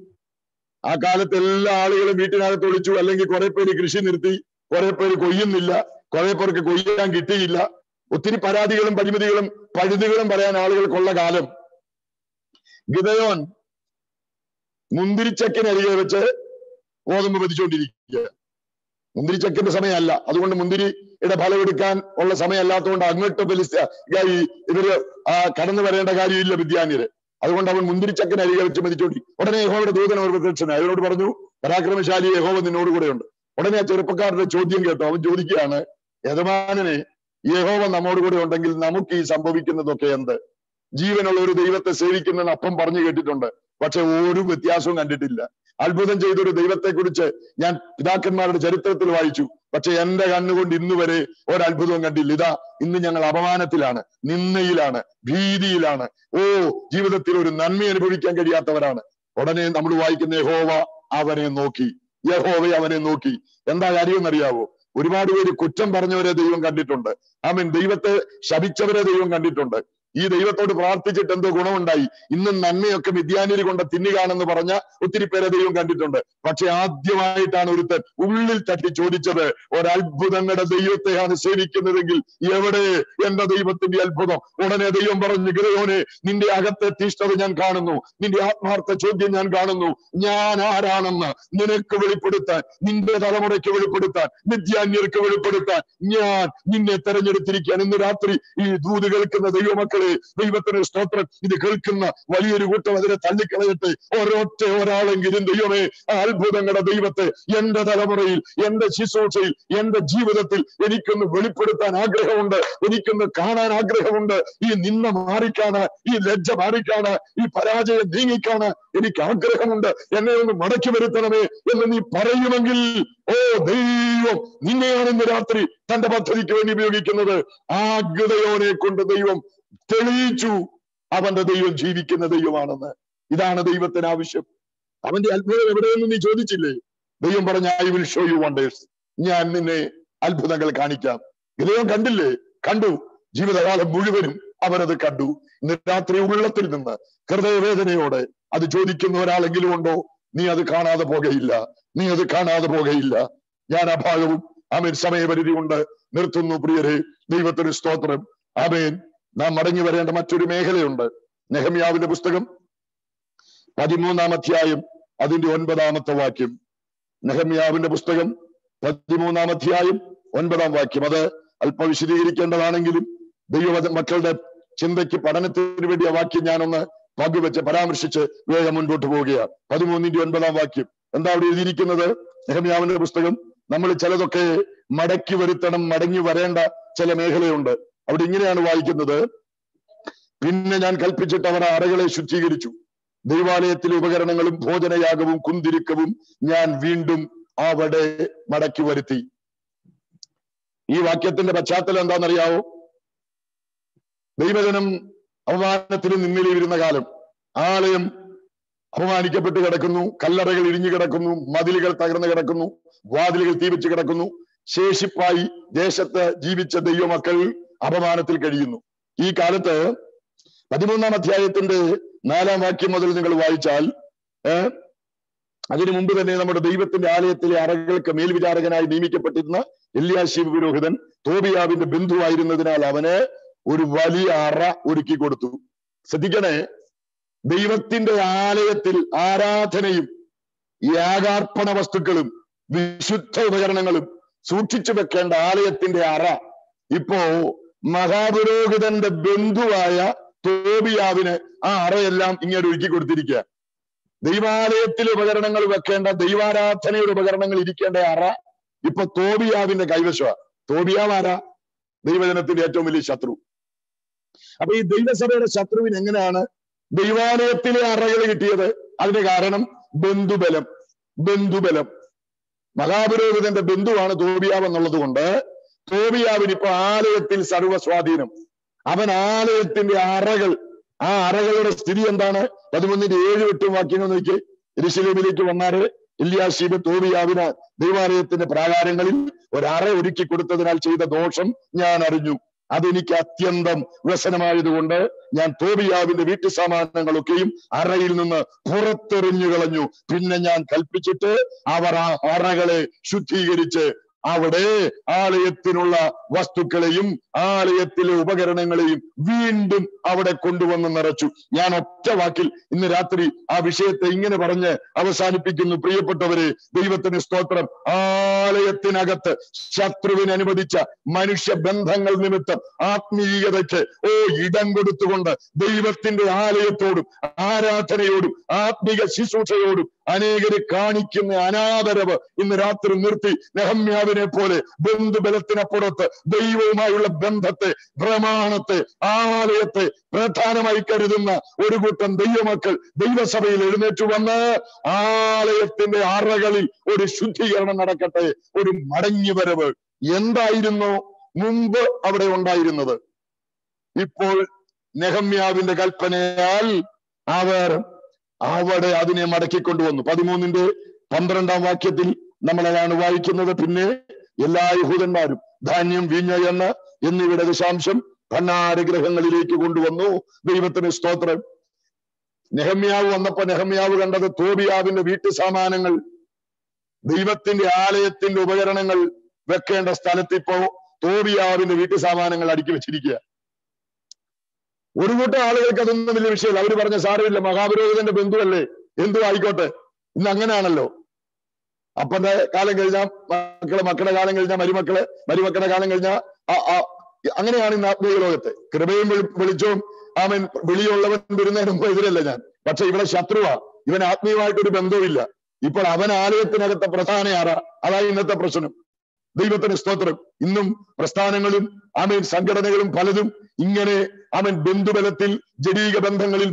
ആ കാലത്ത് എല്ലാ ആളുകളും വീട്ടിനകത്ത് ഒളിച്ചു. അല്ലെങ്കിൽ കുറെ പേര് കൃഷി നിർത്തി കുറെ പേര് കൊയ്യുന്നില്ല കുറെ പേർക്ക് കൊയ്യാൻ കിട്ടിയില്ല. ഒത്തിരി പരാതികളും പരിമിതികളും പഴുതുകളും പറയാൻ ആളുകൾക്കുള്ള കാലം. ഗിതയോൻ മുന്തിരിച്ചക്കിനരികെ വെച്ച് ഗോതമ്പ് പതിച്ചുകൊണ്ടിരിക്കുക മുന്തിരിച്ചക്കിന്റെ സമയമല്ല. അതുകൊണ്ട് മുന്തിരിയുടെ ഫലം എടുക്കാൻ ഉള്ള സമയമല്ലാത്തതുകൊണ്ട് അങ്ങോട്ട് ഫലിസ്ത ഇവർ ആ കടന്നു വരേണ്ട കാര്യമില്ല വിദ്യാന്യര്. അതുകൊണ്ട് അവൻ മുന്തിരിച്ചക്കൻ അരികെ വെച്ച് മതിച്ചോടി ഉടനെ യഹോവയുടെ ദൂതൻ അവർ പ്രത്യക്ഷനായി അവനോട് പറഞ്ഞു പരാക്രമശാലി യഹോവ നിന്നോട് കൂടെ ഉണ്ട് ഉടനെ ആ ചെറുപ്പക്കാരുടെ ചോദ്യം കേട്ടു. അവൻ ചോദിക്കുകയാണ് യജമാനനെ യഹോവ നമ്മോട് കൂടെ ഉണ്ടെങ്കിൽ നമുക്ക് ഈ സംഭവിക്കുന്നതൊക്കെ എന്ത്? ജീവനുള്ള ഒരു ദൈവത്തെ സേവിക്കുന്നതിന് അപ്പം പറഞ്ഞു കേട്ടിട്ടുണ്ട്. പക്ഷെ ഒരു വ്യത്യാസവും കണ്ടിട്ടില്ല. അത്ഭുതം ചെയ്ത ഒരു ദൈവത്തെ കുറിച്ച് ഞാൻ പിതാക്കന്മാരുടെ ചരിത്രത്തിൽ വായിച്ചു. പക്ഷെ എന്റെ കണ്ണുകൊണ്ട് ഇന്ന് വരെ ഒരത്ഭുതവും കണ്ടില്ല. ഇതാ ഇന്ന് ഞങ്ങൾ അപമാനത്തിലാണ് നിന്ദയിലാണ് ഭീതിയിലാണ്. ഓ ജീവിതത്തിൽ ഒരു നന്മ അനുഭവിക്കാൻ കഴിയാത്തവരാണ്. ഉടനെ നമ്മൾ വായിക്കുന്ന യഹോവ അവനെ നോക്കി. യഹോവ അവനെ നോക്കി. എന്താ കാര്യം എന്നറിയാവോ ഒരുപാട് പേര് കുറ്റം പറഞ്ഞവരെ ദൈവം കണ്ടിട്ടുണ്ട്. ആമീൻ. ദൈവത്തെ ശപിച്ചവരെ ദൈവം കണ്ടിട്ടുണ്ട്. ഈ ദൈവത്തോട് പ്രാർത്ഥിച്ചിട്ട് എന്തോ ഗുണമുണ്ടായി. ഇന്നും നന്മയൊക്കെ വിദ്യാനിരി കൊണ്ട് തിന്നുകാണെന്ന് പറഞ്ഞ ഒത്തിരി പേരെ ദൈവം കണ്ടിട്ടുണ്ട്. പക്ഷെ ആദ്യമായിട്ടാണ് ഒരുത്തൻ ഉള്ളിൽ തട്ടി ചോദിച്ചത് ഒരത്ഭുതങ്ങളുടെ ദൈവത്തെയാണ് സേവിക്കുന്നതെങ്കിൽ എവിടെ എന്റെ ദൈവത്തിന്റെ അത്ഭുതം? ഉടനെ ദൈവം പറഞ്ഞു ഗിരയോനെ നിന്റെ അകത്തെ തീഷ്ണത ഞാൻ കാണുന്നു. നിന്റെ ആത്മാർത്ഥ ചോദ്യം ഞാൻ കാണുന്നു. ഞാൻ ആരാണെന്ന് നിനക്ക് വെളിപ്പെടുത്താൻ നിന്റെ തലമുറയ്ക്ക് വെളിപ്പെടുത്താൻ മിഥ്യാന്യർക്ക് വെളിപ്പെടുത്താൻ ഞാൻ നിന്നെ തെരഞ്ഞെടുത്തിരിക്കാൻ ഇന്ന് രാത്രി ഈ ദൂത് കേൾക്കുന്ന ദൈവമക്കളെ ദൈവത്തിന് സ്തോത്രം. ഇത് കേൾക്കുന്ന വലിയൊരു കൂട്ടം അതിനെ തള്ളിക്കളയട്ടെ. ഒരൊറ്റ ഒരാളെങ്കിലും ദൈവമേ ആ അത്ഭുതങ്ങളുടെ ദൈവത്തെ എന്റെ തലമുറയിൽ എന്റെ ശുശ്രൂഷയിൽ എന്റെ ജീവിതത്തിൽ എനിക്കൊന്ന് വെളിപ്പെടുത്താൻ ആഗ്രഹമുണ്ട്. എനിക്കൊന്ന് കാണാൻ ആഗ്രഹമുണ്ട്. ഈ നിന്ന മാറിക്കാണ് ഈ ലജ്ജ മാറിക്കാണ് ഈ പരാജയം നീങ്ങിക്കാണ് എനിക്ക് ആഗ്രഹമുണ്ട്. എന്നെ ഒന്ന് മടക്കി വരുത്തണമേ എന്ന് നീ പറയുമെങ്കിൽ ഓ ദൈവം നിന്നെയാണ് ഇന്ന് രാത്രി തന്റെ പദ്ധതിക്ക് വേണ്ടി ഉപയോഗിക്കുന്നത്. ആ ഗൃതയോനെ കൊണ്ട് ദൈവം തെളിയിച്ചു. അവന്റെ ദൈവം ജീവിക്കുന്ന ദൈവമാണെന്ന്. ഇതാണ് ദൈവത്തിന് ആവശ്യം. അവന്റെ അത്ഭുതം എവിടെയെന്ന് നീ ചോദിച്ചില്ലേ? ദൈവം പറഞ്ഞ I will show you wonders ഞാൻ നിന്നെ അത്ഭുതങ്ങൾ കാണിക്കാം. ഗതയോൻ കണ്ടില്ലേ? കണ്ടു. ജീവിതകാലം മുഴുവനും അവരത് കണ്ടു. ഇന്ന് രാത്രി ഉള്ളത്തിൽ നിന്ന് ഹൃദയവേദനയോടെ അത് ചോദിക്കുന്ന ഒരാളെങ്കിലും ഉണ്ടോ? നീ അത് കാണാതെ പോകയില്ല നീ അത് കാണാതെ പോകയില്ല ഞാൻ ആ ഭാഗവും ആമേൻ സമയപരിധി കൊണ്ട് നിർത്തുന്നു പ്രിയരെ. ദൈവത്തിന് സ്തോത്രം. ആമേൻ. നാം മടങ്ങി വരേണ്ട മറ്റൊരു മേഖലയുണ്ട്. നെഹമ്യാവിന്റെ പുസ്തകം പതിമൂന്നാം അധ്യായം അതിന്റെ ഒൻപതാമത്തെ വാക്യം. നെഹമ്യാവിന്റെ പുസ്തകം പതിമൂന്നാം അധ്യായം ഒൻപതാം വാക്യം. അത് അല്പം വിശദീകരിക്കേണ്ടതാണെങ്കിലും ദൈവവച മക്കളുടെ ചിന്തയ്ക്ക് പഠനത്തിന് വേണ്ടി വാക്യം ഞാനൊന്ന് പങ്കുവെച്ച് പരാമർശിച്ച് വേഗം മുൻപോട്ട് പോവുകയാണ്. പതിമൂന്നിന്റെ ഒൻപതാം വാക്യം. എന്താ അവിടെ എഴുതിയിരിക്കുന്നത്? നെഹമ്യാവിന്റെ പുസ്തകം. നമ്മൾ ചിലതൊക്കെ മടക്കി വരുത്തണം മടങ്ങി വരേണ്ട ചില മേഖലയുണ്ട്. അവിടെ ഇങ്ങനെയാണ് വായിക്കുന്നത്. പിന്നെ ഞാൻ കൽപ്പിച്ചിട്ട് അവർ അറകളെ ശുദ്ധീകരിച്ചു. ദൈവാലയത്തിലെ ഉപകരണങ്ങളും ഭോജനയാഗവും കുന്തിരുക്കവും ഞാൻ വീണ്ടും അവിടെ മടക്കി വരുത്തി. ഈ വാക്യത്തിന്റെ പശ്ചാത്തലം എന്താണെന്നറിയാവോ? ദൈവജനം അവമാനത്തിന് നിന്നിലിരുന്ന കാലം. ആലയം അപമാനിക്കപ്പെട്ട് കിടക്കുന്നു കല്ലറകൾ ഇടിഞ്ഞു കിടക്കുന്നു മതിലുകൾ തകർന്നു കിടക്കുന്നു വാതിലുകൾ തീപിച്ച് കിടക്കുന്നു. ശേഷിപ്പായി ദേശത്ത് ജീവിച്ച ദൈവമക്കൾ അപമാനത്തിൽ കഴിയുന്നു. ഈ കാലത്ത് പതിമൂന്നാം അധ്യായത്തിന്റെ നാലാം വാക്യം മുതൽ നിങ്ങൾ വായിച്ചാൽ ഏഹ് അതിനു മുമ്പ് തന്നെ നമ്മുടെ ദൈവത്തിന്റെ ആലയത്തിലെ അറകൾക്ക് മേൽവിചാരകനായി നിയമിക്കപ്പെട്ടിരുന്ന എല്യാശീബ് പുരോഹിതൻ തോബിയാവിന്റെ ബന്ധുവായിരുന്നതിനാൽ അവന് ഒരു വലിയ അറ ഒരുക്കി കൊടുത്തു. ശ്രദ്ധിക്കണേ ദൈവത്തിന്റെ ആലയത്തിൽ ആരാധനയും യാഗാർപ്പണ വസ്തുക്കളും വിശുദ്ധ ഉപകരണങ്ങളും സൂക്ഷിച്ചു വെക്കേണ്ട ആലയത്തിന്റെ അറ ഇപ്പോ മഹാപുരോഹിതന്റെ ബന്ധുവായ തോബിയാവിന് ആ അറയെല്ലാം ഇങ്ങനെ ഒരുക്കി കൊടുത്തിരിക്കുക. ദൈവാലയത്തിൽ ഉപകരണങ്ങൾ വെക്കേണ്ട ദൈവാരാധനയുടെ ഉപകരണങ്ങൾ ഇരിക്കേണ്ട അറ ഇപ്പൊ തോബിയാവിന്റെ കൈവശമാണ് തോബിയാവ് ആരാ? ദൈവജനത്തിന്റെ ഏറ്റവും വലിയ ശത്രു. അപ്പൊ ഈ ദൈവസഭയുടെ ശത്രുവിന് എങ്ങനെയാണ് ദൈവാലയത്തിലെ അറകൾ കിട്ടിയത്? അതിന് കാരണം ബന്ധുബലം. ബന്ധുബലം. മഹാപുരോഹിതന്റെ ബന്ധുവാണ് തോബിയാവ് എന്നുള്ളത് കൊണ്ട് തോബിയാവിന് ഇപ്പൊ ആലയത്തിൽ സർവസ്വാധീനം. അവൻ ആലയത്തിന്റെ അറകൾ ആ അറകളുടെ സ്ഥിതി എന്താണ്? പതിമൂന്നിന്റെ ഏഴ് എട്ടും വാക്യങ്ങൾ നോക്കി. എരിശിലേമിലേക്ക് വന്നാൽ ഇല്യാശീബ് തോബിയാവിന് ദൈവാലയത്തിന്റെ പ്രാകാരങ്ങളിൽ ഒരറ ഒരുക്കി കൊടുത്തതിനാൽ ചെയ്ത ദോഷം ഞാൻ അറിഞ്ഞു. അതെനിക്ക് അത്യന്തം വ്യസനമായതുകൊണ്ട് ഞാൻ തോബിയാവിന്റെ വീട്ടു സാമാനങ്ങളൊക്കെയും അറയിൽ നിന്ന് പുറത്തെറിഞ്ഞു കളഞ്ഞു പിന്നെ ഞാൻ കൽപ്പിച്ചിട്ട് അവർ ആ അറകളെ ശുദ്ധീകരിച്ച് അവിടെ ആലയത്തിനുള്ള വസ്തുക്കളെയും ആലയത്തിലെ ഉപകരണങ്ങളെയും വീണ്ടും അവിടെ കൊണ്ടുവന്ന് നിറച്ചു. ഞാൻ ഒറ്റ വാക്കിൽ ഇന്ന് രാത്രി ആ വിഷയത്തെ ഇങ്ങനെ പറഞ്ഞ് അവസാനിപ്പിക്കുന്നു. പ്രിയപ്പെട്ടവരെ ദൈവത്തിന് സ്തോത്രം. ആലയത്തിനകത്ത് ശത്രുവിന് അനുവദിച്ച മനുഷ്യ ബന്ധങ്ങൾ നിമിത്തം ആത്മീയതയ്ക്ക് ഓ ഇടം കൊടുത്തുകൊണ്ട് ദൈവത്തിന്റെ ആലയത്തോടും ആരാധനയോടും ആത്മീക ശുശ്രൂഷയോടും അനേകര് കാണിക്കുന്ന അനാദരവ് ഇന്ന് രാത്രി നിർത്തി നെഹമ്യാവിനെ പോലെ ബന്ധുബലത്തിനപ്പുറത്ത് ദൈവവുമായുള്ള ബന്ധത്തെ പ്രമാണത്തെ ആലയത്തെ പ്രധാനമായി കരുതുന്ന ഒരു കൂട്ടം ദൈവമക്കൾ ദൈവസഭയിൽ എഴുന്നേറ്റ് വന്ന് ആലയത്തിന്റെ അറകളിൽ ഒരു ശുദ്ധീകരണം നടക്കട്ടെ ഒരു മടങ്ങിവരവ്. എന്തായിരുന്നു മുമ്പ് അവിടെ ഉണ്ടായിരുന്നത്? ഇപ്പോൾ നെഹമ്യാവിന്റെ കൽപ്പനയാൽ അവർ അവിടെ അതിനെ മടക്കിക്കൊണ്ടുവന്നു. പതിമൂന്നിന്റെ പന്ത്രണ്ടാം വാക്യത്തിൽ നമ്മൾ അതാണ് വായിക്കുന്നത്. പിന്നെ എല്ലാ യഹൂദന്മാരും ധാന്യം വീഞ്ഞ എണ്ണ എന്നിവയുടെ ദശാംശം ഭണ്ണാരഗ്രഹങ്ങളിലേക്ക് കൊണ്ടുവന്നു. ദൈവത്തിന് സ്തോത്രം. നെഹമ്യാവ് വന്നപ്പോ നെഹമ്യാവ് കണ്ടത് തോബിയാവിന്റെ വീട്ടു സാമാനങ്ങൾ ദൈവത്തിന്റെ ആലയത്തിന്റെ ഉപകരണങ്ങൾ വെക്കേണ്ട സ്ഥലത്ത് ഇപ്പോ തോബിയാവിന്റെ വീട്ടു സാമാനങ്ങൾ അടുക്കി വെച്ചിരിക്കുക. ഒരു കൂട്ടം ആളുകൾക്ക് അതൊന്നും വലിയ വിഷയമില്ല. അവർ പറഞ്ഞ സാരമില്ല മഹാപുരോഹിതന്റെ ബന്ധുവല്ലേ? എന്തു ആയിക്കോട്ടെ. ഇന്ന് അങ്ങനെയാണല്ലോ. അപ്പന്റെ കാലം കഴിഞ്ഞ മക്കളെ മക്കളുടെ കാലം കഴിഞ്ഞ മരുമക്കൾ മരുമക്കളുടെ കാലം കഴിഞ്ഞ അങ്ങനെയാണ് ഇന്ന് ആത്മീയ ലോകത്ത്. കൃപയും വെളിച്ചവും ആമൻ വിളിയുള്ളവൻ വരുന്നതിന് മുമ്പ് എതിരല്ല ഞാൻ. പക്ഷെ ഇവിടെ ശത്രുവാ. ഇവൻ ആത്മീയമായിട്ടൊരു ബന്ധവുമില്ല. ഇപ്പോൾ അവൻ ആലയത്തിനകത്തെ പ്രധാന ആറ ഇന്നത്തെ പ്രശ്നം. ദൈവത്തിന് സ്തോത്രം. ഇന്നും പ്രസ്ഥാനങ്ങളും ആമേൻ സംഘടനകളും പലതും ഇങ്ങനെ അവൻ ബന്ധുബലത്തിൽ ജനീക ബന്ധങ്ങളിൽ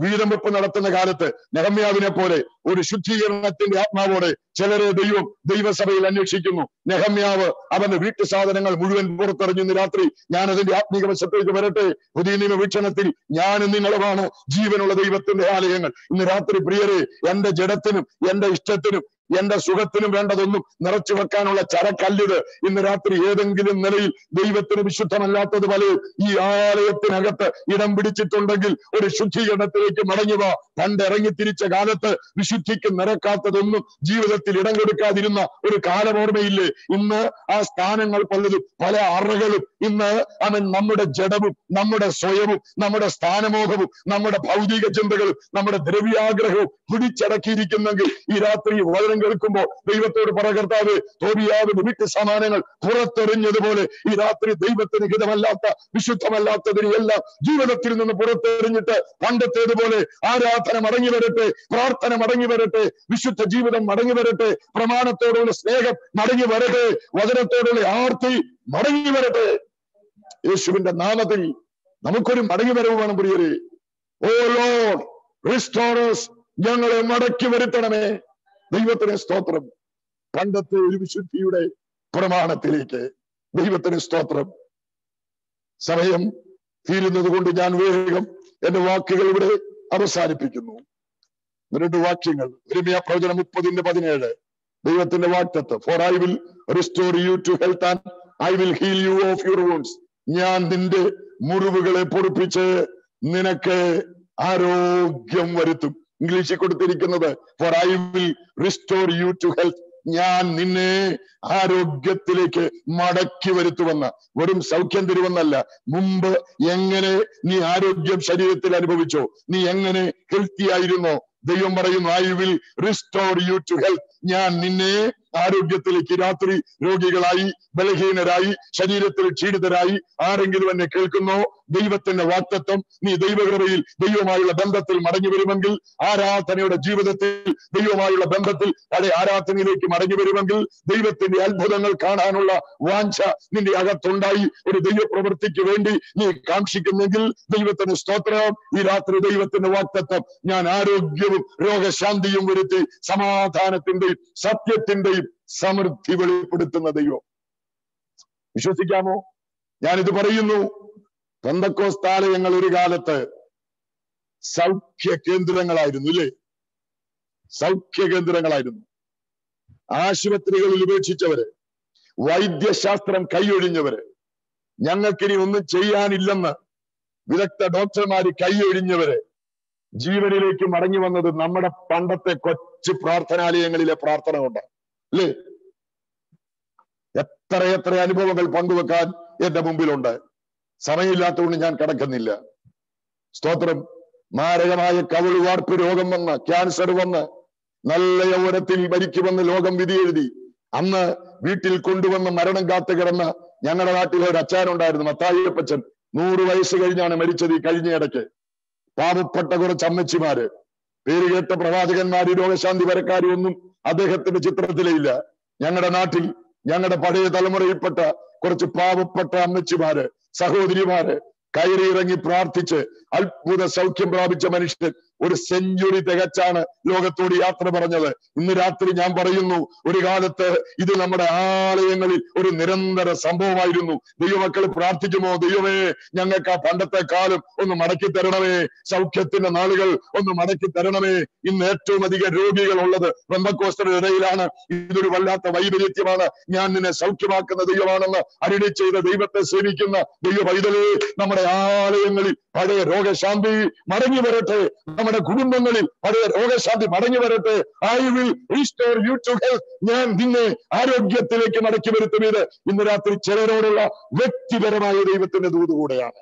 വീതം വെപ്പ് നടത്തുന്ന കാലത്ത് നെഹമ്യാവിനെ പോലെ ഒരു ശുദ്ധീകരണത്തിന്റെ ആത്മാവോടെ ചിലരെ ദൈവം ദൈവസഭയിൽ അന്വേഷിക്കുന്നു. നെഹമ്യാവ് അവന്റെ വീട്ടു സാധനങ്ങൾ മുഴുവൻ പുറത്തെറിഞ്ഞു രാത്രി ഞാൻ അതിന്റെ ആത്മീക വശത്തേക്ക് വരട്ടെ. പുതിയ നിയമ വീക്ഷണത്തിൽ ഞാനും നിങ്ങളുമാണ് ജീവനുള്ള ദൈവത്തിന്റെ ആലയങ്ങൾ. ഇന്ന് രാത്രി പ്രിയരെ എന്റെ ജഡത്തിനും എന്റെ ഇഷ്ടത്തിനും എന്റെ സുഖത്തിനും വേണ്ടതൊന്നും നിറച്ചു വെക്കാനുള്ള ചരക്കല്ലിത് ഇന്ന് രാത്രി ഏതെങ്കിലും നിലയിൽ ദൈവത്തിന് വിശുദ്ധമല്ലാത്തത് പലരും ഈ ആലയത്തിനകത്ത് ഇടം പിടിച്ചിട്ടുണ്ടെങ്കിൽ ഒരു ശുദ്ധീകരണത്തിലേക്ക് മടങ്ങുക പണ്ട് ഇറങ്ങി തിരിച്ച കാലത്ത് വിശുദ്ധിക്ക് നിരക്കാത്തതൊന്നും ജീവിതത്തിൽ ഇടം കൊടുക്കാതിരുന്ന ഒരു കാലം ഓർമ്മയില്ലേ? ഇന്ന് ആ സ്ഥാനങ്ങൾ പലതും പല അറകളും ഇന്ന് അവൻ നമ്മുടെ ജഡവും നമ്മുടെ സ്വയവും നമ്മുടെ സ്ഥാനമോഹവും നമ്മുടെ ഭൗതിക ചിന്തകളും നമ്മുടെ ദ്രവ്യാഗ്രഹവും പിടിച്ചടക്കിയിരിക്കുന്നെങ്കിൽ ഈ രാത്രി വചനം കേൾക്കുമ്പോ ദൈവത്തോട് പറ കർത്താവ് തോബിയാവിന് വിട്ട് സമാനങ്ങൾ പുറത്തെറിഞ്ഞതുപോലെ ഈ രാത്രി ദൈവത്തിന് ഹിതമല്ലാത്ത വിശുദ്ധമല്ലാത്തതിനെ എല്ലാം ജീവിതത്തിൽ നിന്ന് പുറത്തെറിഞ്ഞിട്ട് പണ്ടത്തേതുപോലെ ആരാധന മടങ്ങി വരട്ടെ പ്രാർത്ഥന മടങ്ങി വരട്ടെ വിശുദ്ധ ജീവിതം മടങ്ങി വരട്ടെ പ്രമാണത്തോടുള്ള സ്നേഹം മടങ്ങി വരട്ടെ വചനത്തോടുള്ള ആർത്തി മടങ്ങി വരട്ടെ യേശുവിന്റെ നാമത്തിൽ നമുക്കൊരു മടങ്ങി വരവ് വേണം പ്രിയരെ. ഓ ലോഡ് റിസ്റ്റോറസ് ഞങ്ങളെ മടക്കി വരുത്തണമേ. ദൈവത്തിന് സ്തോത്രം. പണ്ടത്തെ ഒരു വിശുദ്ധിയുടെ പ്രമാണത്തിലേക്ക് ദൈവത്തിന് സ്തോത്രം. സമയം തീരുന്നത് കൊണ്ട് ഞാൻ വേഗം എന്റെ വാക്കുകൾ ഇവിടെ അവസാനിപ്പിക്കുന്നു. രണ്ട് വാക്യങ്ങൾ. ഒരുമിയ പ്രവചനം മുപ്പതിന്റെ പതിനേഴ്. ദൈവത്തിന്റെ വാക്തത്വം for I will restore you to health and I will heal you of your wounds ഞാൻ നിന്റെ മുറിവുകളെ പൊടിപ്പിച്ച് നിനക്ക് ആരോഗ്യം വരുത്തും. ഇംഗ്ലീഷിൽ കൊടുത്തിരിക്കുന്നത് for I will restore you to health ഞാൻ നിന്നെ ആരോഗ്യത്തിലേക്ക് മടക്കി വരുത്തുവെന്ന വെറും സൗഖ്യം തരുമെന്നല്ല. മുമ്പ് എങ്ങനെ നീ ആരോഗ്യം ശരീരത്തിൽ അനുഭവിച്ചോ? നീ എങ്ങനെ ഹെൽത്തി ആയിരുന്നോ? ദൈവം പറയുന്നു I will restore you to health ഞാൻ നിന്നെ ആരോഗ്യത്തിലേക്ക് രാത്രി രോഗികളായി ബലഹീനരായി ശരീരത്തിൽ ക്ഷീണിതരായി ആരെങ്കിലും എന്നെ കേൾക്കുന്നോ? ദൈവത്തിന്റെ വാക്തത്വം നീ ദൈവകൃപയിൽ ദൈവമായുള്ള ബന്ധത്തിൽ മടങ്ങി വരുമെങ്കിൽ ആരാധനയുടെ ജീവിതത്തിൽ ദൈവമായുള്ള ബന്ധത്തിൽ അതെ ആരാധനയിലേക്ക് മടങ്ങി വരുമെങ്കിൽ ദൈവത്തിന്റെ അത്ഭുതങ്ങൾ കാണാനുള്ള വാഞ്ച നിന്റെ അകത്തുണ്ടായി. ഒരു ദൈവപ്രവൃത്തിക്ക് വേണ്ടി നീ കാക്ഷിക്കുന്നെങ്കിൽ ദൈവത്തിന് സ്തോത്രം. ഈ രാത്രി ദൈവത്തിന്റെ വാക്തത്വം ഞാൻ ആരോഗ്യവും രോഗശാന്തിയും വരുത്തി സമാധാനത്തിന്റെയും സത്യത്തിന്റെയും സമൃദ്ധി വെളിപ്പെടുത്തുന്ന ദൈവം. വിശ്വസിക്കാമോ? ഞാനിത് പറയുന്നു. പെന്തക്കോസ്താലയങ്ങൾ ഒരു കാലത്ത് സൗഖ്യ കേന്ദ്രങ്ങളായിരുന്നു ഇല്ലേ? സൗഖ്യ കേന്ദ്രങ്ങളായിരുന്നു ആശുപത്രികളിൽ ഉപേക്ഷിച്ചവര് വൈദ്യശാസ്ത്രം കൈയൊഴിഞ്ഞവര് ഞങ്ങൾക്കിനി ഒന്നും ചെയ്യാനില്ലെന്ന് വിദഗ്ധ ഡോക്ടർമാര് കൈയൊഴിഞ്ഞവര് ജീവനിലേക്ക് മടങ്ങി വന്നത് നമ്മുടെ പണ്ടത്തെ കൊച്ചു പ്രാർത്ഥനാലയങ്ങളിലെ പ്രാർത്ഥന കൊണ്ട് അല്ലേ? എത്ര എത്ര അനുഭവങ്ങൾ പങ്കുവെക്കാൻ എന്റെ മുമ്പിലുണ്ട്. സമയമില്ലാത്തതുകൊണ്ട് ഞാൻ കിടക്കുന്നില്ല. സ്തോത്രം. മാരകമായ കവിളുവാർപ്പ് രോഗം വന്ന് ക്യാൻസർ വന്ന് നല്ല യൗവനത്തിൽ മരിക്കുമെന്ന് ലോകം വിധി എഴുതി. അന്ന് വീട്ടിൽ കൊണ്ടുവന്ന് മരണം കാത്തു കിടന്ന ഞങ്ങളുടെ നാട്ടിലെ ഒരു അച്ചാനുണ്ടായിരുന്നു മത്തായിയപ്പച്ചൻ. നൂറ് വയസ്സ് കഴിഞ്ഞാണ് മരിച്ചത് ഈ കഴിഞ്ഞ ഇടയ്ക്ക് പാവപ്പെട്ട കുറച്ച് അമ്മച്ചിമാര്. പേര് കേട്ട പ്രവാചകന്മാര് രോഗശാന്തി വരക്കാരും ഒന്നും അദ്ദേഹത്തിന്റെ ചിത്രത്തിലേ ഇല്ല ഞങ്ങളുടെ നാട്ടിൽ ഞങ്ങളുടെ പഴയ തലമുറയിൽപ്പെട്ട കുറച്ച് പാവപ്പെട്ട അമ്മച്ചിമാര് സഹോദരിമാര് കയറി ഇറങ്ങി പ്രാർത്ഥിച്ച് അത്ഭുത സൗഖ്യം പ്രാപിച്ച മനുഷ്യൻ ഒരു സെഞ്ചുറി തികച്ചാണ് ലോകത്തോട് യാത്ര പറഞ്ഞത്. ഇന്ന് രാത്രി ഞാൻ പറയുന്നു ഒരു കാലത്ത് ഇത് നമ്മുടെ ആലയങ്ങളിൽ ഒരു നിരന്തര സംഭവമായിരുന്നു. ദൈവമക്കൾ പ്രാർത്ഥിക്കുമോ? ദൈവമേ ഞങ്ങൾക്ക് ആ പണ്ടത്തെ കാലം ഒന്ന് മടക്കി തരണമേ. സൗഖ്യത്തിന്റെ നാളുകൾ ഒന്ന് മടക്കി തരണമേ. ഇന്ന് ഏറ്റവും അധികം രോഗികൾ ഉള്ളത് ബന്ധക്കോസ്തരുടെ ഇടയിലാണ്. ഇതൊരു വല്ലാത്ത വൈപരീത്യമാണ്. ഞാൻ നിന്നെ സൗഖ്യമാക്കുന്ന ദൈവമാണെന്ന് അരുളി ചെയ്ത ദൈവത്തെ സേവിക്കുന്ന ദൈവ പൈതലേ നമ്മുടെ ആലയങ്ങളിൽ പഴയ രോഗശാന്തി മടങ്ങി വരട്ടെ. നമ്മുടെ കുടുംബങ്ങളിൽ പഴയ രോഗശാന്തി മടങ്ങി വരട്ടെ. I will restore you to health ഞാൻ നിന്നെ ആരോഗ്യത്തിലേക്ക് മടക്കി വരുത്തുന്നത് ഇന്ന് രാത്രി ചിലരോടുള്ള വ്യക്തിപരമായ ദൈവത്തിന്റെ ദൂത് കൂടെയാണ്.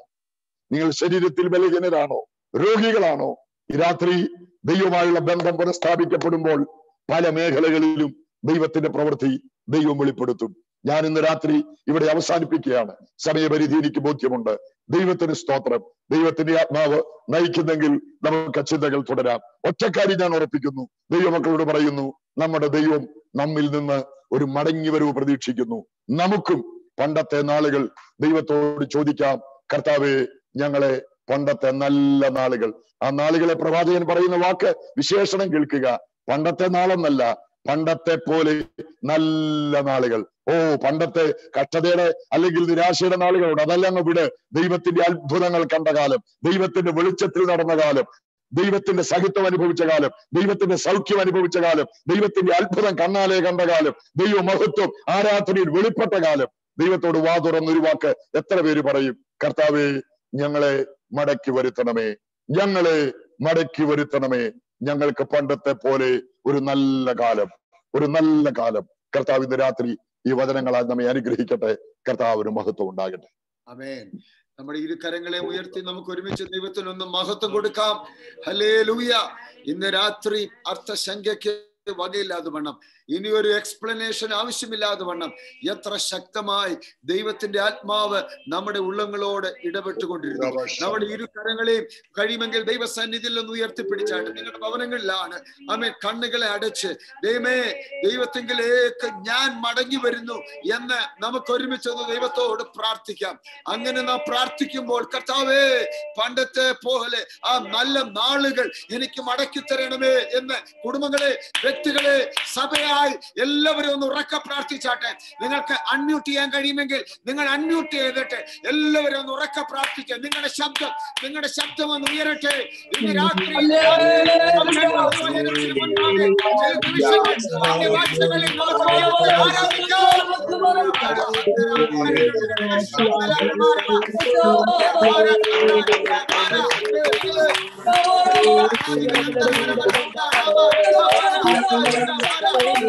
നിങ്ങൾ ശരീരത്തിൽ ബലഹീനരാണോ? രോഗികളാണോ? ഈ രാത്രി ദൈവമായുള്ള ബന്ധം പുനഃസ്ഥാപിക്കപ്പെടുമ്പോൾ പല മേഖലകളിലും ദൈവത്തിന്റെ പ്രവൃത്തി ദൈവം വെളിപ്പെടുത്തും. ഞാൻ ഇന്ന് രാത്രി ഇവിടെ അവസാനിപ്പിക്കുകയാണ്. സമയപരിധി എനിക്ക് ബോധ്യമുണ്ട്. ദൈവത്തിന് സ്തോത്രം. ദൈവത്തിന്റെ ആത്മാവ് നയിക്കുന്നെങ്കിൽ നമുക്ക് ചിന്തകൾ തുടരാം. ഒറ്റക്കാരി ഞാൻ ഉറപ്പിക്കുന്നു. ദൈവമക്കളോട് പറയുന്നു നമ്മുടെ ദൈവം നമ്മിൽ നിന്ന് ഒരു മടങ്ങി വരവ് പ്രതീക്ഷിക്കുന്നു. നമുക്കും പണ്ടത്തെ നാളുകൾ ദൈവത്തോട് ചോദിക്കാം കർത്താവേ ഞങ്ങളെ പണ്ടത്തെ നല്ല നാളുകൾ. ആ നാളുകളെ പ്രവാചകൻ പറയുന്ന വാക്ക് വിശേഷണം കേൾക്കുക. പണ്ടത്തെ നാളെന്നല്ല പണ്ടത്തെ പോലെ നല്ല നാളുകൾ. ഓ പണ്ടത്തെ കഷ്ടതയുടെ അല്ലെങ്കിൽ നിരാശയുടെ നാളുകളുണ്ട്. അതല്ല അങ്ങ് വിട്. ദൈവത്തിന്റെ അത്ഭുതങ്ങൾ കണ്ട കാലം ദൈവത്തിന്റെ വെളിച്ചത്തിൽ നടന്ന കാലം ദൈവത്തിന്റെ സഹിത്വം അനുഭവിച്ച കാലം ദൈവത്തിന്റെ സൗഖ്യം അനുഭവിച്ച കാലം ദൈവത്തിന്റെ അത്ഭുതം കണ്ണാലെ കണ്ട കാലം ദൈവ മഹത്വം ആരാധനയിൽ വെളിപ്പെട്ട കാലം. ദൈവത്തോട് വാ തുറന്നൊരു വാക്ക് എത്ര പേര് പറയും? കർത്താവേ ഞങ്ങളെ മടക്കി വരുത്തണമേ. ഞങ്ങളെ മടക്കി വരുത്തണമേ. ഞങ്ങൾക്ക് പണ്ടത്തെ പോലെ ഒരു നല്ല കാലം ഒരു നല്ല കാലം. കർത്താവ് ഇന്ന് രാത്രി ഈ വചനങ്ങളാൽ നമ്മെ അനുഗ്രഹിക്കട്ടെ. കർത്താവിന് മഹത്വം ഉണ്ടാകട്ടെ. അമേൻ നമ്മുടെ ഇരു കരങ്ങളെ ഉയർത്തി നമുക്ക് ഒരുമിച്ച് ദൈവത്തിനൊന്ന് മഹത്വം കൊടുക്കാം. ഹലേ ലൂയ ഇന്ന് രാത്രി അർത്ഥശങ്കയ്ക്ക് വകയില്ലാതെ വണ്ണം. ഇനി ഒരു എക്സ്പ്ലനേഷൻ ആവശ്യമില്ലാതെ വണ്ണം. എത്ര ശക്തമായി ദൈവത്തിന്റെ ആത്മാവ് നമ്മുടെ ഉള്ളങ്ങളോട് ഇടപെട്ടുകൊണ്ടിരുന്നു. നമ്മുടെ ഇരു കരങ്ങളെയും കഴിയുമെങ്കിൽ ദൈവസന്നിധിയിൽ ഒന്ന് ഉയർത്തിപ്പിടിച്ചാട്ട്. നിങ്ങളുടെ ഭവനങ്ങളിലാണ് അമ്മ കണ്ണുകളെ അടച്ച് ദൈവമേ ദൈവത്തെങ്കിലേക്ക് ഞാൻ മടങ്ങി വരുന്നു എന്ന് നമുക്ക് ഒരുമിച്ചൊന്ന് ദൈവത്തോട് പ്രാർത്ഥിക്കാം. അങ്ങനെ നാം പ്രാർത്ഥിക്കുമ്പോൾ കർത്താവേ പണ്ടത്തെ പോലെ ആ നല്ല നാളുകൾ എനിക്ക് മടക്കി തരണമേ എന്ന് കുടുംബങ്ങളെ വ്യക്തികളെ സഭയായി എല്ലാവരും ഒന്ന് ഉറക്ക പ്രാർത്ഥിച്ചാട്ടെ. നിങ്ങൾക്ക് അൺമ്യൂട്ട് ചെയ്യാൻ കഴിയുമെങ്കിൽ നിങ്ങൾ അൺമ്യൂട്ട് ചെയ്തിട്ട് എല്ലാവരും ഒന്ന് ഉറക്ക പ്രാർത്ഥിക്കുക നിങ്ങളുടെ ശബ്ദം നിങ്ങളുടെ ശബ്ദം ഒന്ന് ഉയരട്ടെ. ഇന്ന് രാത്രി വാഴ്ചകളിൽ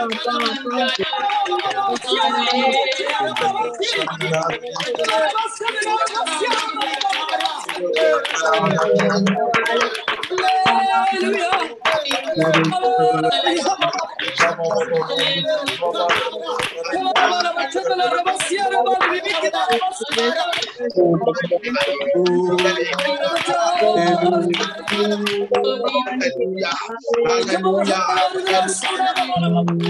നമുക്ക് ദൈവത്തെ പോലെ ഓ നല്ല കാലം